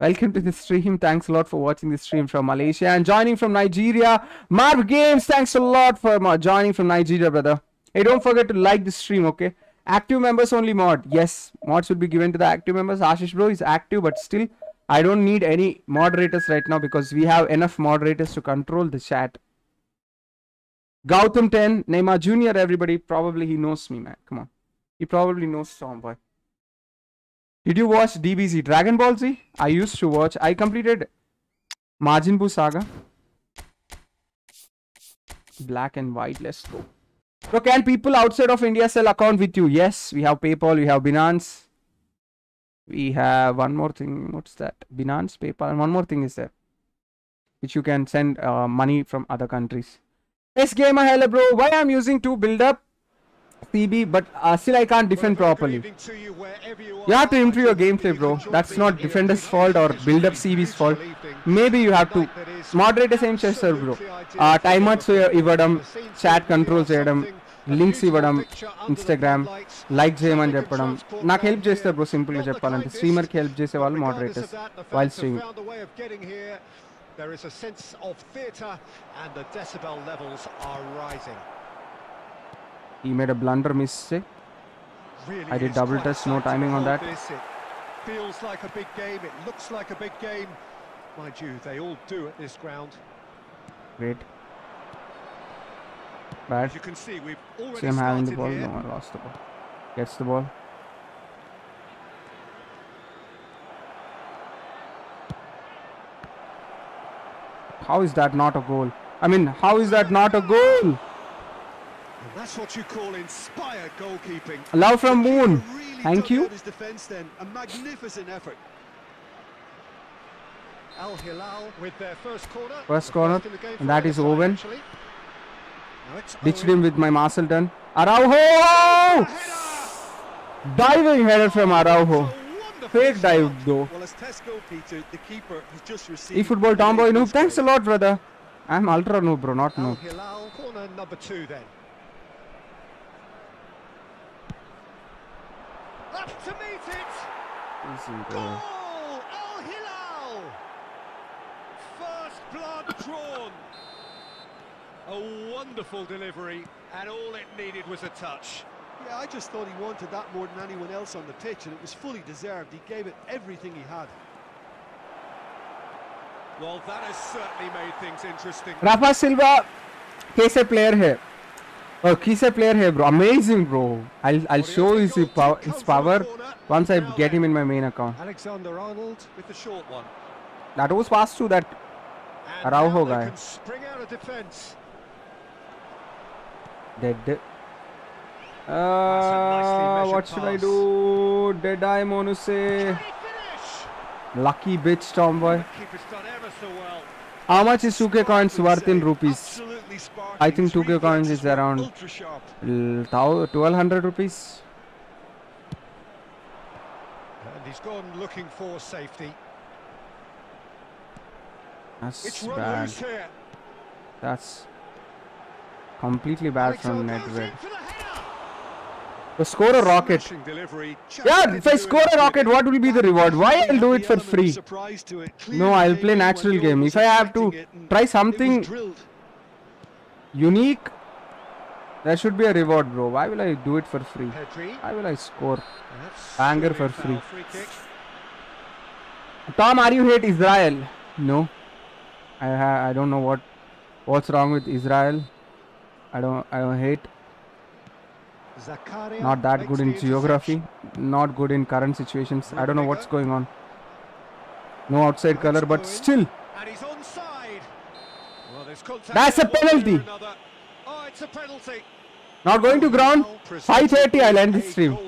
Welcome to the stream. Thanks a lot for watching the stream from Malaysia and joining from Nigeria. Marv Games, thanks a lot for joining from Nigeria, brother. Hey, don't forget to like the stream, okay? Active members only mod. Yes, mods will be given to the active members. Ashish bro is active, but still, I don't need any moderators right now because we have enough moderators to control the chat. Gautam 10, Neymar Jr., everybody. Probably he knows me, man. Come on. He probably knows Stormboy. Did you watch DBZ Dragon Ball Z? I used to watch. I completed Majin Buu Saga. Black and white. Let's go. So can people outside of India sell account with you? Yes, we have PayPal, we have Binance. We have one more thing. What's that? Binance, PayPal, and one more thing is there, which you can send uh, money from other countries. Yes, gamer, hello, bro. Why I'm using to build up CB, but uh, still I can't defend properly. You have to improve your gameplay, bro. That's not defender's fault or build up CB's fault. Maybe you have to moderate the same chester, bro. Uh, timeouts Ivadam, chat controls Ivadam, links Ivadam, Instagram, like Jayman Jepadam. Nak help Jester, bro. Simple Jepalan. Streamer help Jesewal, moderators while streaming. There is a sense of theatre and the decibel levels are rising. He made a blunder mistake. Really I did double touch, no timing on that. This. It feels like a big game. It looks like a big game. Mind you, they all do at this ground. Great. Bad. As you can see, we've already see him having the ball. Here. No, I lost the ball. Gets the ball. How is that not a goal? I mean, how is that not a goal? That's what you call inspired goalkeeping. Love from Moon. really Thank you. His defence then, a magnificent effort. Al Hilal with their first corner. First corner, in the game and that is Owen. actually. Now it's Ditched him with my Marseille turn. Araujo! Diving header from Araujo. Fake dive though. Well, as Tesco, Peter, the keeper has just received. E-football tomboy noob. Thanks a lot, brother. I'm ultra noob, bro, not noob. Hilal, corner number two then. Up to meet it! Easy, bro. Goal! Al Hilal! First blood drawn. A wonderful delivery, and all it needed was a touch. Yeah, I just thought he wanted that more than anyone else on the pitch, and it was fully deserved. He gave it everything he had. Well, that has certainly made things interesting. Rafa Silva कैसे player है Oh, he's a player here, bro. Amazing, bro. I'll I'll show his power his power once I get him in my main account. Alexander Arnold with the short one. That was fast to that Araujo guy. Spring out of defense. Dead. Uh, what should pass. I do? Dead I Monuse. Lucky bitch, Tomboy. Well. How much is 2k coins worth in rupees? Absolutely. I think 2K coins is around ultra sharp. L- thou- 1200 rupees. And he's gone looking for safety. That's It's bad. That's completely bad from Alexander goes Nedved. in the header. To score a rocket. Smashing delivery. just Yeah, if I score a rocket, what will be the reward? Why I'll do it for free? surprise to it. No, I'll play in when natural game. If I have to expecting it and try something drilled. Unique, there should be a reward, bro. Why will I do it for free? Why will I score? Banger for free. Tom, are you hate Israel? No. I ha- I don't know what what's wrong with Israel. I don't I don't hate. Zakaria Not that good in geography. Not good in current situations. I don't know what's going on. No outside color, but still. And he's onside. Well, there's contact That's a one way or penalty. Oh, it's a penalty. Not going to ground. 5:30. I'll end this stream.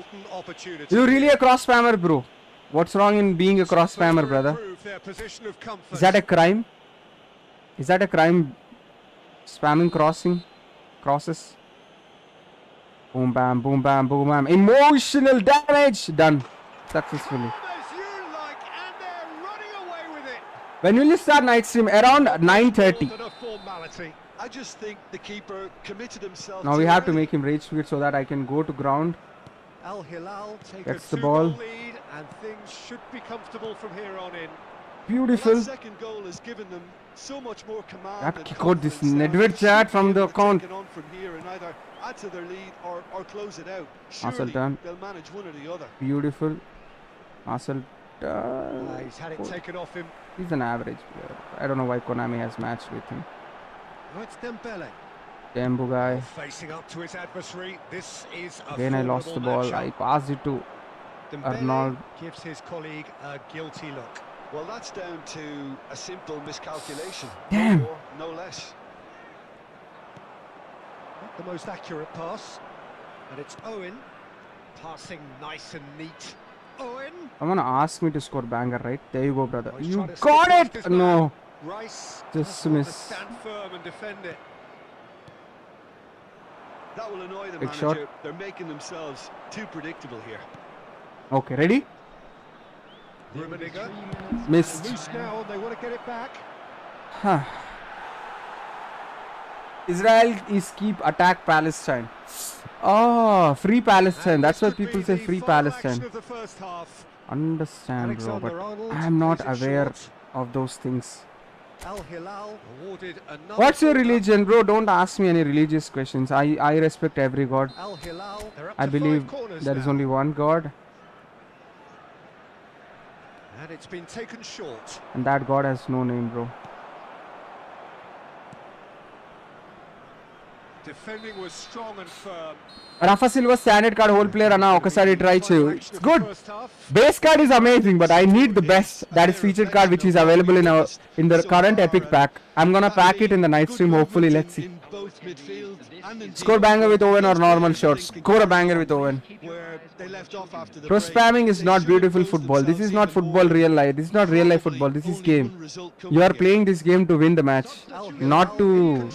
You really a cross spammer, bro? What's wrong in being a cross spammer, brother? improve their position of comfort. Is that a crime? Is that a crime? Spamming crossing crosses. Boom bam, boom bam, boom bam. Emotional damage done successfully. As you like, and they're running away with it. When will you start night stream? Around 9:30. More than a formality. I just think the keeper committed himself. Now we have to make him rage quit so that I can go to ground. Al Hilal Gets the ball. lead, and things should be comfortable from here on in. Beautiful. That second goal has given them so much more command. That kick out this. Nedved chat from the able to take account. on from here and either add to their lead or, or close it out. Surely they'll manage one or the other. Beautiful. Marcel. Uh, Uh, he's had it taken off him. He's an average player. I don't know why Konami has matched with him. Oh, it's Dembele. Dembu guy. Facing up to his adversary. This is a Again, I lost the formidable ball. I matchup. passed it to Dembele Arnold. gives his colleague a guilty look. Well, that's down to a simple miscalculation. Damn. No no less. Not the most accurate pass. And it's Owen. Passing nice and neat. Owen. Someone asked me to score banger, right? There you go, brother. Oh, You got it! No. Rice. Just miss. Stand firm and defend it. That will annoy the Big manager. shot. They're making themselves too predictable here. Okay, ready? Rummenigge. Missed. Loose now, they want to get it back. Huh. Israel is keep attack Palestine. Oh, free Palestine. And That's why people say free Palestine. of the first half. Understand, bro, but Alexander-Arnold I am not aware short. of those things. Al Hilal awarded another. What's your religion, bro? Don't ask me any religious questions. I I respect every god. Al Hilal. They're up I believe there is only one god, And it's been taken short. and that god has no name, bro. Defending was strong and firm. Rafa Silva standard card whole player and now Okasari try to. It's good. Base card is amazing, but I need the best that is featured card which is available in our in the current epic pack. I'm gonna pack it in the night stream. Hopefully, let's see. Score banger with Owen or normal shot. Score a banger with Owen. Pro spamming is not beautiful football. This is not football real life. This is not real life football. This is game. You are playing this game to win the match, not to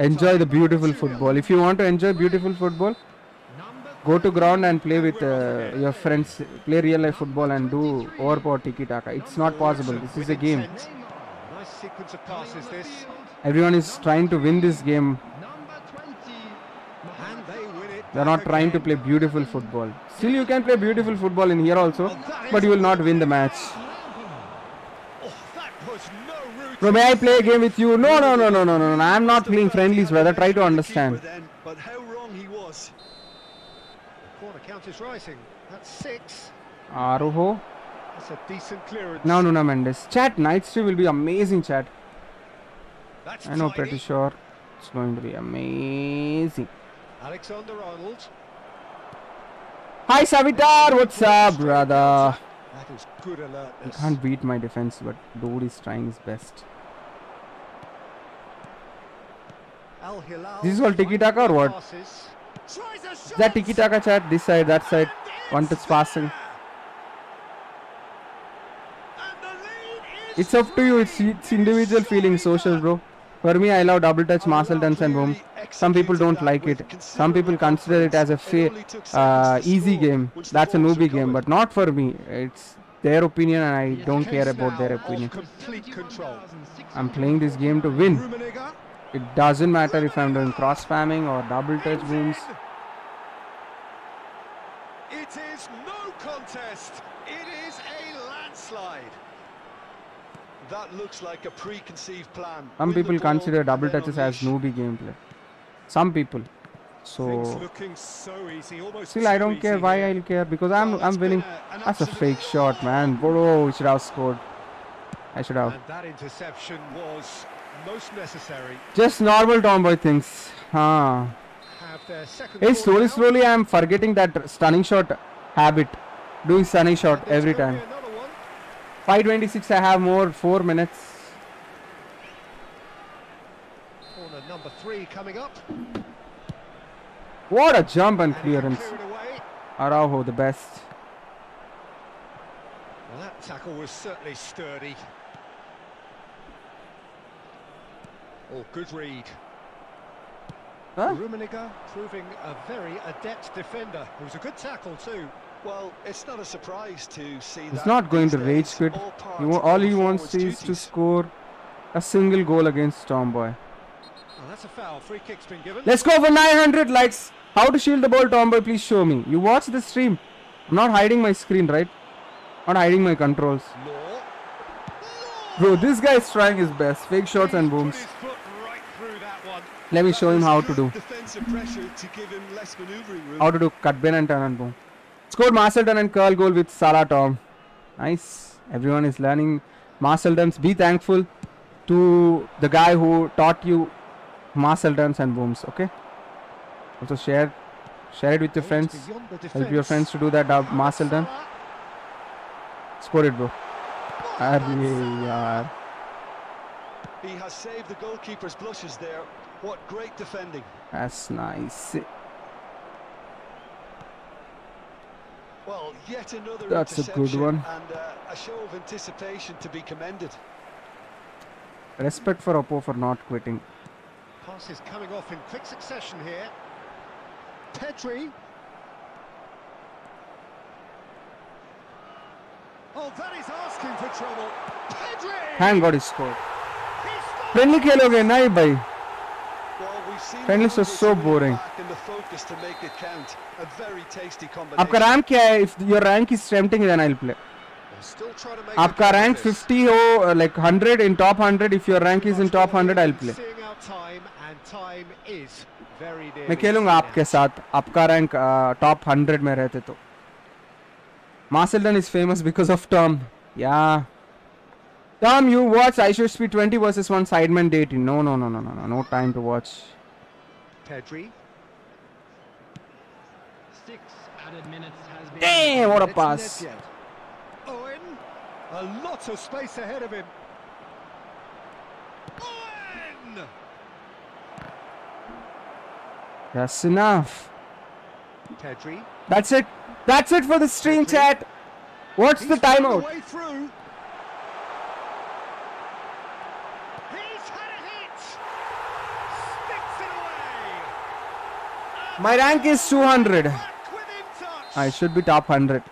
enjoy the beautiful football. If you want to enjoy beautiful football, go to ground and play with uh, your friends. Play real life football and do overpower tiki taka. It's not possible. This is a game. Everyone is trying to win this game. Number 20, And they win it. They are not trying to play beautiful football. Still, you can play beautiful football in here also, but you will not win the match. Oh, that was no route. Bro, may I play a game with you? No, no, no, no, no, no, no. I am not playing friendlies, brother. Try to understand. But how wrong he was. Corner count is rising. That's six. Araujo. That's a decent clearance. Now Nuno Mendes. Chat, night stream will be amazing, chat. That's I know tidy. pretty sure it's going to be amazing. Alexander Arnold. Hi Savitar, what's up, brother? That is good He can't beat my defense, but dude is trying his best. Al Hilal. This is all tiki-taka or what? Passes. Tries a Is that tiki taka chat? This side, that side. One touch passing. there. And the lead It's up to you. It's it's individual feeling, social, bro. For me, I love double touch, Marseille turn and boom. Some people don't like it. Some people consider it as a fa- uh, easy game. That's a newbie game, but not for me. It's their opinion, and I don't care about their opinion. I'm playing this game to win. It doesn't matter if I'm doing cross spamming or double touch booms. It is no contest. It is a landslide. That looks like a preconceived plan. Some people consider double touches as newbie gameplay. Some people. So so still, I don't care. Why. I'll care? Because I'm I'm winning. a- That's a fake shot, man. Bro, we should have scored. I should have. And that interception was most necessary. Just normal tomboy things. Huh. Have their second Hey, slowly, slowly, I'm forgetting that stunning shot habit. Doing stunning shot every time. Another one. 526, I have more. 4 minutes. Corner number three coming up. What a jump and And clearance. clear it away. Araujo, the best. Well, that tackle was certainly sturdy. Oh, good read. Huh? Rummenigge proving a very adept defender. It was a good tackle too. Well, it's not a surprise to see He's not going to rage quit. all He all he wants forward's is to score a single goal against Tomboy. That's a foul. Free kick's been given. Let's go for 900 likes. How to shield the ball, Tomboy? Please show me. You watch the stream. I'm not hiding my screen, right? Not hiding my controls. Bro, this guy is trying his best. Fake shots and booms. his foot right through that one. Let me show him how to do. Defensive pressure to give him less manoeuvring room. How to do cut bin and turn and boom. Scored Marseille turn and Curl goal with Salah Tom. Nice. Everyone is learning. Marseille turns be thankful to the guy who taught you Marseille turns and booms. Okay. Also share share it with your friends. Help your friends to do that. Uh, Marseille turn. Score it, bro. He has saved the goalkeeper's blushes there. What great defending. That's nice. Well, yet another That's a good one. And uh, a show of anticipation to be commended. Respect for Oppo for not quitting. Passes coming off in quick succession here. Pedri. Oh, that is asking for trouble. Pedri! Thank God he scored. Friendly kill हो गए ना Friendly is Friendlies are so boring. The focus to make it count. आपका rank क्या है? If your rank is tempting then I will play आपका rank 50 हो like 100 in top 100 if your rank is in top 100 I will play मैं खेलूँगा आपके साथ। आपका रैंक टॉप 100 में रहते तो। Marseldon is famous because of Tom या Tom you watch I should speed 20 versus one sideman date no no no no no no time to watch damn what a pass Owen. A lot of space ahead of him. Owen! that's enough Pedri. That's it. That's it for the stream Pedri. chat. What's the He's a timeout? way through. He's had a hit. Sticks it away. My rank is 200. Back within touch. I should be top 100.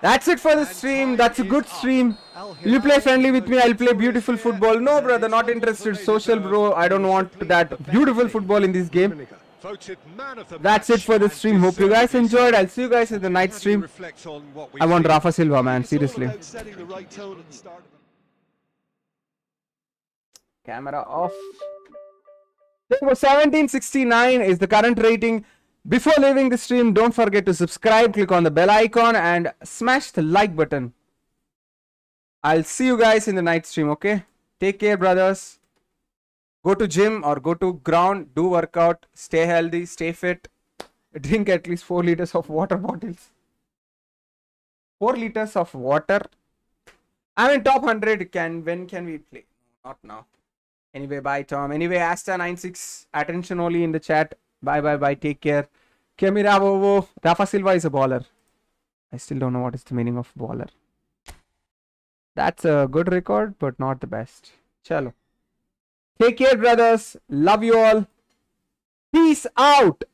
That's it for the stream. That's a good stream. Will you play friendly with me? I'll play beautiful football. No, brother, not interested. Social, bro. I don't want that beautiful football in this game. Rummenigge, Voted man of the That's it for the stream. Hope you guys enjoyed. I'll see you guys in the night How do you stream. reflect on what we've I want? Rafa Silva, man. Seriously. about setting the right tone at the start. Camera off. There we go, 1769 is the current rating. Before leaving the stream, don't forget to subscribe, click on the bell icon, and smash the like button. I'll see you guys in the night stream, okay? Take care, brothers. Go to gym or go to ground, do workout, stay healthy, stay fit. Drink at least 4 liters of water bottles. 4 liters of water. I'm in top 100. Can when can we play? Not now. Anyway, bye Tom. Anyway, Asta96, attention only in the chat. Bye, bye, bye. Take care. Kemiravovo. Rafa Silva is a baller. I still don't know what is the meaning of baller. That's a good record, but not the best. Chalo. Take care, brothers. Love you all. Peace out.